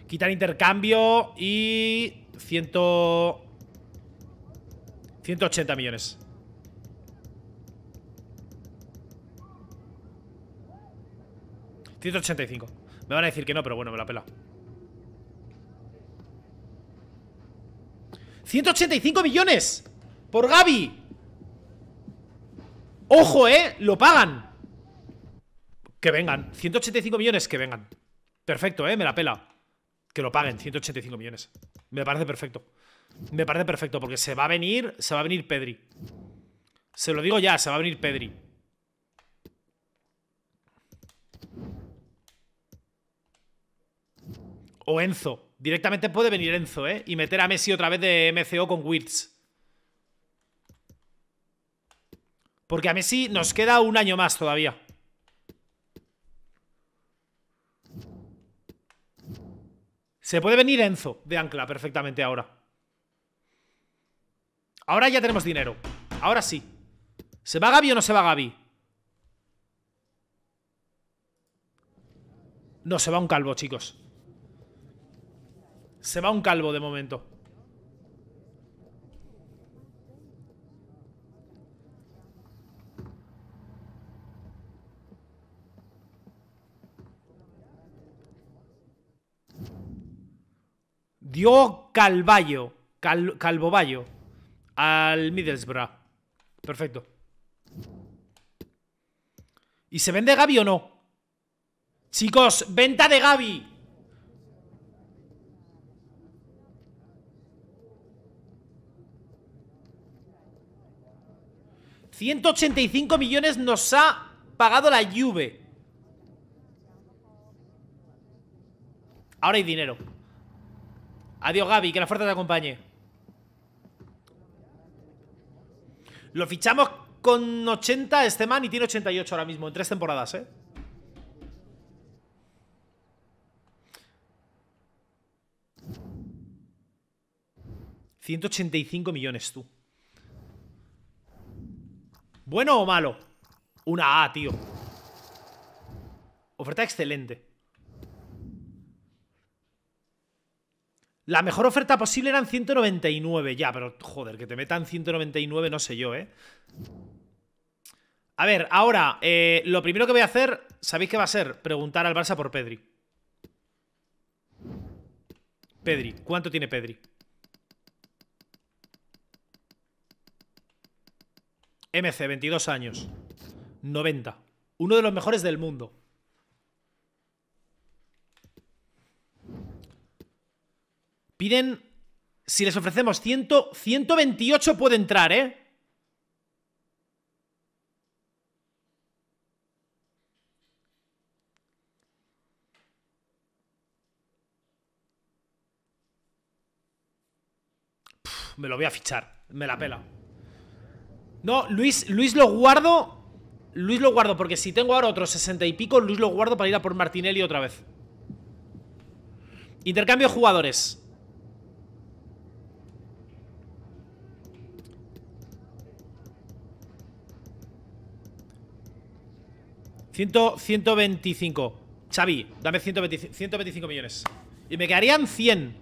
Quitar intercambio y... Ciento... 180 millones. ¿185? Me van a decir que no, pero bueno, me la pela. ¡185 millones! ¡Por Gaby! ¡Ojo, eh! ¡Lo pagan! Que vengan 185 millones, que vengan Perfecto, eh, me la pela Que lo paguen, 185 millones Me parece perfecto me parece perfecto, porque se va a venir. Se va a venir Pedri. Se lo digo ya, se va a venir Pedri. O Enzo. Directamente puede venir Enzo, ¿eh? Y meter a Messi otra vez de MCO con Wirtz. Porque a Messi nos queda un año más todavía. Se puede venir Enzo de ancla perfectamente ahora. Ahora ya tenemos dinero. Ahora sí. ¿Se va Gaby o no se va Gaby? No, se va un calvo, chicos. Se va un calvo de momento. Dio Calvallo. Cal. Al Middlesbrough. Perfecto. ¿Y se vende Gaby o no? Chicos, venta de Gaby. ¿185 millones nos ha pagado la Juve? Ahora hay dinero. Adiós, Gaby, que la fuerza te acompañe. Lo fichamos con 80 este man y tiene 88 ahora mismo, en tres temporadas, ¿eh? ¿185 millones, tú? ¿Bueno o malo? Una A, tío Oferta excelente La mejor oferta posible eran 199. Ya, pero joder, que te metan 199, no sé yo, ¿eh? A ver, ahora, eh, lo primero que voy a hacer, ¿sabéis qué va a ser? Preguntar al Barça por Pedri. Pedri, ¿cuánto tiene Pedri? MC, 22 años. 90. Uno de los mejores del mundo. Piden. Si les ofrecemos 100, 128 puede entrar, ¿eh? me lo voy a fichar. Me la pela. No, Luis, Luis lo guardo. Luis lo guardo porque si tengo ahora otros 60 y pico, Luis lo guardo para ir a por Martinelli otra vez. Intercambio de jugadores. 125. Xavi, dame 125 millones. Y me quedarían 100.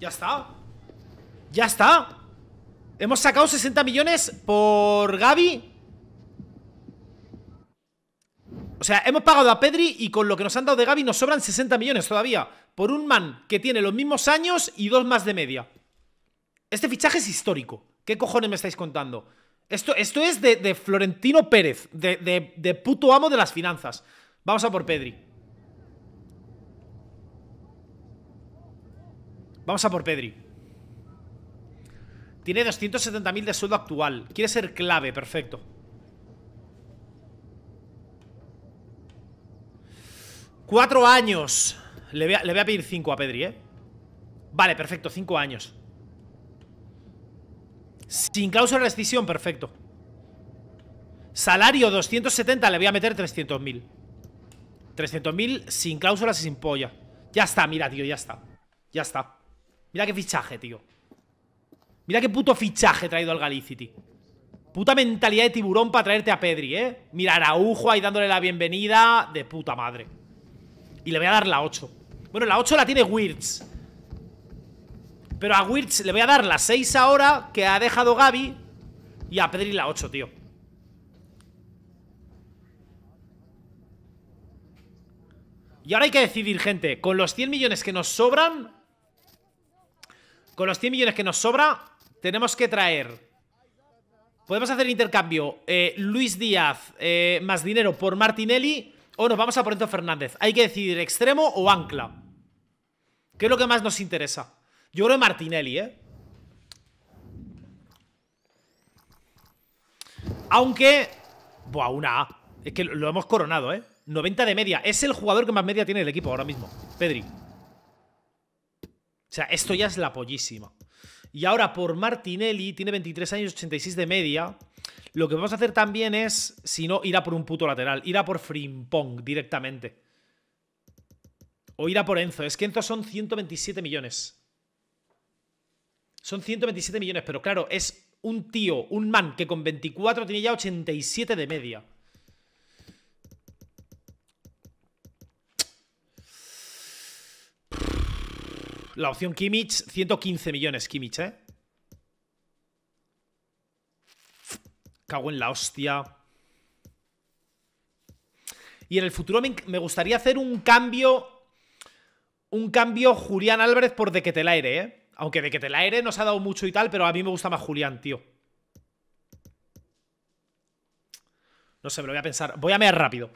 Ya está. Ya está. Hemos sacado 60 millones por Gaby. O sea, hemos pagado a Pedri y con lo que nos han dado de Gaby nos sobran 60 millones todavía. Por un man que tiene los mismos años y dos más de media. Este fichaje es histórico. ¿Qué cojones me estáis contando? Esto, esto es de, Florentino Pérez, de, de puto amo de las finanzas. Vamos a por Pedri. Vamos a por Pedri. Tiene 270.000 de sueldo actual. Quiere ser clave, perfecto. Cuatro años. Le voy, a, le voy a pedir cinco a Pedri, ¿eh? Vale, perfecto, cinco años. Sin cláusula de rescisión, perfecto. Salario 270, le voy a meter 300.000. 300.000 sin cláusulas y sin polla. Ya está, mira, tío, ya está. Ya está. Mira qué fichaje, tío. Mira qué puto fichaje traído al Galicity. Puta mentalidad de tiburón para traerte a Pedri, ¿eh? Mira, Araujo ahí dándole la bienvenida de puta madre. Y le voy a dar la 8. Bueno, la 8 la tiene Wirtz. Pero a Wirtz le voy a dar la 6 ahora que ha dejado Gaby. Y a Pedri la 8, tío. Y ahora hay que decidir, gente. Con los 100 millones que nos sobran... Con los 100 millones que nos sobra... Tenemos que traer... Podemos hacer intercambio eh, Luis Díaz eh, más dinero por Martinelli o nos vamos a por Enzo Fernández. Hay que decidir extremo o ancla. ¿Qué es lo que más nos interesa? Yo creo Martinelli, ¿eh? Aunque... Buah, una A. Es que lo hemos coronado, ¿eh? 90 de media. Es el jugador que más media tiene el equipo ahora mismo. Pedri. O sea, esto ya es la pollísima. Y ahora por Martinelli, tiene 23 años, 86 de media. Lo que vamos a hacer también es, si no, ir a por un puto lateral. Ir a por Frimpong directamente. O ir a por Enzo. Es que Enzo son 127 millones. Son 127 millones, pero claro, es un tío, un man que con 24 tiene ya 87 de media. La opción Kimmich, 115 millones Kimmich, ¿eh? Cago en la hostia. Y en el futuro me, gustaría hacer un cambio... Un cambio Julián Álvarez por De Ketelaere, ¿eh? Aunque de que te la aire nos ha dado mucho y tal, pero a mí me gusta más Julián, tío. No sé, me lo voy a pensar. Voy a mear rápido.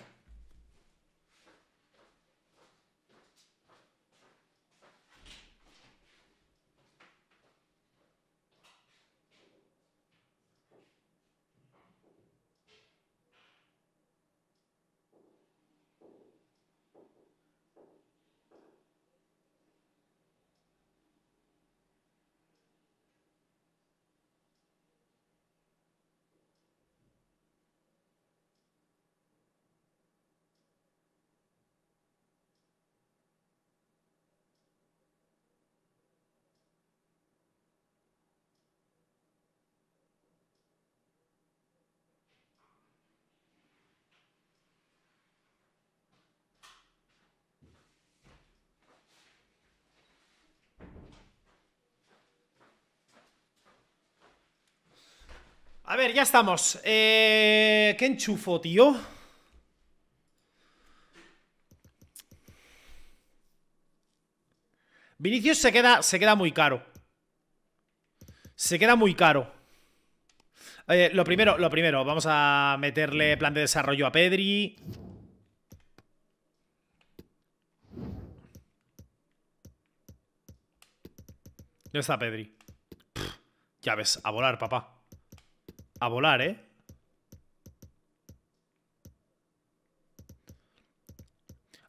A ver, ya estamos. Eh, ¿Qué enchufo, tío? Vinicius se queda, se queda muy caro. Se queda muy caro. Eh, lo primero, lo primero, vamos a meterle plan de desarrollo a Pedri. ¿Dónde está Pedri? ya ves, a volar, papá. A volar, ¿eh?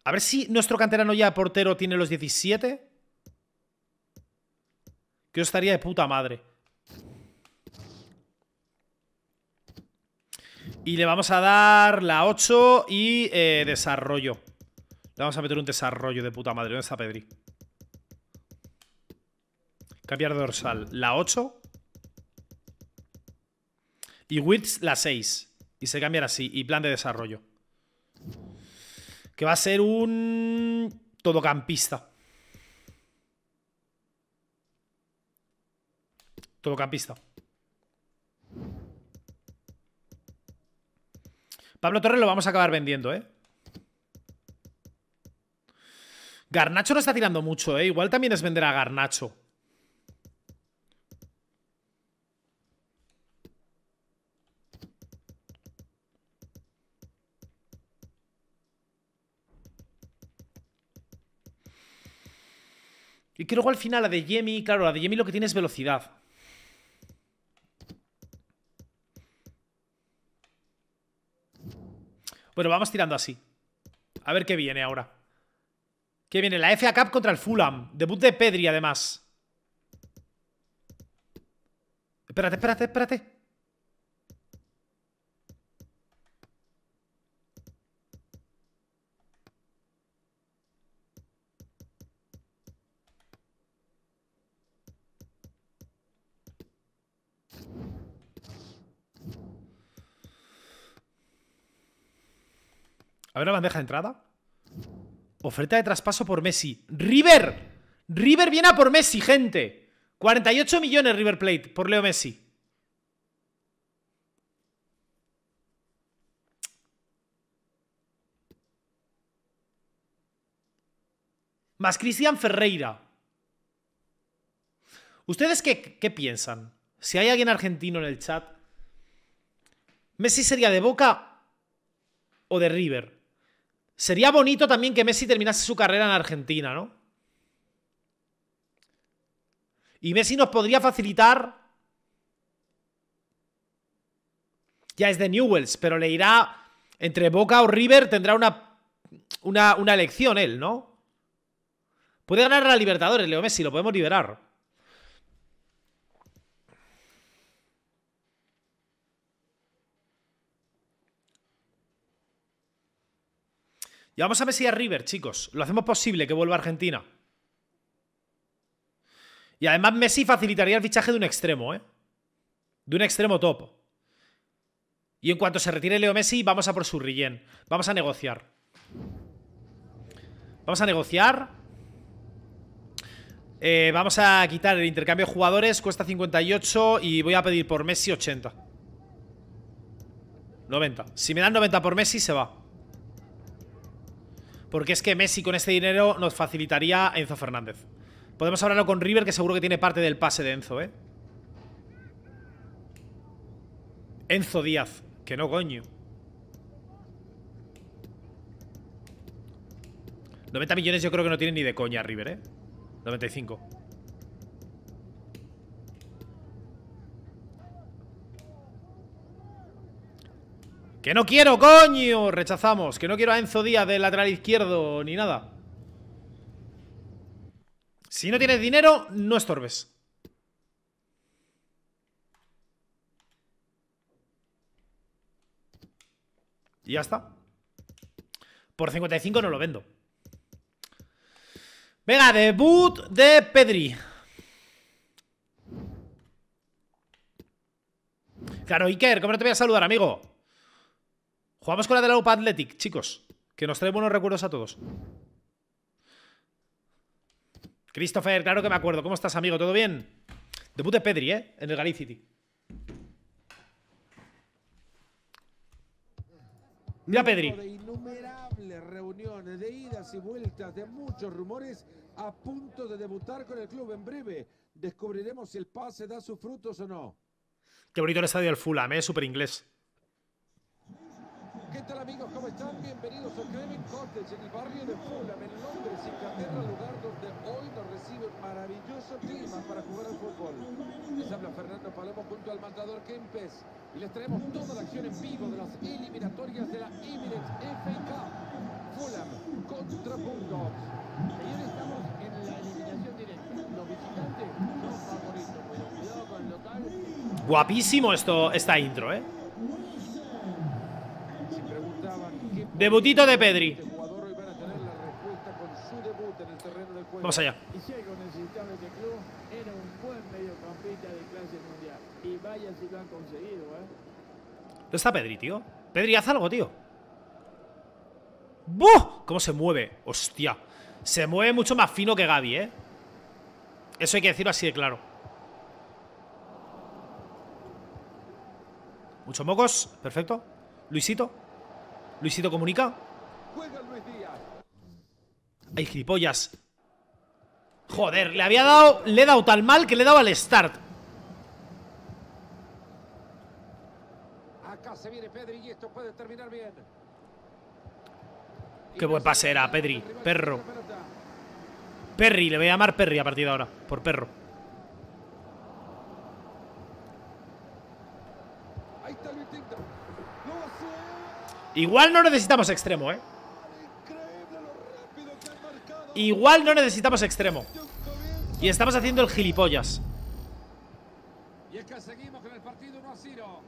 A ver si nuestro canterano ya portero tiene los 17. Que estaría de puta madre. Y le vamos a dar la 8 y eh, desarrollo. Le vamos a meter un desarrollo de puta madre. ¿Dónde está Pedri? Cambiar de dorsal. La 8. Y width la 6. Y se cambiará así. Y plan de desarrollo. Que va a ser un todocampista. Todocampista. Pablo Torres lo vamos a acabar vendiendo, ¿eh? Garnacho no está tirando mucho, ¿eh? Igual también es vender a Garnacho. Y creo que al final la de Yemi, claro, la de Yemi lo que tiene es velocidad. Bueno, vamos tirando así. A ver qué viene ahora. ¿Qué viene? La FA Cup contra el Fulham. Debut de Pedri, además. Espérate, espérate, espérate. Ver la bandeja de entrada. Oferta de traspaso por Messi. ¡River! ¡River viene a por Messi, gente! 48 millones River Plate por Leo Messi. Más Cristian Ferreira. ¿Ustedes qué, qué, piensan? Si hay alguien argentino en el chat, ¿Messi sería de Boca o de River? Sería bonito también que Messi terminase su carrera en Argentina, ¿no? Y Messi nos podría facilitar. Ya es de Newells, pero le irá. Entre Boca o River tendrá una, una, una elección él, ¿no? Puede ganar la Libertadores, Leo Messi, lo podemos liberar. Vamos a Messi a River, chicos. Lo hacemos posible que vuelva a Argentina. Y además Messi facilitaría el fichaje de un extremo, ¿eh? De un extremo top. Y en cuanto se retire Leo Messi, vamos a por su Rillén. Vamos a negociar. Vamos a negociar. Eh, vamos a quitar el intercambio de jugadores. Cuesta 58 y voy a pedir por Messi 80. 90. Si me dan 90 por Messi, se va. Porque es que Messi con este dinero nos facilitaría Enzo Fernández. Podemos hablarlo con River, que seguro que tiene parte del pase de Enzo, ¿eh? Enzo Díaz. Que no, coño. 90 millones yo creo que no tiene ni de coña River, ¿eh? 95. ¡Que no quiero, coño! Rechazamos. Que no quiero a Enzo Díaz del lateral izquierdo ni nada. Si no tienes dinero, no estorbes. Y ya está. Por 55 no lo vendo. Venga, debut de Pedri. Claro, Iker, ¿cómo no te voy a saludar, amigo? Jugamos con la de la UPA Athletic, chicos. Que nos trae buenos recuerdos a todos. Christopher, claro que me acuerdo. ¿Cómo estás, amigo? ¿Todo bien? Debut de Pedri, ¿eh? En el Galicity. Mira Pedri. De innumerables reuniones, de idas y vueltas, de muchos rumores, a punto de debutar con el club. En breve descubriremos si el pase da sus frutos o no. Qué bonito el estadio del Fulham, ¿eh? Súper inglés. ¿Qué tal amigos? ¿Cómo están? Bienvenidos a Craven Cottage en el barrio de Fulham, en Londres, Inglaterra, lugar donde hoy nos recibe maravilloso clima para jugar al fútbol. Les habla Fernando Palomo junto al mandador Kempes y les traemos toda la acción en vivo de las eliminatorias de la Emirates FA Cup. Fulham contra Bulldogs. Señores, estamos en la eliminación directa. Los visitantes son favoritos, pero cuidado con el local. Guapísimo esto, esta intro, ¿eh? Si preguntaban qué Debutito de Pedri. este jugador hoy van a tener la respuesta con su debut en el Vamos allá. Este mediocampista de lo han conseguido, ¿eh? ¿Dónde está Pedri, tío? Pedri, haz algo, tío. ¡Buh! ¿Cómo se mueve? Hostia. Se mueve mucho más fino que Gaby, ¿eh? Eso hay que decirlo así de claro. Muchos mocos. Perfecto. Luisito. Luisito comunica. Juega Luis Díaz. Ay, gilipollas. Joder, le había dado. Le he dado tan mal que le he dado al start. Acá se viene Pedri y esto puede terminar bien. Qué buen pase era, Pedri. Perro. Perry, le voy a llamar Perry a partir de ahora. Por perro. Ahí está Luis Tinto. Lo hace. Igual no necesitamos extremo, ¿eh? Igual no necesitamos extremo. Y estamos haciendo el gilipollas. Y es que seguimos con el partido 1 a 0.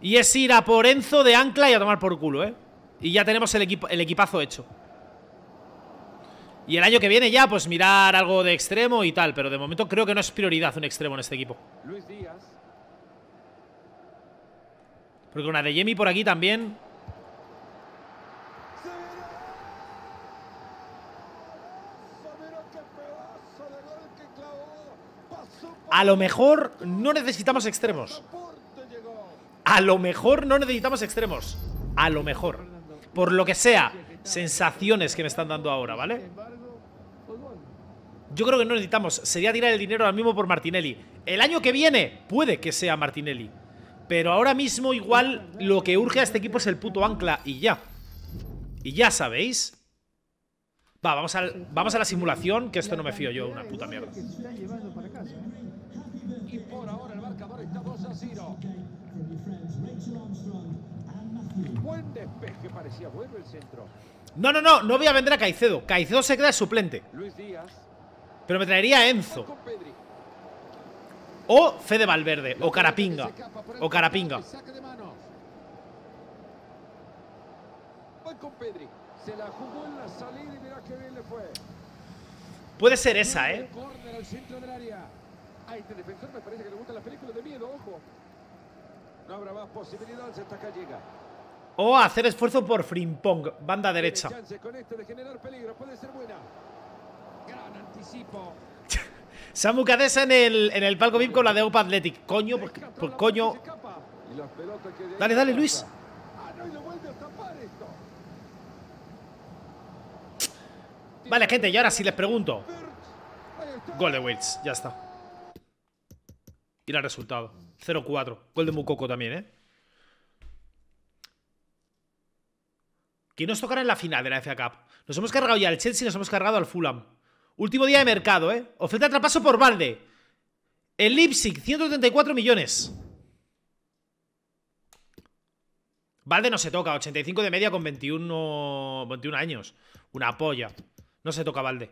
Y es ir a por Enzo de ancla y a tomar por culo, ¿eh? Y ya tenemos el, equipo, el equipazo hecho. Y el año que viene ya, pues mirar algo de extremo y tal. Pero de momento creo que no es prioridad un extremo en este equipo. Luis Díaz. Porque una de Yemi por aquí también. A lo mejor no necesitamos extremos. A lo mejor no necesitamos extremos. A lo mejor. Por lo que sea, sensaciones que me están dando ahora, ¿vale? Yo creo que no necesitamos. Sería tirar el dinero ahora mismo por Martinelli. El año que viene puede que sea Martinelli. Pero ahora mismo igual lo que urge a este equipo es el puto ancla y ya. Y ya sabéis. Va, vamos, al, vamos a la simulación, que esto no me fío yo, una puta mierda. Que se están llevando para casa, ¿eh? Y por ahora el marcador está 2 a 0. Buen despeje, parecía bueno el centro. No, no, no, no voy a vender a Caicedo. Caicedo se queda de suplente. Luis Díaz. Pero me traería a Enzo. O Fede Valverde. O Carapinga. O Carapinga. Puede ser esa, ¿eh? No habrá más posibilidades hasta acá llega. O hacer esfuerzo por Frimpong. Banda derecha. Samu Cadesa en el, en el palco VIP con la de Opa Athletic. Coño, por, Rescató por la coño. y. Y Dale, dale. Luis. Ah, y. Vale, gente, y ahora si les pregunto. Gol de Waits, ya está. Mira el resultado. 0-4. Gol de Mukoko también, ¿eh? ¿Quién nos tocará en la final de la FA Cup? Nos hemos cargado ya al Chelsea nos hemos cargado al Fulham. Último día de mercado, ¿eh? Oferta de traspaso por Valde. El Leipzig, 134 millones. Valde no se toca, 85 de media con 21, 21 años. Una polla. No se toca Valde.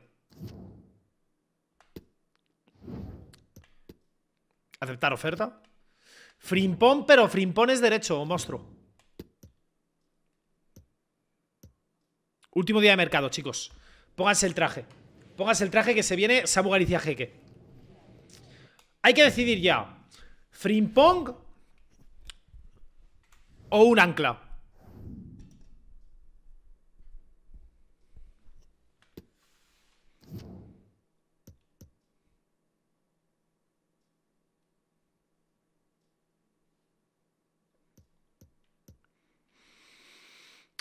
Aceptar oferta. Frimpón, pero Frimpón es derecho, monstruo. Último día de mercado, chicos. Pónganse el traje. Pónganse el traje que se viene Samu Galicia Jeque. Hay que decidir ya. Frimpong o un ancla.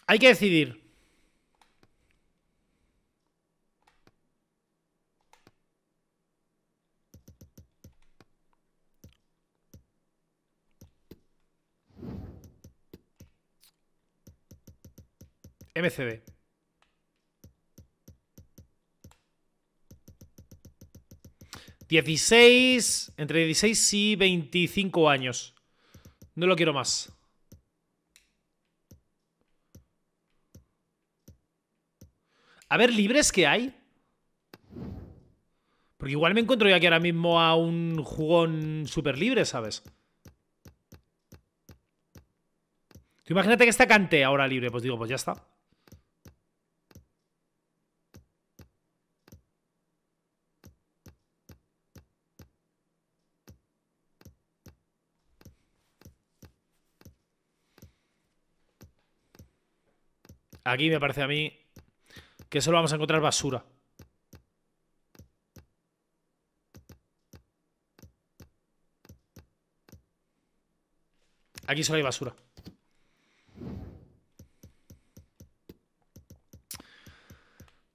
Hay que decidir. MCD. Dieciséis, entre 16 y 25 años. No lo quiero más. A ver, libres que hay. Porque igual me encuentro yo aquí ahora mismo a un jugón súper libre, ¿sabes? Tú imagínate que está Cante ahora libre. Pues digo, pues ya está. Aquí me parece a mí que solo vamos a encontrar basura. Aquí solo hay basura.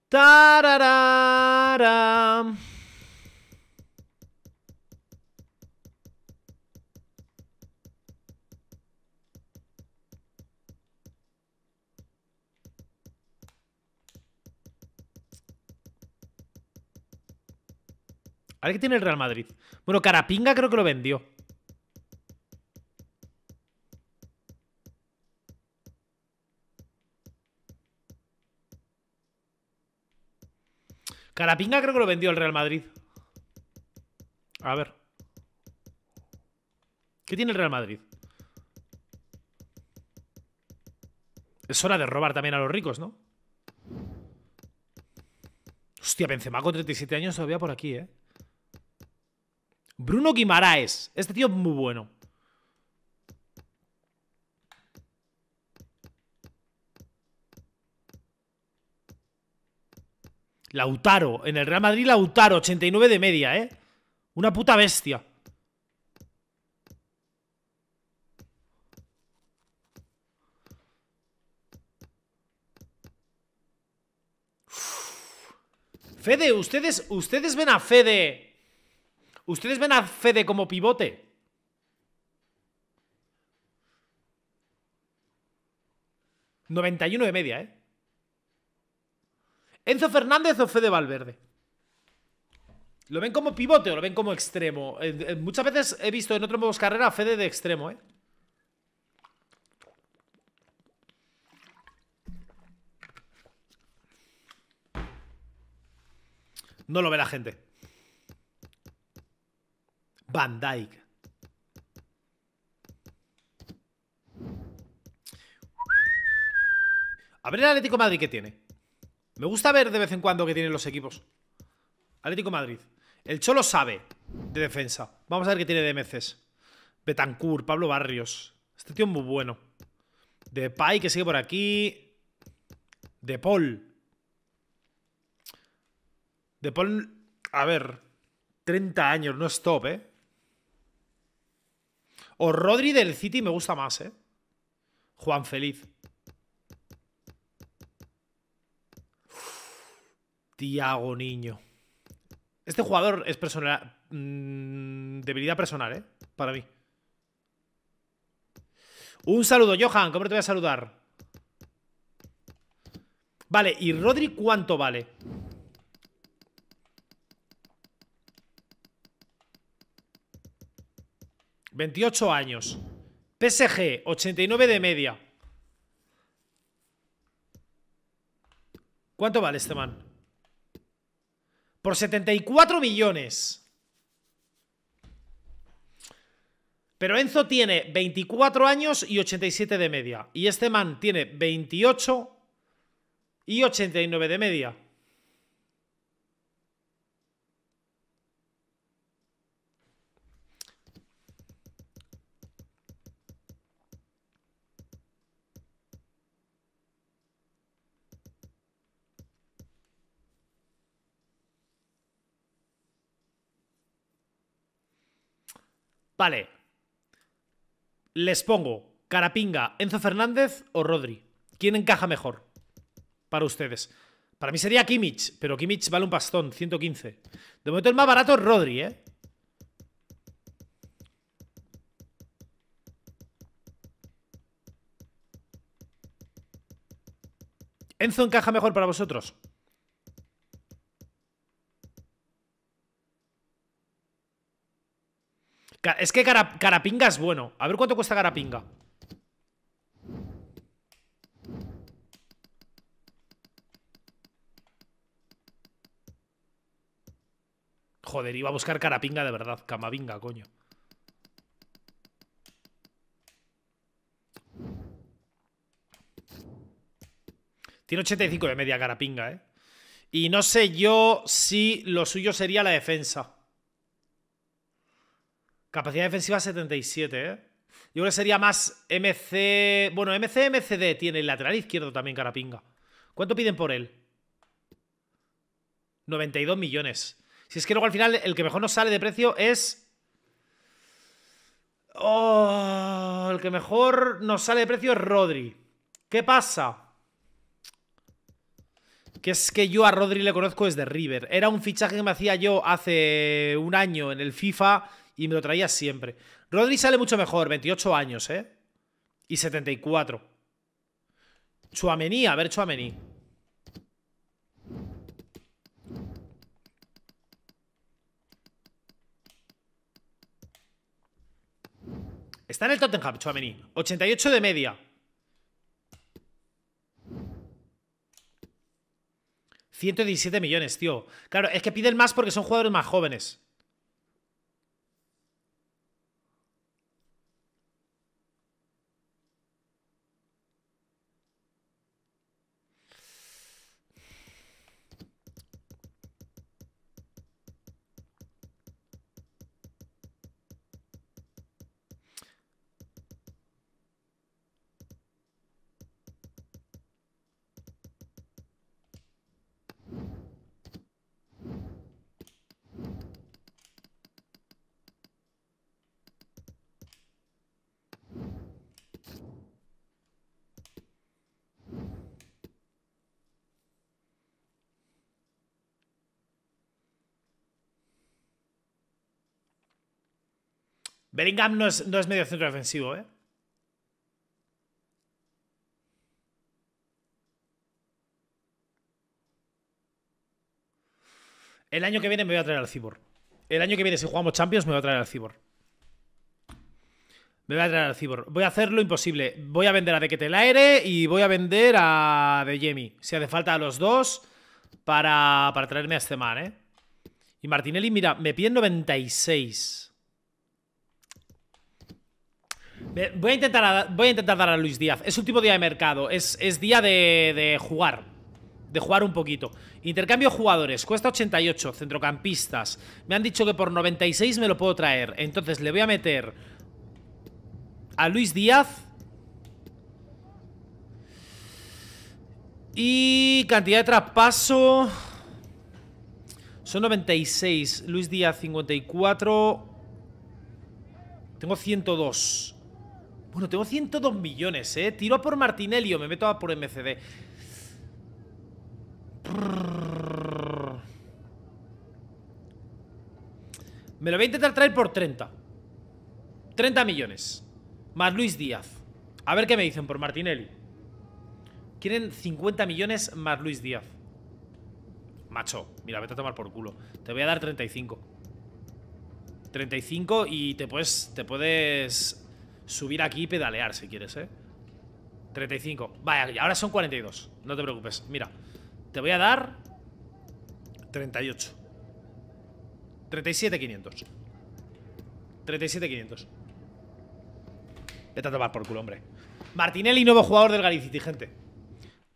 Tararara. A ver qué tiene el Real Madrid. Bueno, Carapinga creo que lo vendió. Carapinga creo que lo vendió el Real Madrid. A ver. ¿Qué tiene el Real Madrid? Es hora de robar también a los ricos, ¿no? Hostia, Benzema con 37 años todavía por aquí, ¿eh? Bruno Guimaraes. Este tío es muy bueno. Lautaro. En el Real Madrid, Lautaro. 89 de media, ¿eh? Una puta bestia. Fede, ustedes, ustedes ven a Fede. Ustedes ven a Fede como pivote. ¿91 de media, eh? ¿Enzo Fernández o Fede Valverde? ¿Lo ven como pivote o lo ven como extremo? Eh, eh, muchas veces he visto en otros modos carrera a Fede de extremo, ¿eh? No lo ve la gente. Van Dyke. A ver el Atlético Madrid que tiene. Me gusta ver de vez en cuando que tienen los equipos. Atlético Madrid. El Cholo sabe de defensa. Vamos a ver qué tiene de MCs. Betancourt, Pablo Barrios. Este tío es muy bueno. De Pai que sigue por aquí. De Paul. De Paul. A ver. 30 años, no es top, ¿eh? O Rodri del City me gusta más, ¿eh? Juan Feliz. Tiago Niño. Este jugador es personal. mmm, debilidad personal, ¿eh? Para mí. Un saludo, Johan. ¿Cómo te voy a saludar? Vale, ¿y Rodri cuánto vale? ¿28 años? PSG, 89 de media. ¿Cuánto vale este man? Por 74 millones. Pero Enzo tiene 24 años y 87 de media. Y este man tiene 28 y 89 de media. Vale. Les pongo Carapinga, Enzo Fernández o Rodri. ¿Quién encaja mejor para ustedes? Para mí sería Kimmich, pero Kimmich vale un pastón, 115. De momento el más barato es Rodri, ¿eh? ¿Enzo encaja mejor para vosotros? Es que cara- Carapinga es bueno. A ver cuánto cuesta Carapinga. Joder, iba a buscar Carapinga de verdad. Camavinga, coño. Tiene 85 de media Carapinga, ¿eh? Y no sé yo si lo suyo sería la defensa. Capacidad defensiva 77, ¿eh? Yo creo que sería más MC... Bueno, MC, MCD tiene el lateral izquierdo también, Carapinga. ¿Cuánto piden por él? 92 millones. Si es que luego al final el que mejor nos sale de precio es... Oh, el que mejor nos sale de precio es Rodri. ¿Qué pasa? Que es que yo a Rodri le conozco desde River. Era un fichaje que me hacía yo hace un año en el FIFA y me lo traía siempre. Rodri sale mucho mejor, 28 años, ¿eh? Y 74. Chuamení, a ver Chuamení. Está en el Tottenham, Chuamení. 88 de media. 117 millones, tío. Claro, es que piden más porque son jugadores más jóvenes. Bellingham no es, no es medio centro defensivo, ¿eh? El año que viene me voy a traer al Cibor. El año que viene, si jugamos Champions, me voy a traer al Cibor. Me voy a traer al Cibor. Voy a hacer lo imposible. Voy a vender a De Ketelaere y voy a vender a De Jemi. Si hace falta a los dos para, para traerme a este man, ¿eh? Y Martinelli, mira, me piden 96. Me- Voy a, intentar voy a intentar dar a Luis Díaz. Es último día de mercado. Es, es día de, de jugar. De jugar un poquito. Intercambio jugadores. Cuesta 88. Centrocampistas. Me han dicho que por 96 me lo puedo traer. Entonces le voy a meter a Luis Díaz. Y cantidad de traspaso. Son 96. Luis Díaz 54. Tengo 102. Bueno, tengo 102 millones, ¿eh? Tiro a por Martinelli o me meto a por MCD. Me lo voy a intentar traer por 30. 30 millones. Más Luis Díaz. A ver qué me dicen por Martinelli. Quieren 50 millones más Luis Díaz. Macho, mira, vete a tomar por culo. Te voy a dar 35. 35 y te puedes, te puedes subir aquí y pedalear si quieres, ¿eh? 35. Vaya, ahora son 42. No te preocupes. Mira, te voy a dar 38. 37,500. 37,500. Vete a tomar por culo, hombre. Martinelli, nuevo jugador del Galicity, gente.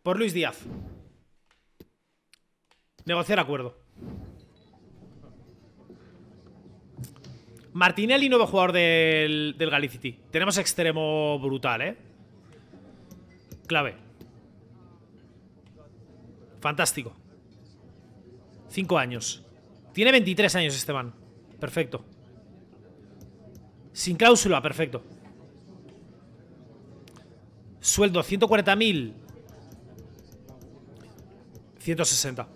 Por Luis Díaz. Negociar acuerdo. Martinelli, nuevo jugador del, del Galicity. Tenemos extremo brutal, ¿eh? Clave. Fantástico. Cinco años. Tiene 23 años este man. Perfecto. Sin cláusula, perfecto. Sueldo 140.000 160.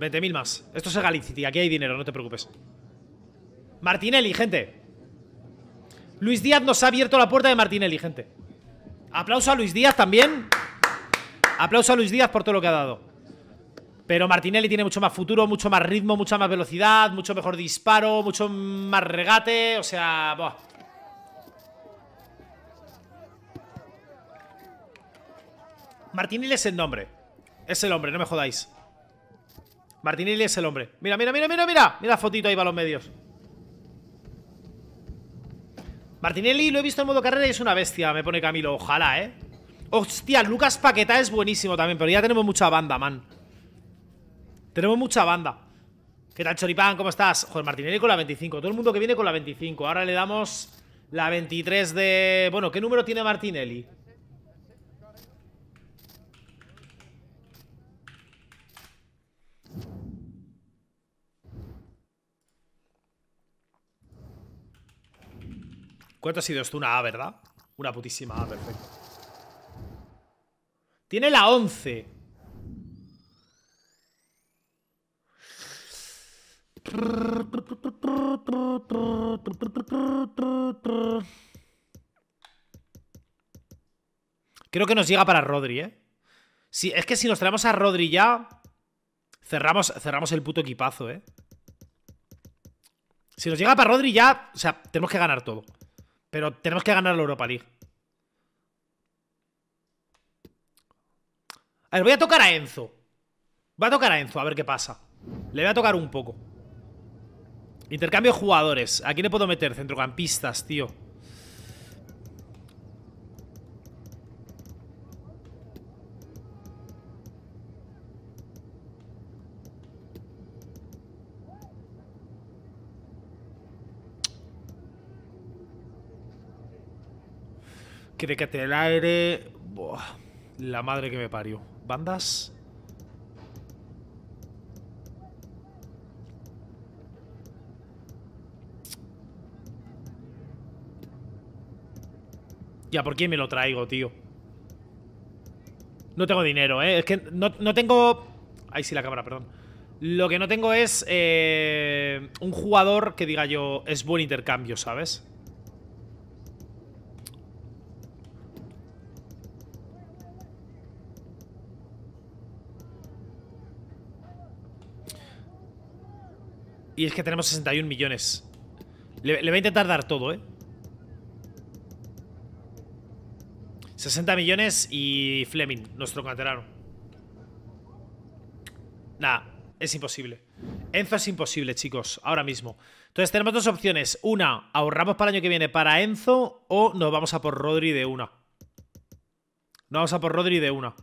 20.000 más. Esto es el Galicity, aquí hay dinero, no te preocupes. Martinelli, gente. Luis Díaz nos ha abierto la puerta de Martinelli, gente. Aplauso a Luis Díaz también. Aplauso a Luis Díaz por todo lo que ha dado. Pero Martinelli tiene mucho más futuro, mucho más ritmo, mucha más velocidad, mucho mejor disparo, mucho más regate. O sea, buah. Martinelli es el nombre. Es el hombre, no me jodáis. Martinelli es el hombre. Mira, mira, mira, mira, mira. Mira la fotito ahí para los medios. Martinelli lo he visto en modo carrera y es una bestia, me pone Camilo. Ojalá, ¿eh? Hostia, Lucas Paqueta es buenísimo también, pero ya tenemos mucha banda, man. Tenemos mucha banda. ¿Qué tal, Choripán? ¿Cómo estás? Joder, Martinelli con la 25. Todo el mundo que viene con la 25. Ahora le damos la 23 de... Bueno, ¿qué número tiene Martinelli? ¿Cuánto ha sido esto? Una A, ¿verdad? Una putísima A, perfecto. Tiene la 11. Creo que nos llega para Rodri, ¿eh? Es que si nos traemos a Rodri ya... Cerramos, cerramos el puto equipazo, ¿eh? Si nos llega para Rodri ya... O sea, tenemos que ganar todo. Pero tenemos que ganar la Europa League. A ver, voy a tocar a Enzo. Voy a tocar a Enzo, a ver qué pasa. Le voy a tocar un poco. Intercambio de jugadores. ¿A quién le puedo meter? Centrocampistas, tío. De el aire. Buah, la madre que me parió. ¿Bandas? Ya, ¿por quién me lo traigo, tío? No tengo dinero, ¿eh? Es que no, no tengo... Ahí sí la cámara, perdón. Lo que no tengo es eh, un jugador que diga yo es buen intercambio, ¿sabes? Y es que tenemos 61 millones. Le, voy a intentar dar todo, ¿eh? 60 millones y Fleming, nuestro canterano. Nah, es imposible. Enzo es imposible, chicos, ahora mismo. Entonces tenemos dos opciones. Una, ahorramos para el año que viene para Enzo o nos vamos a por Rodri de una. Nos vamos a por Rodri de una.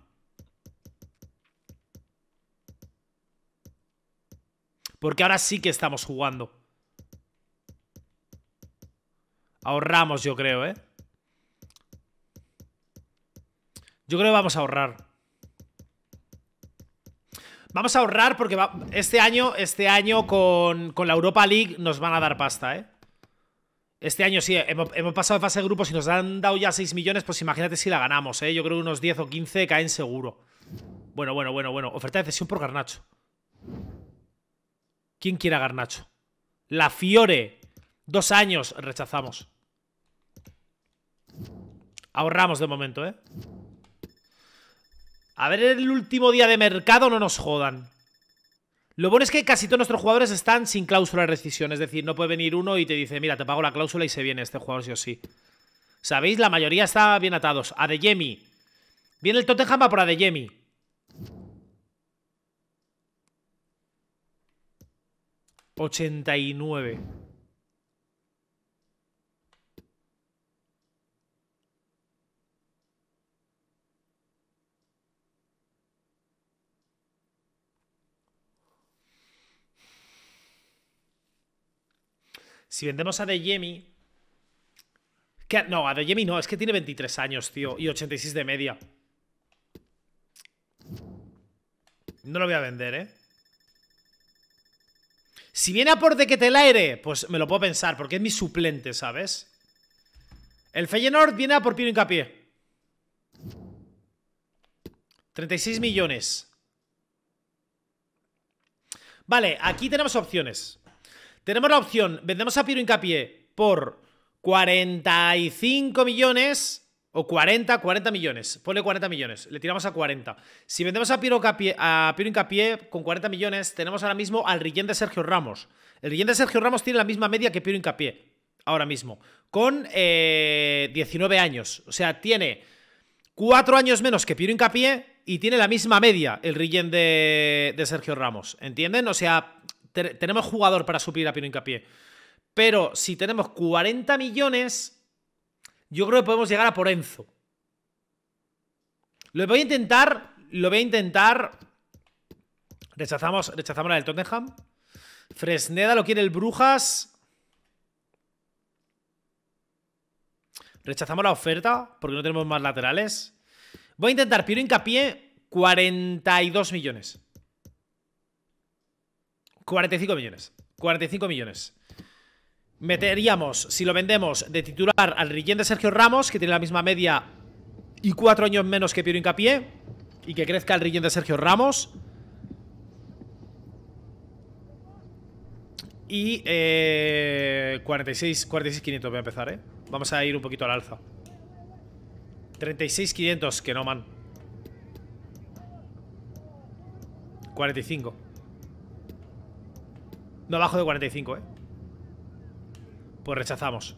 Porque ahora sí que estamos jugando. Ahorramos, yo creo, ¿eh? Yo creo que vamos a ahorrar. Vamos a ahorrar porque este año, este año con, la Europa League nos van a dar pasta, ¿eh? Este año sí, hemos, pasado de fase de grupos y nos han dado ya 6 millones, pues imagínate si la ganamos, ¿eh? Yo creo que unos 10 o 15 caen seguro. Bueno, bueno, bueno, bueno. Oferta de cesión por Garnacho. ¿Quién quiere a Garnacho? La Fiore. Dos años rechazamos. Ahorramos de momento, ¿eh? A ver el último día de mercado no nos jodan. Lo bueno es que casi todos nuestros jugadores están sin cláusula de rescisión. Es decir, no puede venir uno y te dice, mira, te pago la cláusula y se viene este jugador sí o sí. ¿Sabéis? La mayoría está bien atados. Adeyemi. Viene el Tottenham va por Adeyemi. Ochenta y nueve. Si vendemos a Deyemi... No, a Deyemi no, es que tiene 23 años, tío. Y 86 de media. No lo voy a vender, ¿eh? Si viene a por de que te aire, pues me lo puedo pensar, porque es mi suplente, ¿sabes? El Feyenoord viene a por Pino Hincapié. 36 millones. Vale, aquí tenemos opciones. Tenemos la opción, vendemos a Piero Incapié por 45 millones o 40, 40 millones. Ponle 40 millones. Le tiramos a 40. Si vendemos a Piero, a Incapié con 40 millones, tenemos ahora mismo al Rillén de Sergio Ramos. El Rillén de Sergio Ramos tiene la misma media que Piero Incapié. Ahora mismo. Con 19 eh, años. O sea, tiene 4 años menos que Piero Incapié y tiene la misma media el Rillén de, de Sergio Ramos. ¿Entienden? O sea, tenemos jugador para suplir a Piero Incapié. Pero si tenemos 40 millones yo creo que podemos llegar a por Enzo. Lo voy a intentar. Lo voy a intentar. Rechazamos, rechazamos la del Tottenham. Fresneda lo quiere el Brujas. Rechazamos la oferta porque no tenemos más laterales. Voy a intentar Piero Hincapié 42 millones. 45 millones. 45 millones. Meteríamos, si lo vendemos, de titular al Rillén de Sergio Ramos, que tiene la misma media y cuatro años menos que Piero Incapié. Y que crezca el Rillén de Sergio Ramos. Y eh, 46, 46 500 voy a empezar, ¿eh? Vamos a ir un poquito al alza. 36 500, que no, man. 45. No bajo de 45, ¿eh? Pues rechazamos.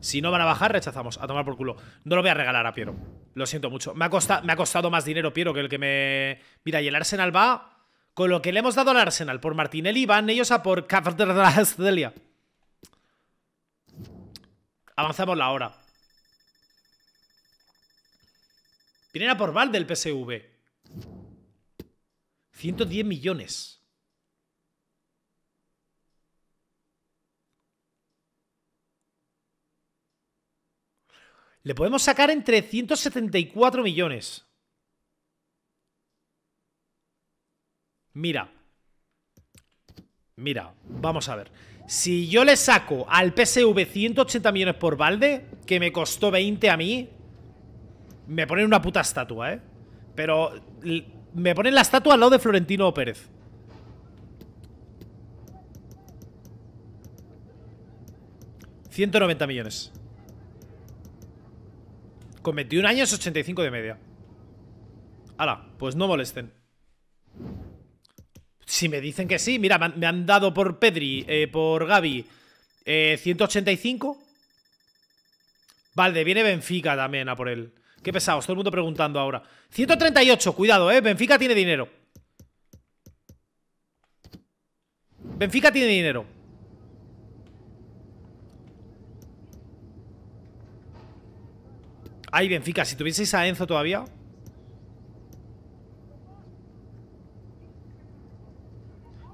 Si no van a bajar, rechazamos. A tomar por culo. No lo voy a regalar a Piero. Lo siento mucho. Me ha, costado, más dinero Piero que el que me... Mira, y el Arsenal va... Con lo que le hemos dado al Arsenal por Martinelli, van ellos a por. Avanzamos la hora. Vienen a por Val del PSV. 110 millones. Le podemos sacar entre 174 millones. Mira. Mira, vamos a ver. Si yo le saco al PSV 180 millones por balde, que me costó 20 a mí, me ponen una puta estatua, ¿eh? Pero me ponen la estatua al lado de Florentino Pérez. ¿190 millones? Con 21 años, 85 de media. Hala, pues no molesten. Si me dicen que sí, mira, me han dado por Pedri, eh, por Gaby, 185. Eh, vale, viene Benfica también a por él. Qué pesados, todo el mundo preguntando ahora. 138, cuidado, eh. Benfica tiene dinero. Benfica tiene dinero. Ay, Benfica, si tuvieseis a Enzo todavía.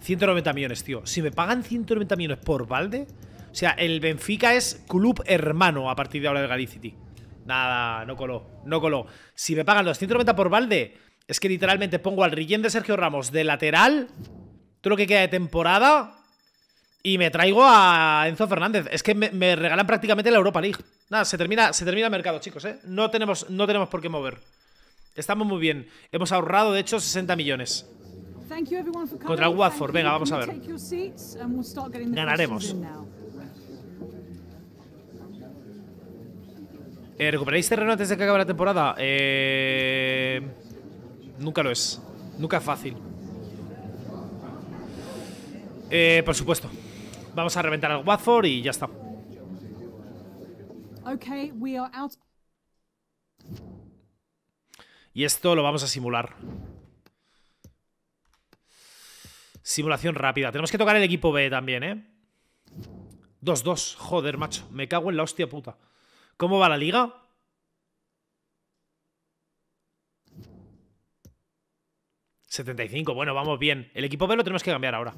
$190 millones, tío. Si me pagan 190 millones por balde O sea, el Benfica es club hermano A partir de ahora del Galicity Nada, no coló, no coló. Si me pagan los 190 por balde Es que literalmente pongo al Rillén de Sergio Ramos De lateral Todo lo que queda de temporada Y me traigo a Enzo Fernández Es que me, me regalan prácticamente la Europa League Nada, se termina, se termina el mercado, chicos, ¿eh? No tenemos, no tenemos por qué mover. Estamos muy bien. Hemos ahorrado, de hecho, 60 millones. Contra el Watford, venga, vamos a ver. Ganaremos. Eh, ¿Recuperáis terreno antes de que acabe la temporada? Eh... Nunca lo es. Nunca es fácil. Eh, por supuesto. Vamos a reventar al Watford y ya está. Okay, we are out. Y esto lo vamos a simular. Simulación rápida. Tenemos que tocar el equipo B también, ¿eh? 2-2. Joder, macho. Me cago en la hostia puta. ¿Cómo va la liga? ¿75? Bueno, vamos bien. El equipo B lo tenemos que cambiar ahora.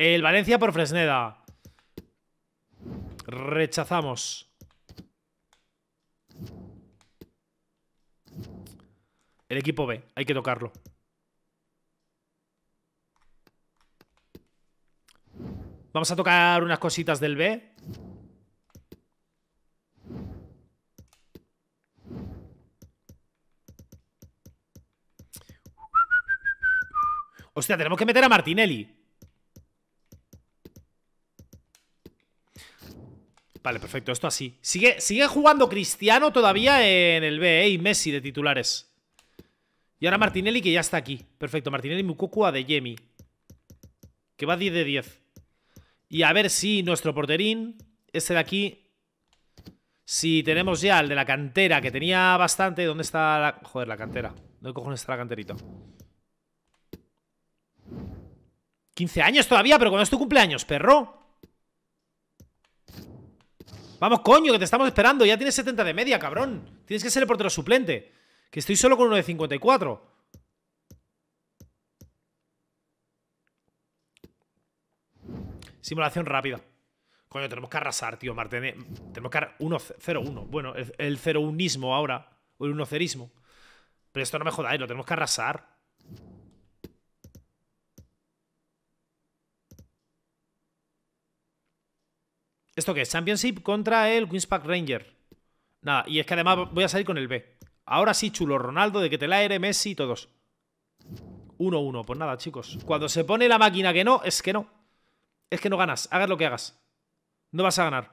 El Valencia por Fresneda. Rechazamos. El equipo B, hay que tocarlo. Vamos a tocar unas cositas del B. Hostia, tenemos que meter a Martinelli. Vale, perfecto, esto así. Sigue, sigue jugando Cristiano todavía en el B, ¿eh? Y Messi de titulares. Y ahora Martinelli que ya está aquí. Perfecto, Martinelli Mukuku a de Yemi. Que va 10 de 10. Y a ver si nuestro porterín, este de aquí, si tenemos ya el de la cantera, que tenía bastante. ¿Dónde está la. Joder, la cantera. ¿Dónde cojones está la canterita? 15 años todavía, pero cuando es tu cumpleaños, perro. Vamos, coño, que te estamos esperando. Ya tienes 70 de media, cabrón. Tienes que ser el portero suplente. Que estoy solo con uno de 54. Simulación rápida. Coño, tenemos que arrasar, tío, Martene. Tenemos que 1-0-1. Bueno, el, el 0-1ismo ahora. O el 1-0ismo. Pero esto no me jodáis, lo tenemos que arrasar. ¿Esto qué es? Championship contra el Queen's Park Ranger. Nada, y es que además voy a salir con el B. Ahora sí, chulo. Ronaldo, de que te la ere, Messi, todos. 1-1. Pues nada, chicos. Cuando se pone la máquina que no, es que no. Es que no ganas. Hagas lo que hagas. No vas a ganar.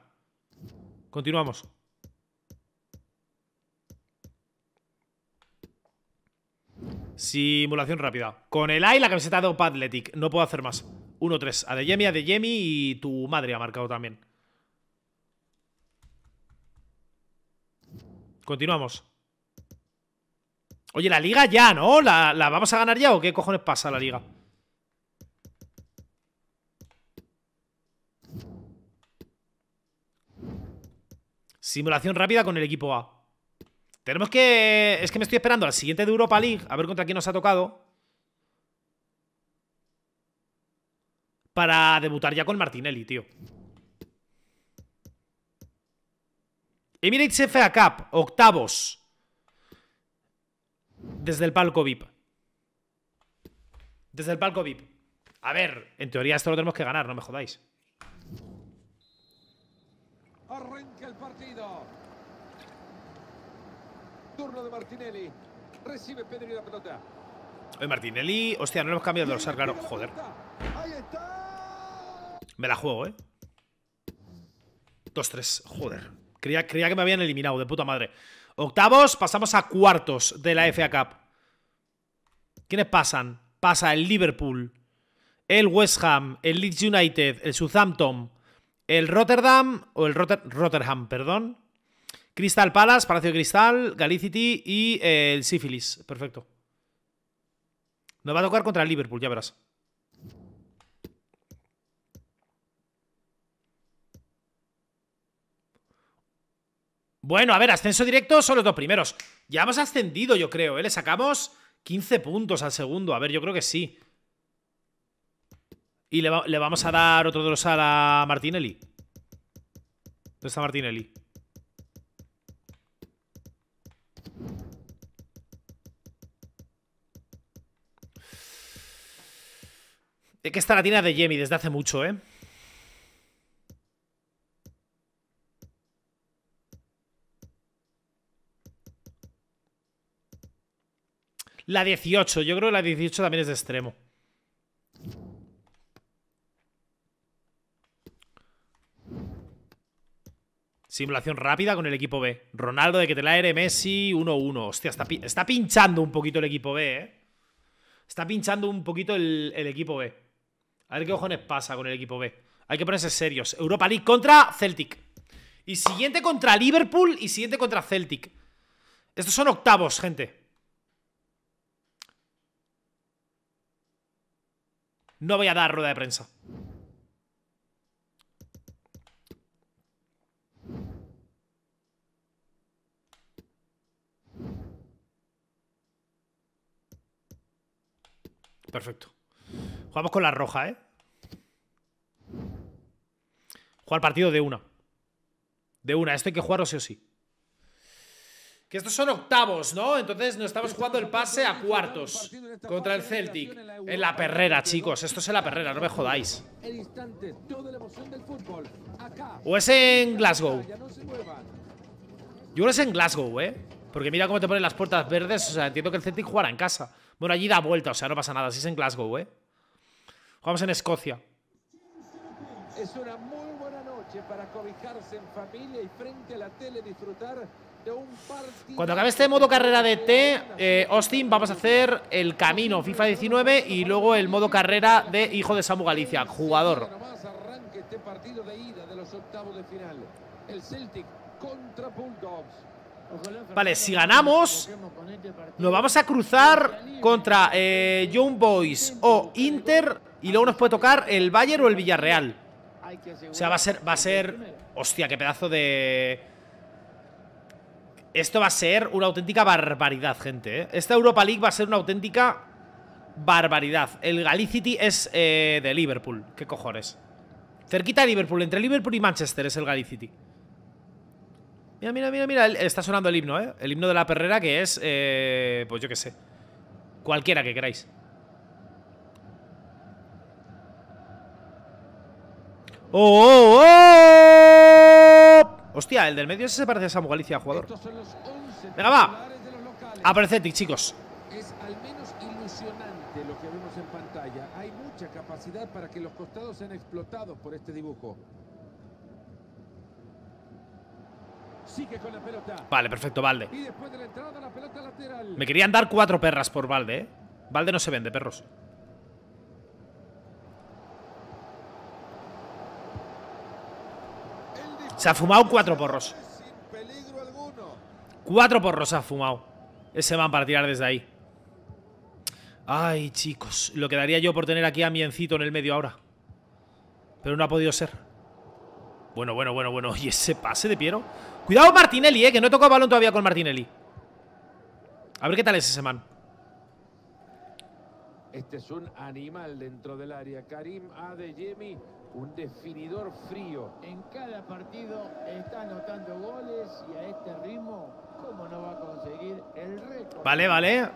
Continuamos. Simulación rápida. Con el A y la camiseta de Opa Athletic. No puedo hacer más. 1-3. A De a De y tu madre ha marcado también. Continuamos. Oye, la liga ya, ¿no? ¿La, vamos a ganar ya o qué cojones pasa la liga? Simulación rápida con el equipo A. Tenemos que... Es que me estoy esperando al siguiente de Europa League. A ver contra quién nos ha tocado. Para debutar ya con Martinelli, tío. Emirates FA Cup, octavos. Desde el palco VIP. Desde el palco VIP. A ver, en teoría esto lo tenemos que ganar, no me jodáis. Arranca el partido. Turno de Martinelli. Recibe Pedri la pelota. Oye, Martinelli. Hostia, no lo hemos cambiado de dorsal, claro. Joder. Me la juego, ¿eh? 2-3. Joder. Creía, que me habían eliminado, de puta madre. Octavos, pasamos a cuartos de la FA Cup. ¿Quiénes pasan? Pasa el Liverpool, el West Ham, el Leeds United, el Southampton, el Rotterdam, o el Rotterdam, perdón. Crystal Palace, Palacio de Cristal, Galicity y el Syphilis. Perfecto. Nos va a tocar contra el Liverpool, ya verás. Bueno, a ver, ascenso directo son los dos primeros. Ya hemos ascendido, yo creo, ¿eh? Le sacamos 15 puntos al segundo. A ver, yo creo que sí. Y le, vamos a dar otro dorsal a Martinelli. ¿Dónde está Martinelli? Es que esta la tiene de Jemmy desde hace mucho, ¿eh? La 18. Yo creo que la 18 también es de extremo. Simulación rápida con el equipo B. Ronaldo de que te la Messi 1-1. Hostia, está, pinchando un poquito el equipo B, ¿eh? Está pinchando un poquito el, el, equipo B. A ver qué cojones pasa con el equipo B. Hay que ponerse serios. Europa League contra Celtic. Y siguiente contra Liverpool y siguiente contra Celtic. Estos son octavos, gente. No voy a dar rueda de prensa. Perfecto. Jugamos con la roja, ¿eh? Jugar partido de una. De una. Esto hay que jugarlo sí o sí. Que estos son octavos, ¿no? Entonces nos estamos jugando el pase a cuartos contra el Celtic. En la perrera, chicos. Esto es en la perrera, no me jodáis. O es en Glasgow. Yo creo que es en Glasgow, ¿eh? Porque mira cómo te ponen las puertas verdes. O sea, entiendo que el Celtic jugará en casa. Bueno, allí da vuelta, o sea, no pasa nada. Si es en Glasgow, ¿eh? Jugamos en Escocia. Es una muy buena noche para cobijarse en familia y frente a la tele disfrutar. Cuando acabe este modo carrera de T, eh, Austin, vamos a hacer el camino FIFA 19 y luego el modo carrera de Hijo de Samu Galicia, jugador. Vale, si ganamos. Nos vamos a cruzar contra eh, Young Boys o Inter y luego nos puede tocar el Bayern o el Villarreal. O sea, va a ser, va a ser, hostia, qué pedazo de. Esto va a ser una auténtica barbaridad, gente. ¿eh? Esta Europa League va a ser una auténtica barbaridad. El Galicity es eh, de Liverpool. ¿Qué cojones? Cerquita de Liverpool, entre Liverpool y Manchester es el Galicity. Mira, mira, mira, mira. Está sonando el himno, ¿eh? El himno de la perrera que es, eh, pues yo qué sé. Cualquiera que queráis. ¡Oh, oh, oh! Hostia, el del medio ese se parece a Samu Galicia, jugador. Estos son los 11 Venga, va. locales. Aparecetic, chicos. Es al menos ilusionante lo que vemos en pantalla. Hay mucha capacidad para que los costados sean explotados por este dibujo. Sigue con la pelota. Vale, perfecto, Valde. Y después de la entrada, la pelota lateral. Me querían dar cuatro perras por Valde, ¿eh? Valde no se vende, perros. Se ha fumado cuatro porros. Cuatro porros ha fumado. Ese man para tirar desde ahí. Ay, chicos. Lo que daría yo por tener aquí a mi encito en el medio ahora. Pero no ha podido ser. Bueno, bueno, bueno, bueno. Y ese pase de Piero. Cuidado Martinelli, eh. Que no he balón todavía con Martinelli. A ver qué tal es ese man. Este es un animal dentro del área. Karim Adeyemi, un definidor frío. En cada partido está anotando goles y a este ritmo, ¿cómo no va a conseguir el récord? Vale, vale.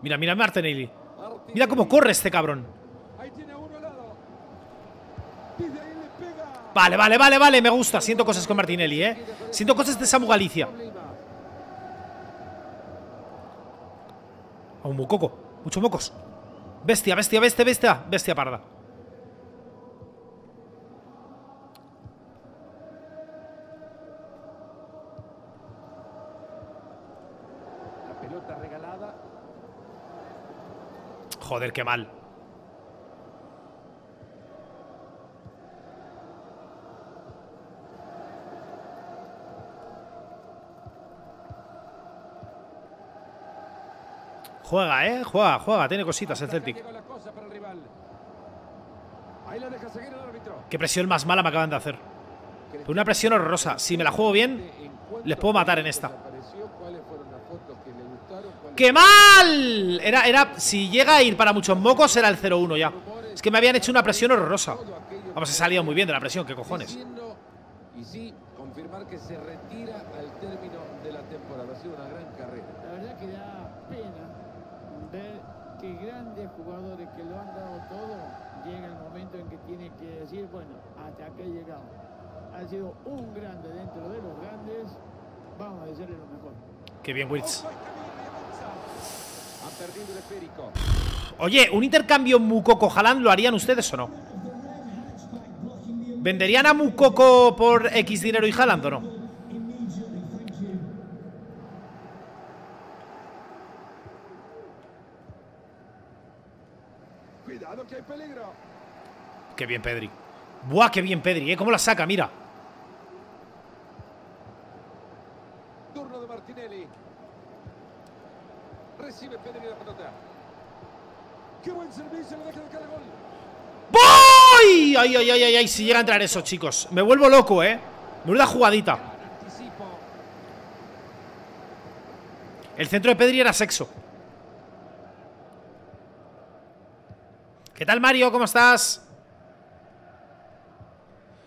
Mira, mira Martinelli. Mira cómo corre este cabrón. Vale, vale, vale, vale. Me gusta. Siento cosas con Martinelli, eh. Siento cosas de Samu Galicia. A un mococo. Muchos mocos. Bestia, bestia, bestia, bestia. Bestia parda. La pelota regalada. Joder, qué mal. Juega, eh. Juega, juega. Tiene cositas el Celtic. Qué presión más mala me acaban de hacer. Una presión horrorosa. Si me la juego bien, les puedo matar en esta. ¿Cuáles fueron las fotos que le gustaron? ¿Cuáles ¡Qué mal! Era, era, si llega a ir para muchos mocos, era el 0-1 ya. Es que me habían hecho una presión horrorosa. Vamos, he salido muy bien de la presión, ¿qué cojones? Y sí, confirmar que se retira al término de la temporada. Ha sido una gran carrera. La verdad que da pena ver que grandes jugadores que lo han dado todo, llega el momento en que tiene que decir, bueno, hasta acá he llegado. Ha sido un grande dentro de los grandes, vamos a decirle lo mejor. Qué bien, Wirtz. Ha perdido el esférico. Oye, ¿un intercambio Mukoko-Haaland lo harían ustedes o no? ¿Venderían a Mukoko por X dinero y Haaland o no? Cuidado que hay peligro. Qué bien, Pedri. Buah, qué bien, Pedri, ¿eh? ¿Cómo la saca? Mira. Turno de Martinelli. Recibe Pedri la pelota. Qué buen servicio, le deja de cara gol. ¡Voy! Ay, ay, ay, ay, ay, si llega a entrar eso, chicos. Me vuelvo loco, ¿eh? Menuda jugadita. El centro de Pedri era sexo. ¿Qué tal, Mario? ¿Cómo estás?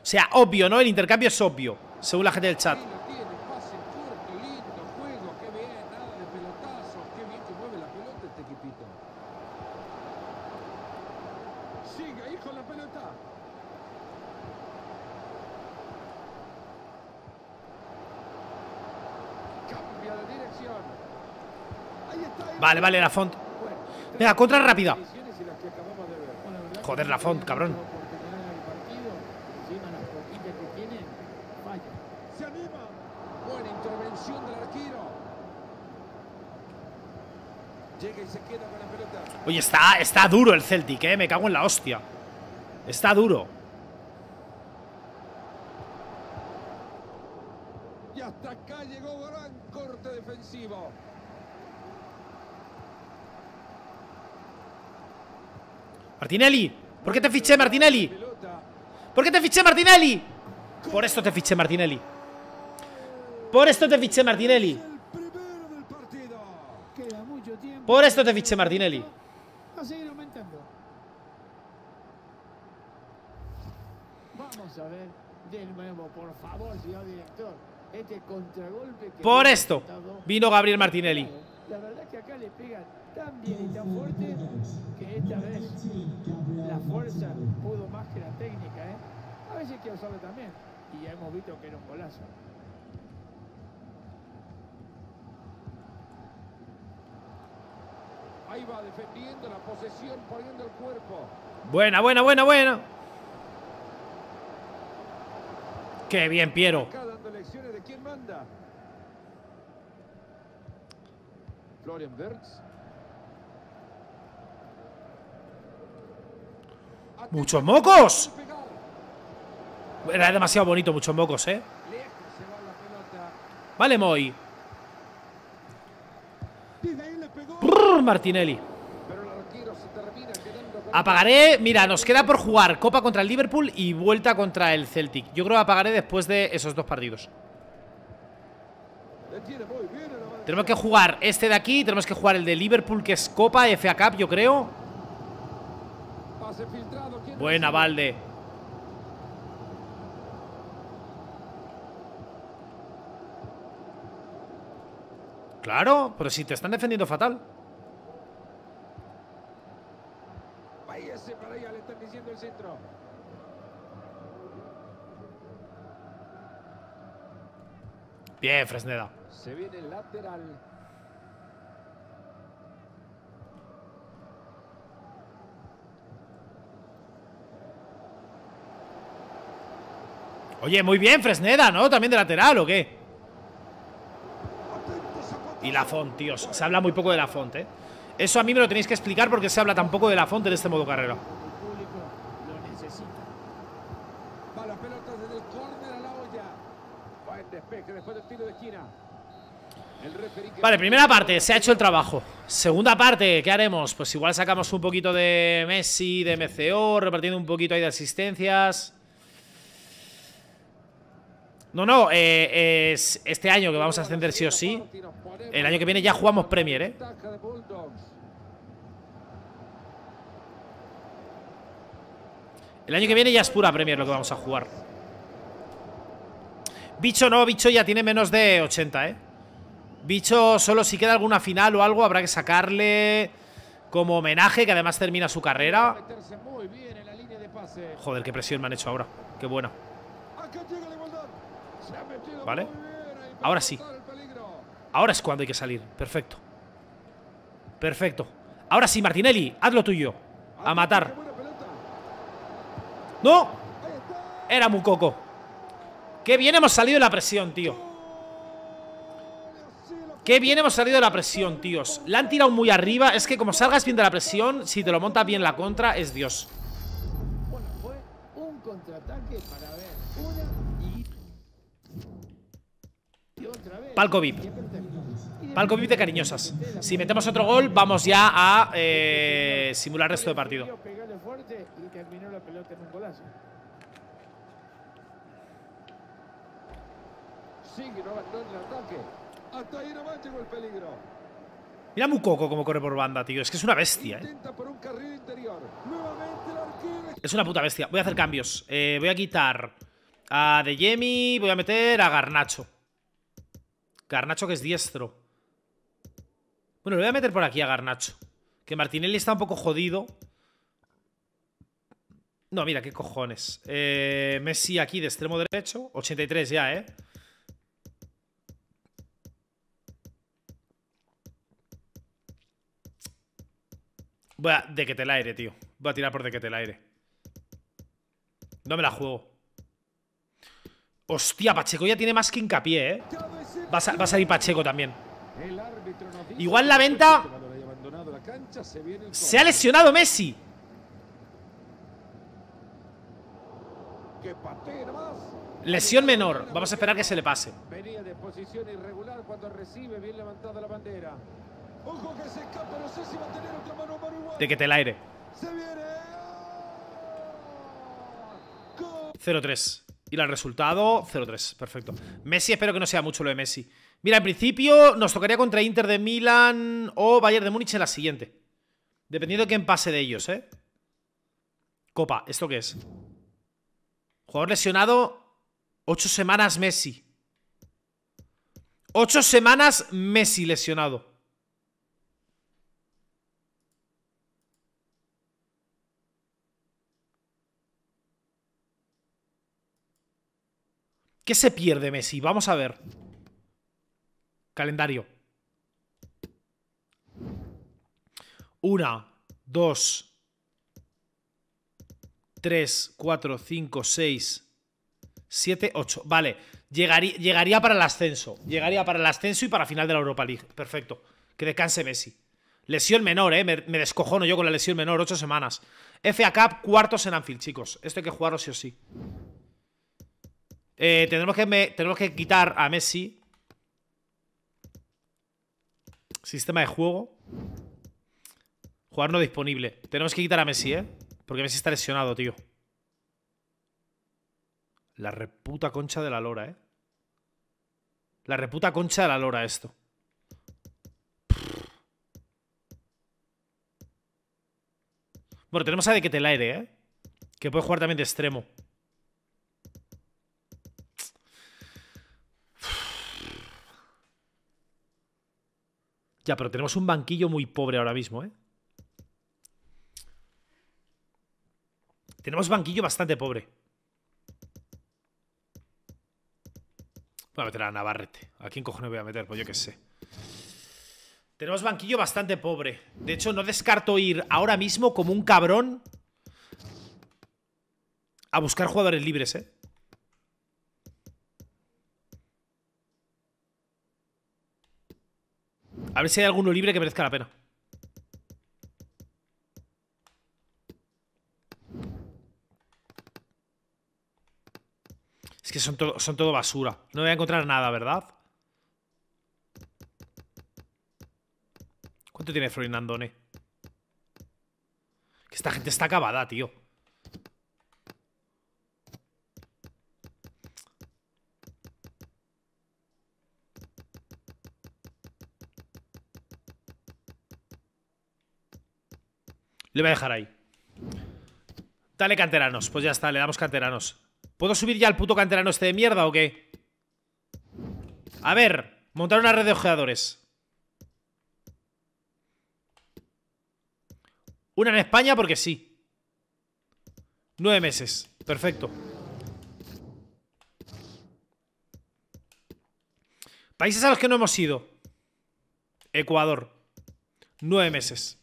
O sea, obvio, ¿no? El intercambio es obvio, según la gente del chat. Vale, vale, la font. Venga, contra rápida. Decisiones y las que acabamos de ver. bueno, la verdad Joder, la font, cabrón. Buena intervención del arquero. Llega y se queda con la pelota. Oye, está, está duro el Celtic, eh. Me cago en la hostia. Está duro. Y hasta acá llegó gran corte defensivo. Martinelli. ¿Por qué te fiché, Martinelli? ¿Por qué te fiché, Martinelli? Por esto te fiché, Martinelli. Por esto te fiché, Martinelli. Por esto te fiché, Martinelli. Vamos a ver de nuevo, por favor, señor director. Este contragolpe que Por esto vino Gabriel Martinelli. La verdad que acá le pegan tan bien y tan fuerte que esta vez la fuerza pudo más que la técnica, ¿eh? A veces hay que usarlo también. Y ya hemos visto que era un golazo. Ahí va defendiendo la posesión, poniendo el cuerpo. Buena, buena, buena, buena. Qué bien, Piero. Acá dando lecciones de quién manda. Florian Wirtz. ¡Muchos mocos! Era demasiado bonito, muchos mocos, eh. Vale, Moy. Martinelli. Apagaré. Mira, nos queda por jugar Copa contra el Liverpool y vuelta contra el Celtic. Yo creo que apagaré después de esos dos partidos. Tenemos que jugar este de aquí, tenemos que jugar el de Liverpool, que es Copa, FA Cup, yo creo. Pase filtrado. ¿quién Buena? Valde. Claro, pero si te están defendiendo fatal. Váyase para allá, le están diciendo el centro. Bien, Fresneda. Se viene el lateral. Oye, muy bien, Fresneda, ¿no? También de lateral, ¿o qué? Y la font, tíos. Se habla muy poco de la font, ¿eh? Eso a mí me lo tenéis que explicar porque se habla tan poco de la font en este modo carrera. Vale, primera parte, se ha hecho el trabajo. Segunda parte, ¿qué haremos? Pues igual sacamos un poquito de Messi, de MCO, repartiendo un poquito ahí de asistencias. No, no, eh, es este año que vamos a ascender sí o sí. El año que viene ya jugamos Premier, ¿eh? El año que viene ya es pura Premier lo que vamos a jugar. Bicho no, Bicho ya tiene menos de 80, ¿eh? Bicho solo si queda alguna final o algo habrá que sacarle como homenaje, que además termina su carrera. Joder, qué presión me han hecho ahora. Qué buena. Acá llega la igualdad. Se ha metido Vale. Ahora sí. Ahora es cuando hay que salir. Perfecto. Perfecto. Ahora sí, Martinelli, haz lo tuyo. A matar. ¡No! Era muy coco. Qué bien hemos salido de la presión, tío. Qué bien hemos salido de la presión, tíos. La han tirado muy arriba. Es que como salgas bien de la presión, si te lo monta bien la contra, es Dios. Bueno, fue un contraataque para ver una y, y otra vez. Palco VIP. Palco VIP de cariñosas. Si metemos otro gol, vamos ya a eh, simular resto de partido. El el. Mira muy coco como corre por banda, tío. Es que es una bestia, eh. El. Es una puta bestia. Voy a hacer cambios. Eh, voy a quitar a De Jemi. Voy a meter a Garnacho. Garnacho que es diestro. Bueno, lo voy a meter por aquí a Garnacho. Que Martinelli está un poco jodido. No, mira, qué cojones. Eh, Messi aquí de extremo derecho. 83 ya, ¿eh? Voy a de que te el aire, tío. Voy a tirar por de que te el aire. No me la juego. Hostia, Pacheco ya tiene más que hincapié, ¿eh? Va a, va a salir Pacheco también. Igual la venta... Se ha lesionado Messi. Lesión menor. Vamos a esperar que se le pase. Venía de posición irregular cuando recibe bien levantada la bandera. Ojo que se escapa, no sé si va a tener otra mano a mano igual. De que te el aire. Se viene. 0-3. Y el resultado, 0-3. Perfecto. Messi, espero que no sea mucho lo de Messi. Mira, en principio nos tocaría contra Inter de Milán o Bayern de Múnich en la siguiente. Dependiendo de quién pase de ellos, ¿eh? Copa, ¿esto qué es? Jugador lesionado, 8 semanas Messi. 8 semanas Messi lesionado. ¿Qué se pierde Messi? Vamos a ver. Calendario. Una, dos, tres, cuatro, cinco, seis, siete, ocho. Vale, llegaría, llegaría para el ascenso. Llegaría para el ascenso y para final de la Europa League. Perfecto. Que descanse Messi. Lesión menor, ¿eh? Me, descojono yo con la lesión menor. Ocho semanas. FA Cup, cuartos en Anfield, chicos. Esto hay que jugarlo sí o sí. Eh, tenemos, que tenemos que quitar a Messi. Sistema de juego. Jugar no disponible. Tenemos que quitar a Messi, ¿eh? Porque Messi está lesionado, tío. La reputa concha de la lora, ¿eh? La reputa concha de la lora esto. Bueno, tenemos a De aire, ¿eh? Que puede jugar también de extremo. Ya, pero tenemos un banquillo muy pobre ahora mismo, ¿eh? Tenemos banquillo bastante pobre. Voy a meter a Navarrete. ¿A quién cojones voy a meter? Pues yo qué sé. Tenemos banquillo bastante pobre. De hecho, no descarto ir ahora mismo como un cabrón a buscar jugadores libres, ¿eh? A ver si hay alguno libre que merezca la pena. Es que son todo, son todo basura. No voy a encontrar nada, ¿verdad? ¿Cuánto tiene Florinandone? Que esta gente está acabada, tío. Le voy a dejar ahí. Dale canteranos. Pues ya está, le damos canteranos. ¿Puedo subir ya al puto canterano este de mierda o qué? A ver, montar una red de ojeadores. Una en España porque sí. Nueve meses. Perfecto. Países a los que no hemos ido. Ecuador. Nueve meses.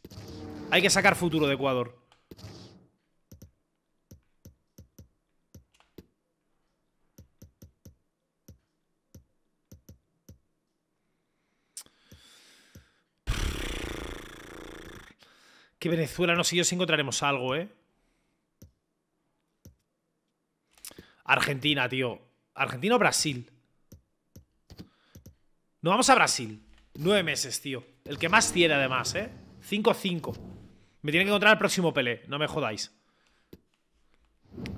Hay que sacar futuro de Ecuador. Que Venezuela, no sé yo si encontraremos algo, ¿eh? Argentina, tío. ¿Argentina o Brasil? No, vamos a Brasil. Nueve meses, tío. El que más tiene, además, ¿eh? 5-5. Me tiene que encontrar el próximo Pelé, no me jodáis.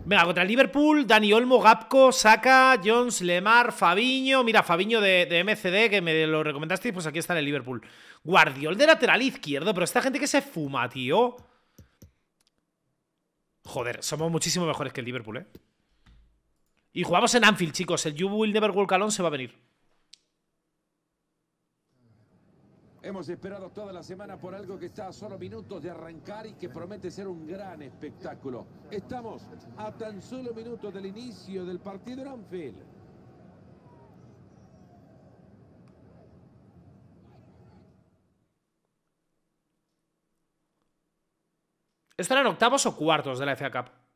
Venga, contra el Liverpool, Dani Olmo, Gapco, Saka, Jones, Lemar, Fabiño. Mira, Fabiño de, MCD, que me lo recomendasteis, pues aquí está en el Liverpool. Guardiol de lateral izquierdo, pero esta gente que se fuma, tío. Joder, somos muchísimo mejores que el Liverpool, ¿eh? Y jugamos en Anfield, chicos. El You Will Never Walk Alone se va a venir. Hemos esperado toda la semana por algo que está a solo minutos de arrancar y que promete ser un gran espectáculo. Estamos a tan solo minutos del inicio del partido en Anfield. ¿Esto eran octavos o cuartos de la FA Cup?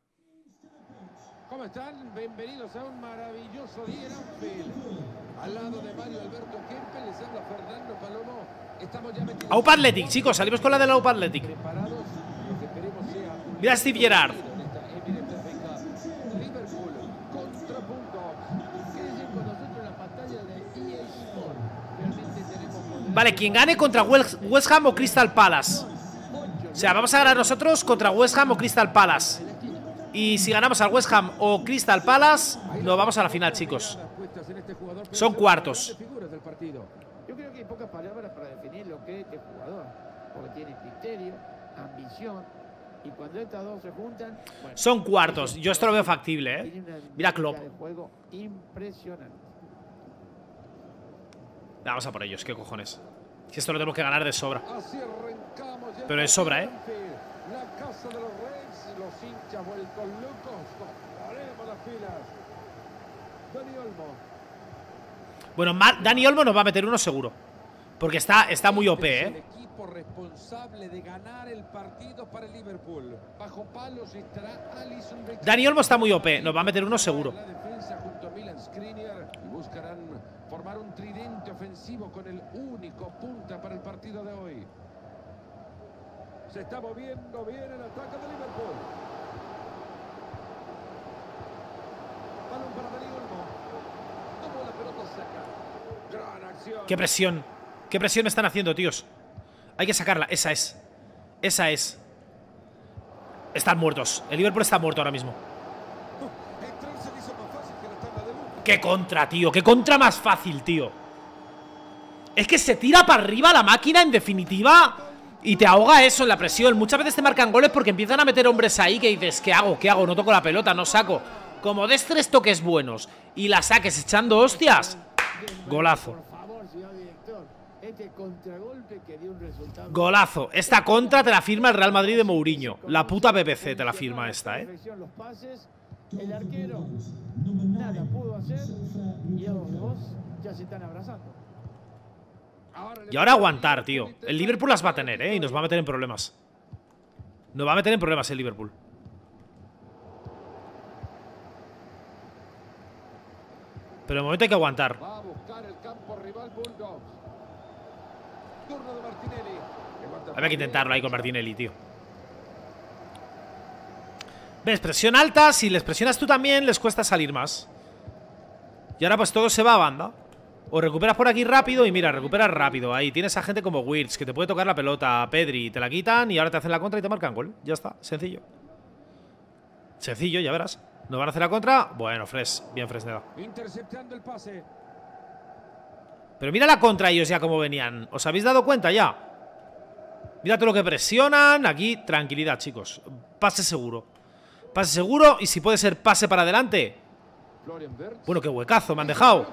¿Cómo están? Bienvenidos a un maravilloso día en Anfield. Al lado de Mario Alberto Kempe les habla Fernando Palomo. Estamos ya metidos Aupa Athletic, chicos, salimos con la de la Aupa Athletic. Mira a Steve Gerrard. poder. Vale, quien gane contra West Ham o Crystal Palace. O sea, vamos a ganar nosotros contra West Ham o Crystal Palace. Y si ganamos al West Ham o Crystal Palace, nos vamos a la final, chicos. Son cuartos. grandes figuras del partido. Yo creo que hay pocas palabras para definir lo que es este jugador. Porque tiene criterio, ambición. Y cuando estas dos se juntan. Bueno, Son cuartos. Yo esto lo veo factible, ¿eh? Mira Klopp. de juego impresionante. Vamos a por ellos, qué cojones. Si esto lo tenemos que ganar de sobra. Pero de el sobra, ¿eh? en Anfield. La casa de los Reds, los hinchas vueltos locos. Haremos las filas. Dani Olmo. Bueno, Dani Olmo nos va a meter uno seguro. Porque está, está muy OP, ¿eh? El equipo responsable de ganar el partido para el Liverpool. Bajo palos estará Becker. Dani Olmo está muy OP, nos va a meter uno seguro. La defensa junto a Milan Skriniar y buscarán formar un tridente ofensivo con el único punta para el partido de hoy. Se está moviendo bien el ataque de Liverpool. Balón para Dani la pelota. Gran acción. Qué presión. Qué presión están haciendo, tíos. Hay que sacarla. Esa es. Esa es. Están muertos. El Liverpool está muerto ahora mismo. Qué contra, tío. Qué contra más fácil, tío. Es que se tira para arriba la máquina, en definitiva. Y te ahoga eso en la presión. Muchas veces te marcan goles porque empiezan a meter hombres ahí que dices, ¿qué hago? ¿Qué hago? No toco la pelota, no saco. Como des tres toques buenos y la saques echando hostias. Golazo. Golazo. Esta contra te la firma el Real Madrid de Mourinho. La puta BBC te la firma esta, eh. El arquero nada pudo hacer. Y los ya se están abrazando. Y ahora aguantar, tío. El Liverpool las va a tener, ¿eh? Y nos va a meter en problemas. Nos va a meter en problemas el Liverpool. Pero de momento hay que aguantar. Va a buscar el campo rival Bulldogs. Turno de Martinelli. Levanta Había que intentarlo ahí con Martinelli, tío. ¿Ves? Presión alta. Si les presionas tú también, les cuesta salir más. Y ahora pues todo se va a banda. O recuperas por aquí rápido y mira, recuperas rápido. Ahí tienes a gente como Wirtz que te puede tocar la pelota. Pedri, te la quitan y ahora te hacen la contra y te marcan gol. Ya está, sencillo. Sencillo, ya verás. ¿No van a hacer la contra? Bueno, Fresh, bien Fresneda. Interceptando el pase. Pero mira la contra ellos ya como venían. ¿Os habéis dado cuenta ya? Mira todo lo que presionan. Aquí, tranquilidad, chicos. Pase seguro. Pase seguro y si puede ser pase para adelante. Bueno, qué huecazo me han dejado.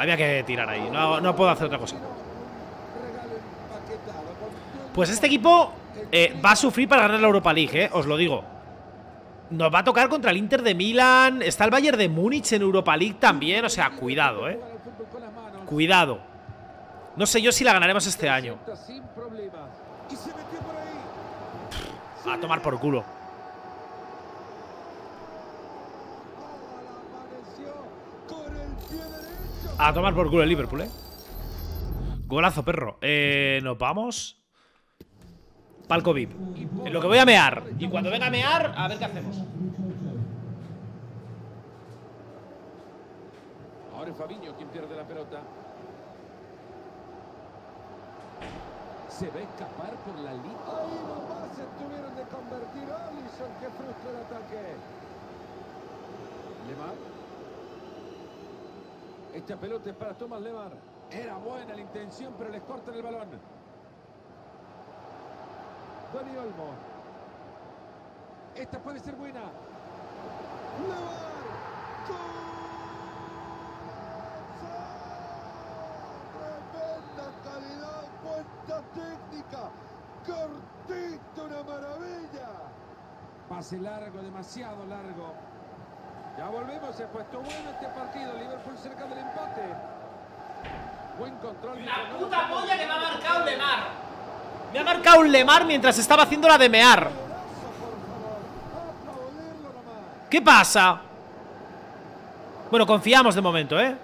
Había que tirar ahí. No, no puedo hacer otra cosa. Pues este equipo eh, va a sufrir para ganar la Europa League, eh, os lo digo. Nos va a tocar contra el Inter de Milán. Está el Bayern de Múnich en Europa League también. O sea, cuidado, eh. Cuidado. No sé yo si la ganaremos este año. A tomar por culo. A tomar por culo el Liverpool, eh. Golazo, perro. Eh, nos vamos. Palco VIP. En lo que voy a mear. Y cuando venga a mear, a ver qué hacemos. Ahora es Fabiño quien pierde la pelota. Se va a escapar por la línea. Ahí nomás se tuvieron de convertir Alisson que frustra el ataque. Lemar. Esta pelota es para Thomas Lemar. Era buena la intención, pero les cortan el balón. Dani Olmo. Esta puede ser buena. Lemar. Tremenda calidad, cuenta técnica. Cortito, una maravilla. Pase largo, demasiado largo. Ya volvemos, se ha puesto bueno este partido. Liverpool cerca del empate. Buen control. La puta polla que me ha marcado Lemar. Me ha marcado un Lemar mientras estaba haciendo la de mear. ¿Qué pasa? Bueno, confiamos de momento, ¿eh?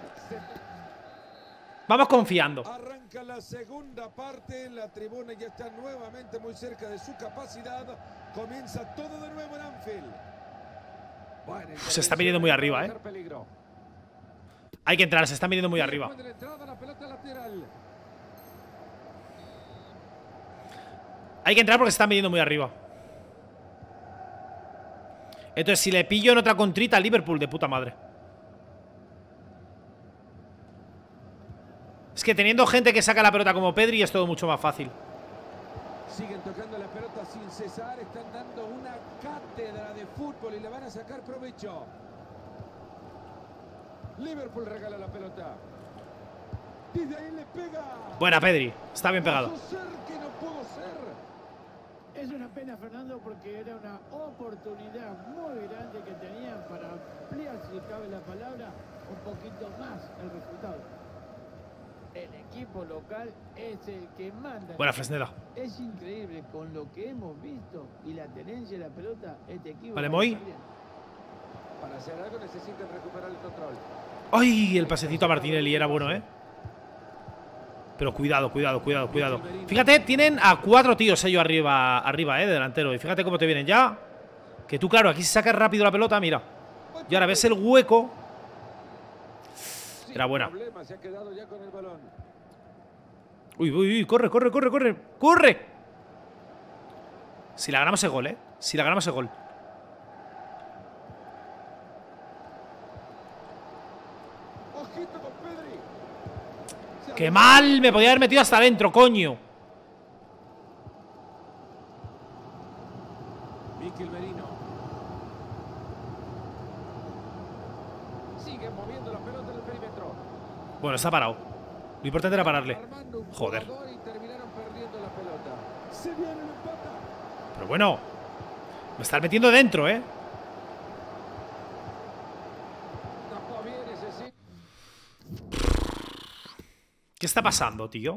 Vamos confiando. Arranca la segunda parte, la tribuna ya está nuevamente muy cerca de su capacidad. Comienza todo de nuevo en Anfield. Se está viniendo muy arriba, ¿eh? Hay que entrar, se están viniendo muy arriba. Hay que entrar porque se están viniendo muy arriba. Entonces, si le pillo en otra contrita a Liverpool, de puta madre. Es que teniendo gente que saca la pelota como Pedri es todo mucho más fácil. Siguen tocando la pelota sin cesar, están dando una cátedra de fútbol y le van a sacar provecho. Liverpool regala la pelota. Desde ahí le pega. Buena, Pedri. Está bien pegado. Pudo ser que no pudo ser. Es una pena, Fernando, porque era una oportunidad muy grande que tenían para ampliar, si cabe la palabra, un poquito más el resultado. El equipo local es el que manda. Buena Fresneda. Es increíble con lo que hemos visto y la tenencia de la pelota, este equipo. Vale, va Moy. Para hacer algo necesitan recuperar el control. ¡Ay! El pasecito a Martinelli era bueno, ¿eh? Pero cuidado, cuidado, cuidado, cuidado. Fíjate, tienen a cuatro tíos ellos arriba, arriba, ¿eh? De delantero. Y fíjate cómo te vienen ya. Que tú, claro, aquí si sacas rápido la pelota, mira. Y ahora ves el hueco. Era buena. Uy, uy, uy, corre, corre, corre, corre. ¡Corre! Si la ganamos el gol, ¿eh? Si la ganamos el gol. Ojito con Pedri. Se ¡Qué mal! Me podía haber metido hasta adentro, coño. Miquel Merino. Sigue moviendo la pelota en el perímetro. Bueno, está parado. Lo importante era pararle. Joder. Pero bueno. Me estás metiendo dentro, ¿eh? Tapó bien ese sí. ¿Qué está pasando, tío?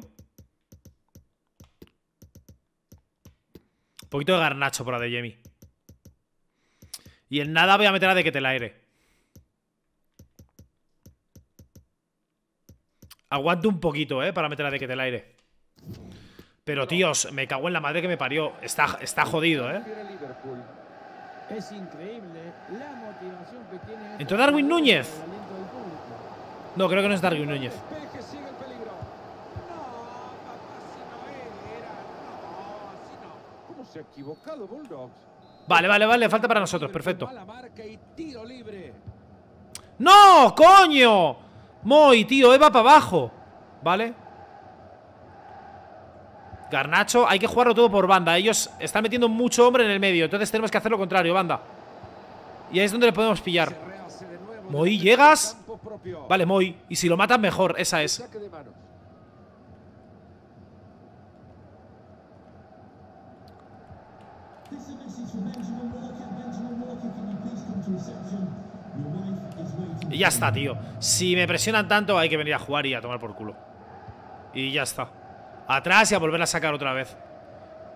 Un poquito de garnacho por la de Jemmy. Y en nada voy a meter a de que te la aire. Aguanto un poquito, ¿eh? Para meter a de que te la aire. Pero, tíos, me cago en la madre que me parió. Está, está jodido, ¿eh? Es ¿Entró Darwin Núñez? No, creo que no es Darwin Núñez. Despeje, sigue el peligro. No, papá, si no él era. No, si no. ¿Cómo se ha equivocado Bulldogs? Vale, vale, vale. Falta para nosotros. Perfecto. ¡No! ¡Coño! Moy, tío, Eva para abajo. ¿Vale? Garnacho, hay que jugarlo todo por banda. Ellos están metiendo mucho hombre en el medio. Entonces tenemos que hacer lo contrario, banda. Y ahí es donde le podemos pillar. Moy, ¿llegas? Vale, Moy. Y si lo matan, mejor. Esa es. Saque de manos. Y ya está, tío. Si me presionan tanto, hay que venir a jugar y a tomar por culo. Y ya está. Atrás y a volver a sacar otra vez.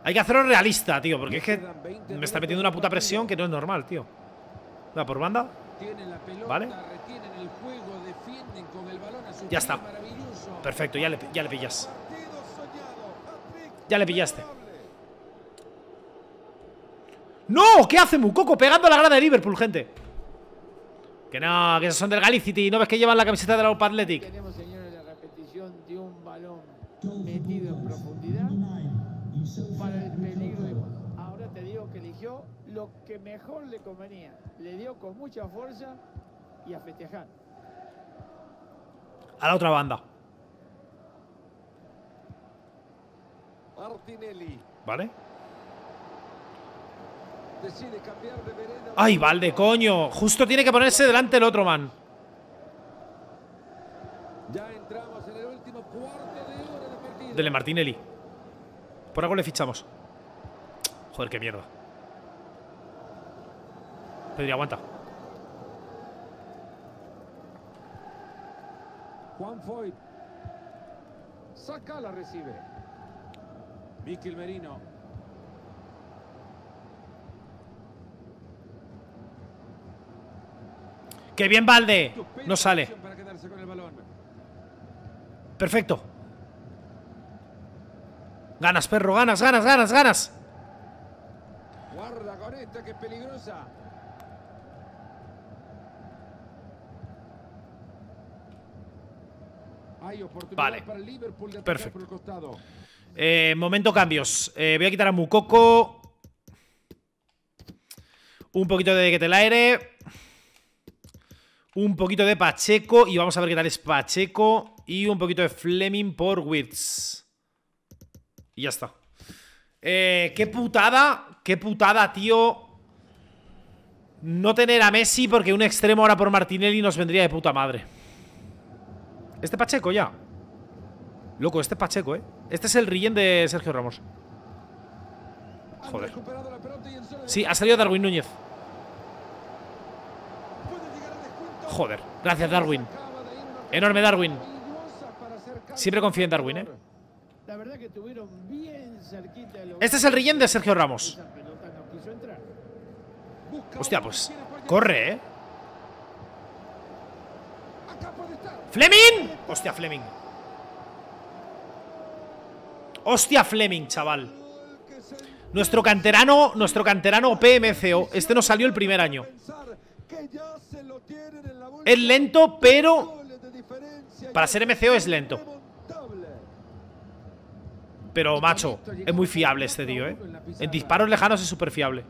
Hay que hacerlo realista, tío. Porque es que me está metiendo una puta presión que no es normal, tío. Va por banda. Vale. Ya está. Perfecto, ya le, ya le pillas. Ya le pillaste. ¡No! ¿Qué hace Mukoko pegando a la grada de Liverpool, gente? Que no, que esos son del Galicity. ¿No ves que llevan la camiseta de la Europa Athletic? Tenemos, señores, la repetición de un balón metido en profundidad para el peligro de. Ahora te digo que eligió lo que mejor le convenía. Le dio con mucha fuerza y a festejar. A la otra banda. Martinelli ¿Vale? decide cambiar de vereda. ¡Ay, Valde, coño! Justo tiene que ponerse delante el otro man. Ya entramos en el último cuarto de hora de partido. Dele Martinelli. Por algo le fichamos. Joder, qué mierda. Pedri, aguanta. Juan Foyt. Saca la recibe. Miquel Merino. ¡Qué bien, Valde! No sale. Perfecto. Ganas, perro, ganas, ganas, ganas, ganas. Guarda con esta que es peligrosa. Hay oportunidad Vale. para Liverpool de Perfecto. por el costado. Eh, momento cambios. Eh, voy a quitar a Mukoko. Un poquito de Ketelaere. Un poquito de Pacheco. Y vamos a ver qué tal es Pacheco. Y un poquito de Fleming por Wirtz. Y ya está. Eh, qué putada. Qué putada, tío. No tener a Messi porque un extremo ahora por Martinelli nos vendría de puta madre. Este Pacheco ya. Loco, este es Pacheco, ¿eh? Este es el Rillén de Sergio Ramos. Joder. Sí, ha salido Darwin Núñez. Puede llegar al descuento. Joder. Gracias, Darwin. Enorme Darwin. Siempre confío en Darwin, ¿eh? Este es el Rillén de Sergio Ramos. Hostia, pues. Corre, ¿eh? ¡Fleming! Hostia, Fleming. Hostia, Fleming, chaval. Nuestro canterano, nuestro canterano PMCO. Este nos salió el primer año. Es lento, pero para ser MCO es lento. Pero, macho, es muy fiable este tío, ¿eh? En disparos lejanos es súper fiable.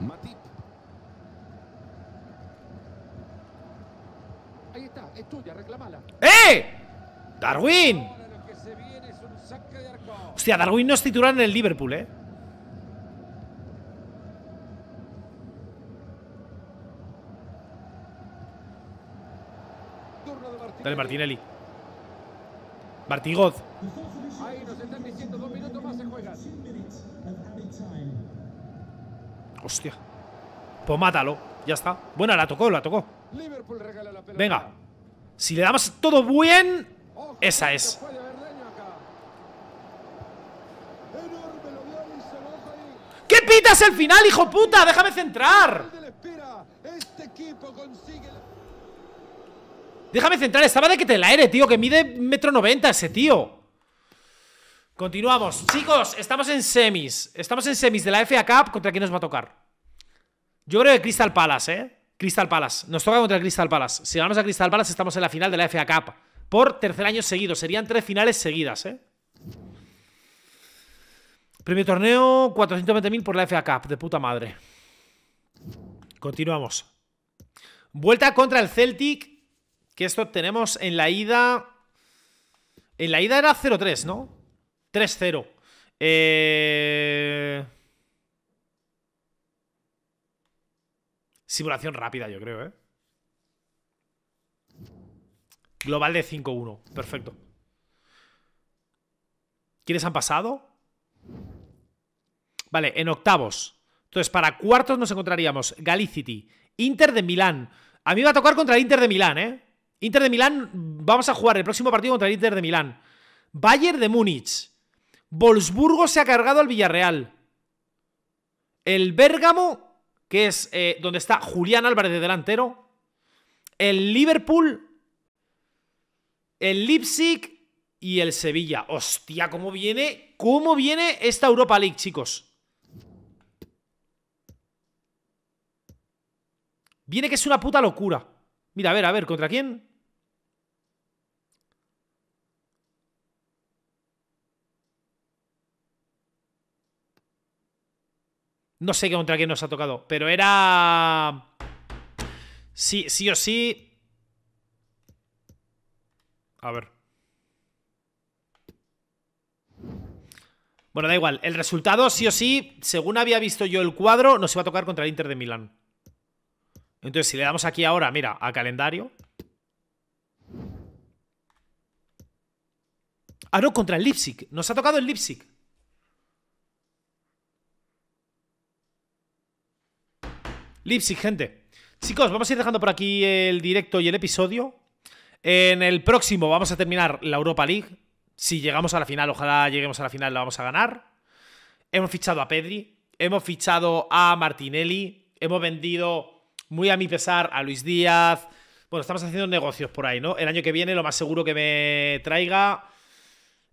Matip. Ahí está, es tuya, reclamala. ¡Eh! ¡Darwin! Hostia, Darwin no es titular en el Liverpool, ¿eh? Dale, Martinelli. Martigoz. Hostia. Pues mátalo. Ya está. Bueno, la tocó, la tocó. Venga. Si le damos todo bien. Esa es. puede haber daño acá. Enorme lo vio y se lo deja ahí. ¿Qué pitas el final, hijo puta? Déjame centrar. Déjame centrar. Estaba de que te la aire, tío. Que mide metro noventa ese tío. Continuamos. Chicos, estamos en semis. Estamos en semis de la FA Cup. ¿Contra quién nos va a tocar? Yo creo que Crystal Palace, ¿eh? Crystal Palace. Nos toca contra Crystal Palace. Si vamos a Crystal Palace, estamos en la final de la FA Cup. Por tercer año seguido. Serían tres finales seguidas, ¿eh? Premio torneo, 420.000 por la FA Cup. De puta madre. Continuamos. Vuelta contra el Celtic. Que esto tenemos en la ida. En la ida era 0-3, ¿no? 3-0. Eh... Simulación rápida, yo creo, ¿eh? Global de 5-1. Perfecto. ¿Quiénes han pasado? Vale, en octavos. Entonces, para cuartos nos encontraríamos Galicity, Inter de Milán. A mí va a tocar contra el Inter de Milán, ¿eh? Inter de Milán, vamos a jugar el próximo partido contra el Inter de Milán. Bayern de Múnich. Wolfsburgo se ha cargado al Villarreal. El Bérgamo, que es eh, donde está Julián Álvarez de delantero. El Liverpool. El Leipzig y el Sevilla. Hostia, ¿cómo viene? ¿Cómo viene esta Europa League, chicos? Viene que es una puta locura. Mira, a ver, a ver, ¿contra quién? No sé contra quién nos ha tocado, pero era... Sí, sí o sí... A ver. Bueno, da igual. El resultado, sí o sí, según había visto yo el cuadro, nos iba a tocar contra el Inter de Milán. Entonces, si le damos aquí ahora, mira, a calendario. Ah, no, contra el Leipzig. Nos ha tocado el Leipzig. Leipzig, gente. Chicos, vamos a ir dejando por aquí el directo y el episodio. En el próximo vamos a terminar la Europa League. Si llegamos a la final, ojalá lleguemos a la final, la vamos a ganar. Hemos fichado a Pedri, hemos fichado a Martinelli, hemos vendido, muy a mi pesar, a Luis Díaz. Bueno, estamos haciendo negocios por ahí, ¿no? El año que viene lo más seguro que me traiga...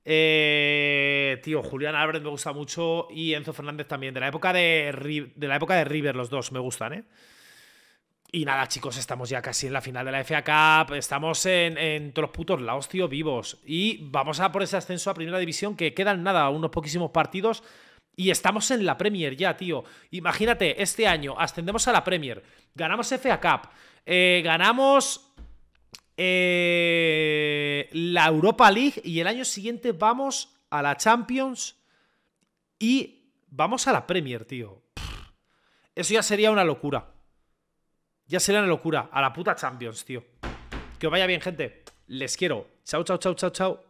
Eh, tío, Julián Álvarez me gusta mucho y Enzo Fernández también. De la época de, de la época de River, los dos me gustan, ¿eh? Y nada, chicos, estamos ya casi en la final de la FA Cup. Estamos en, todos los putos lados, tío, vivos. Y vamos a por ese ascenso a Primera División, que quedan nada, unos poquísimos partidos. Y estamos en la Premier ya, tío. Imagínate, este año ascendemos a la Premier, ganamos FA Cup, eh, ganamos eh, la Europa League y el año siguiente vamos a la Champions y vamos a la Premier, tío. Eso ya sería una locura. Ya sería una locura. A la puta Champions, tío. Que os vaya bien, gente. Les quiero. Chao, chao, chao, chao, chao.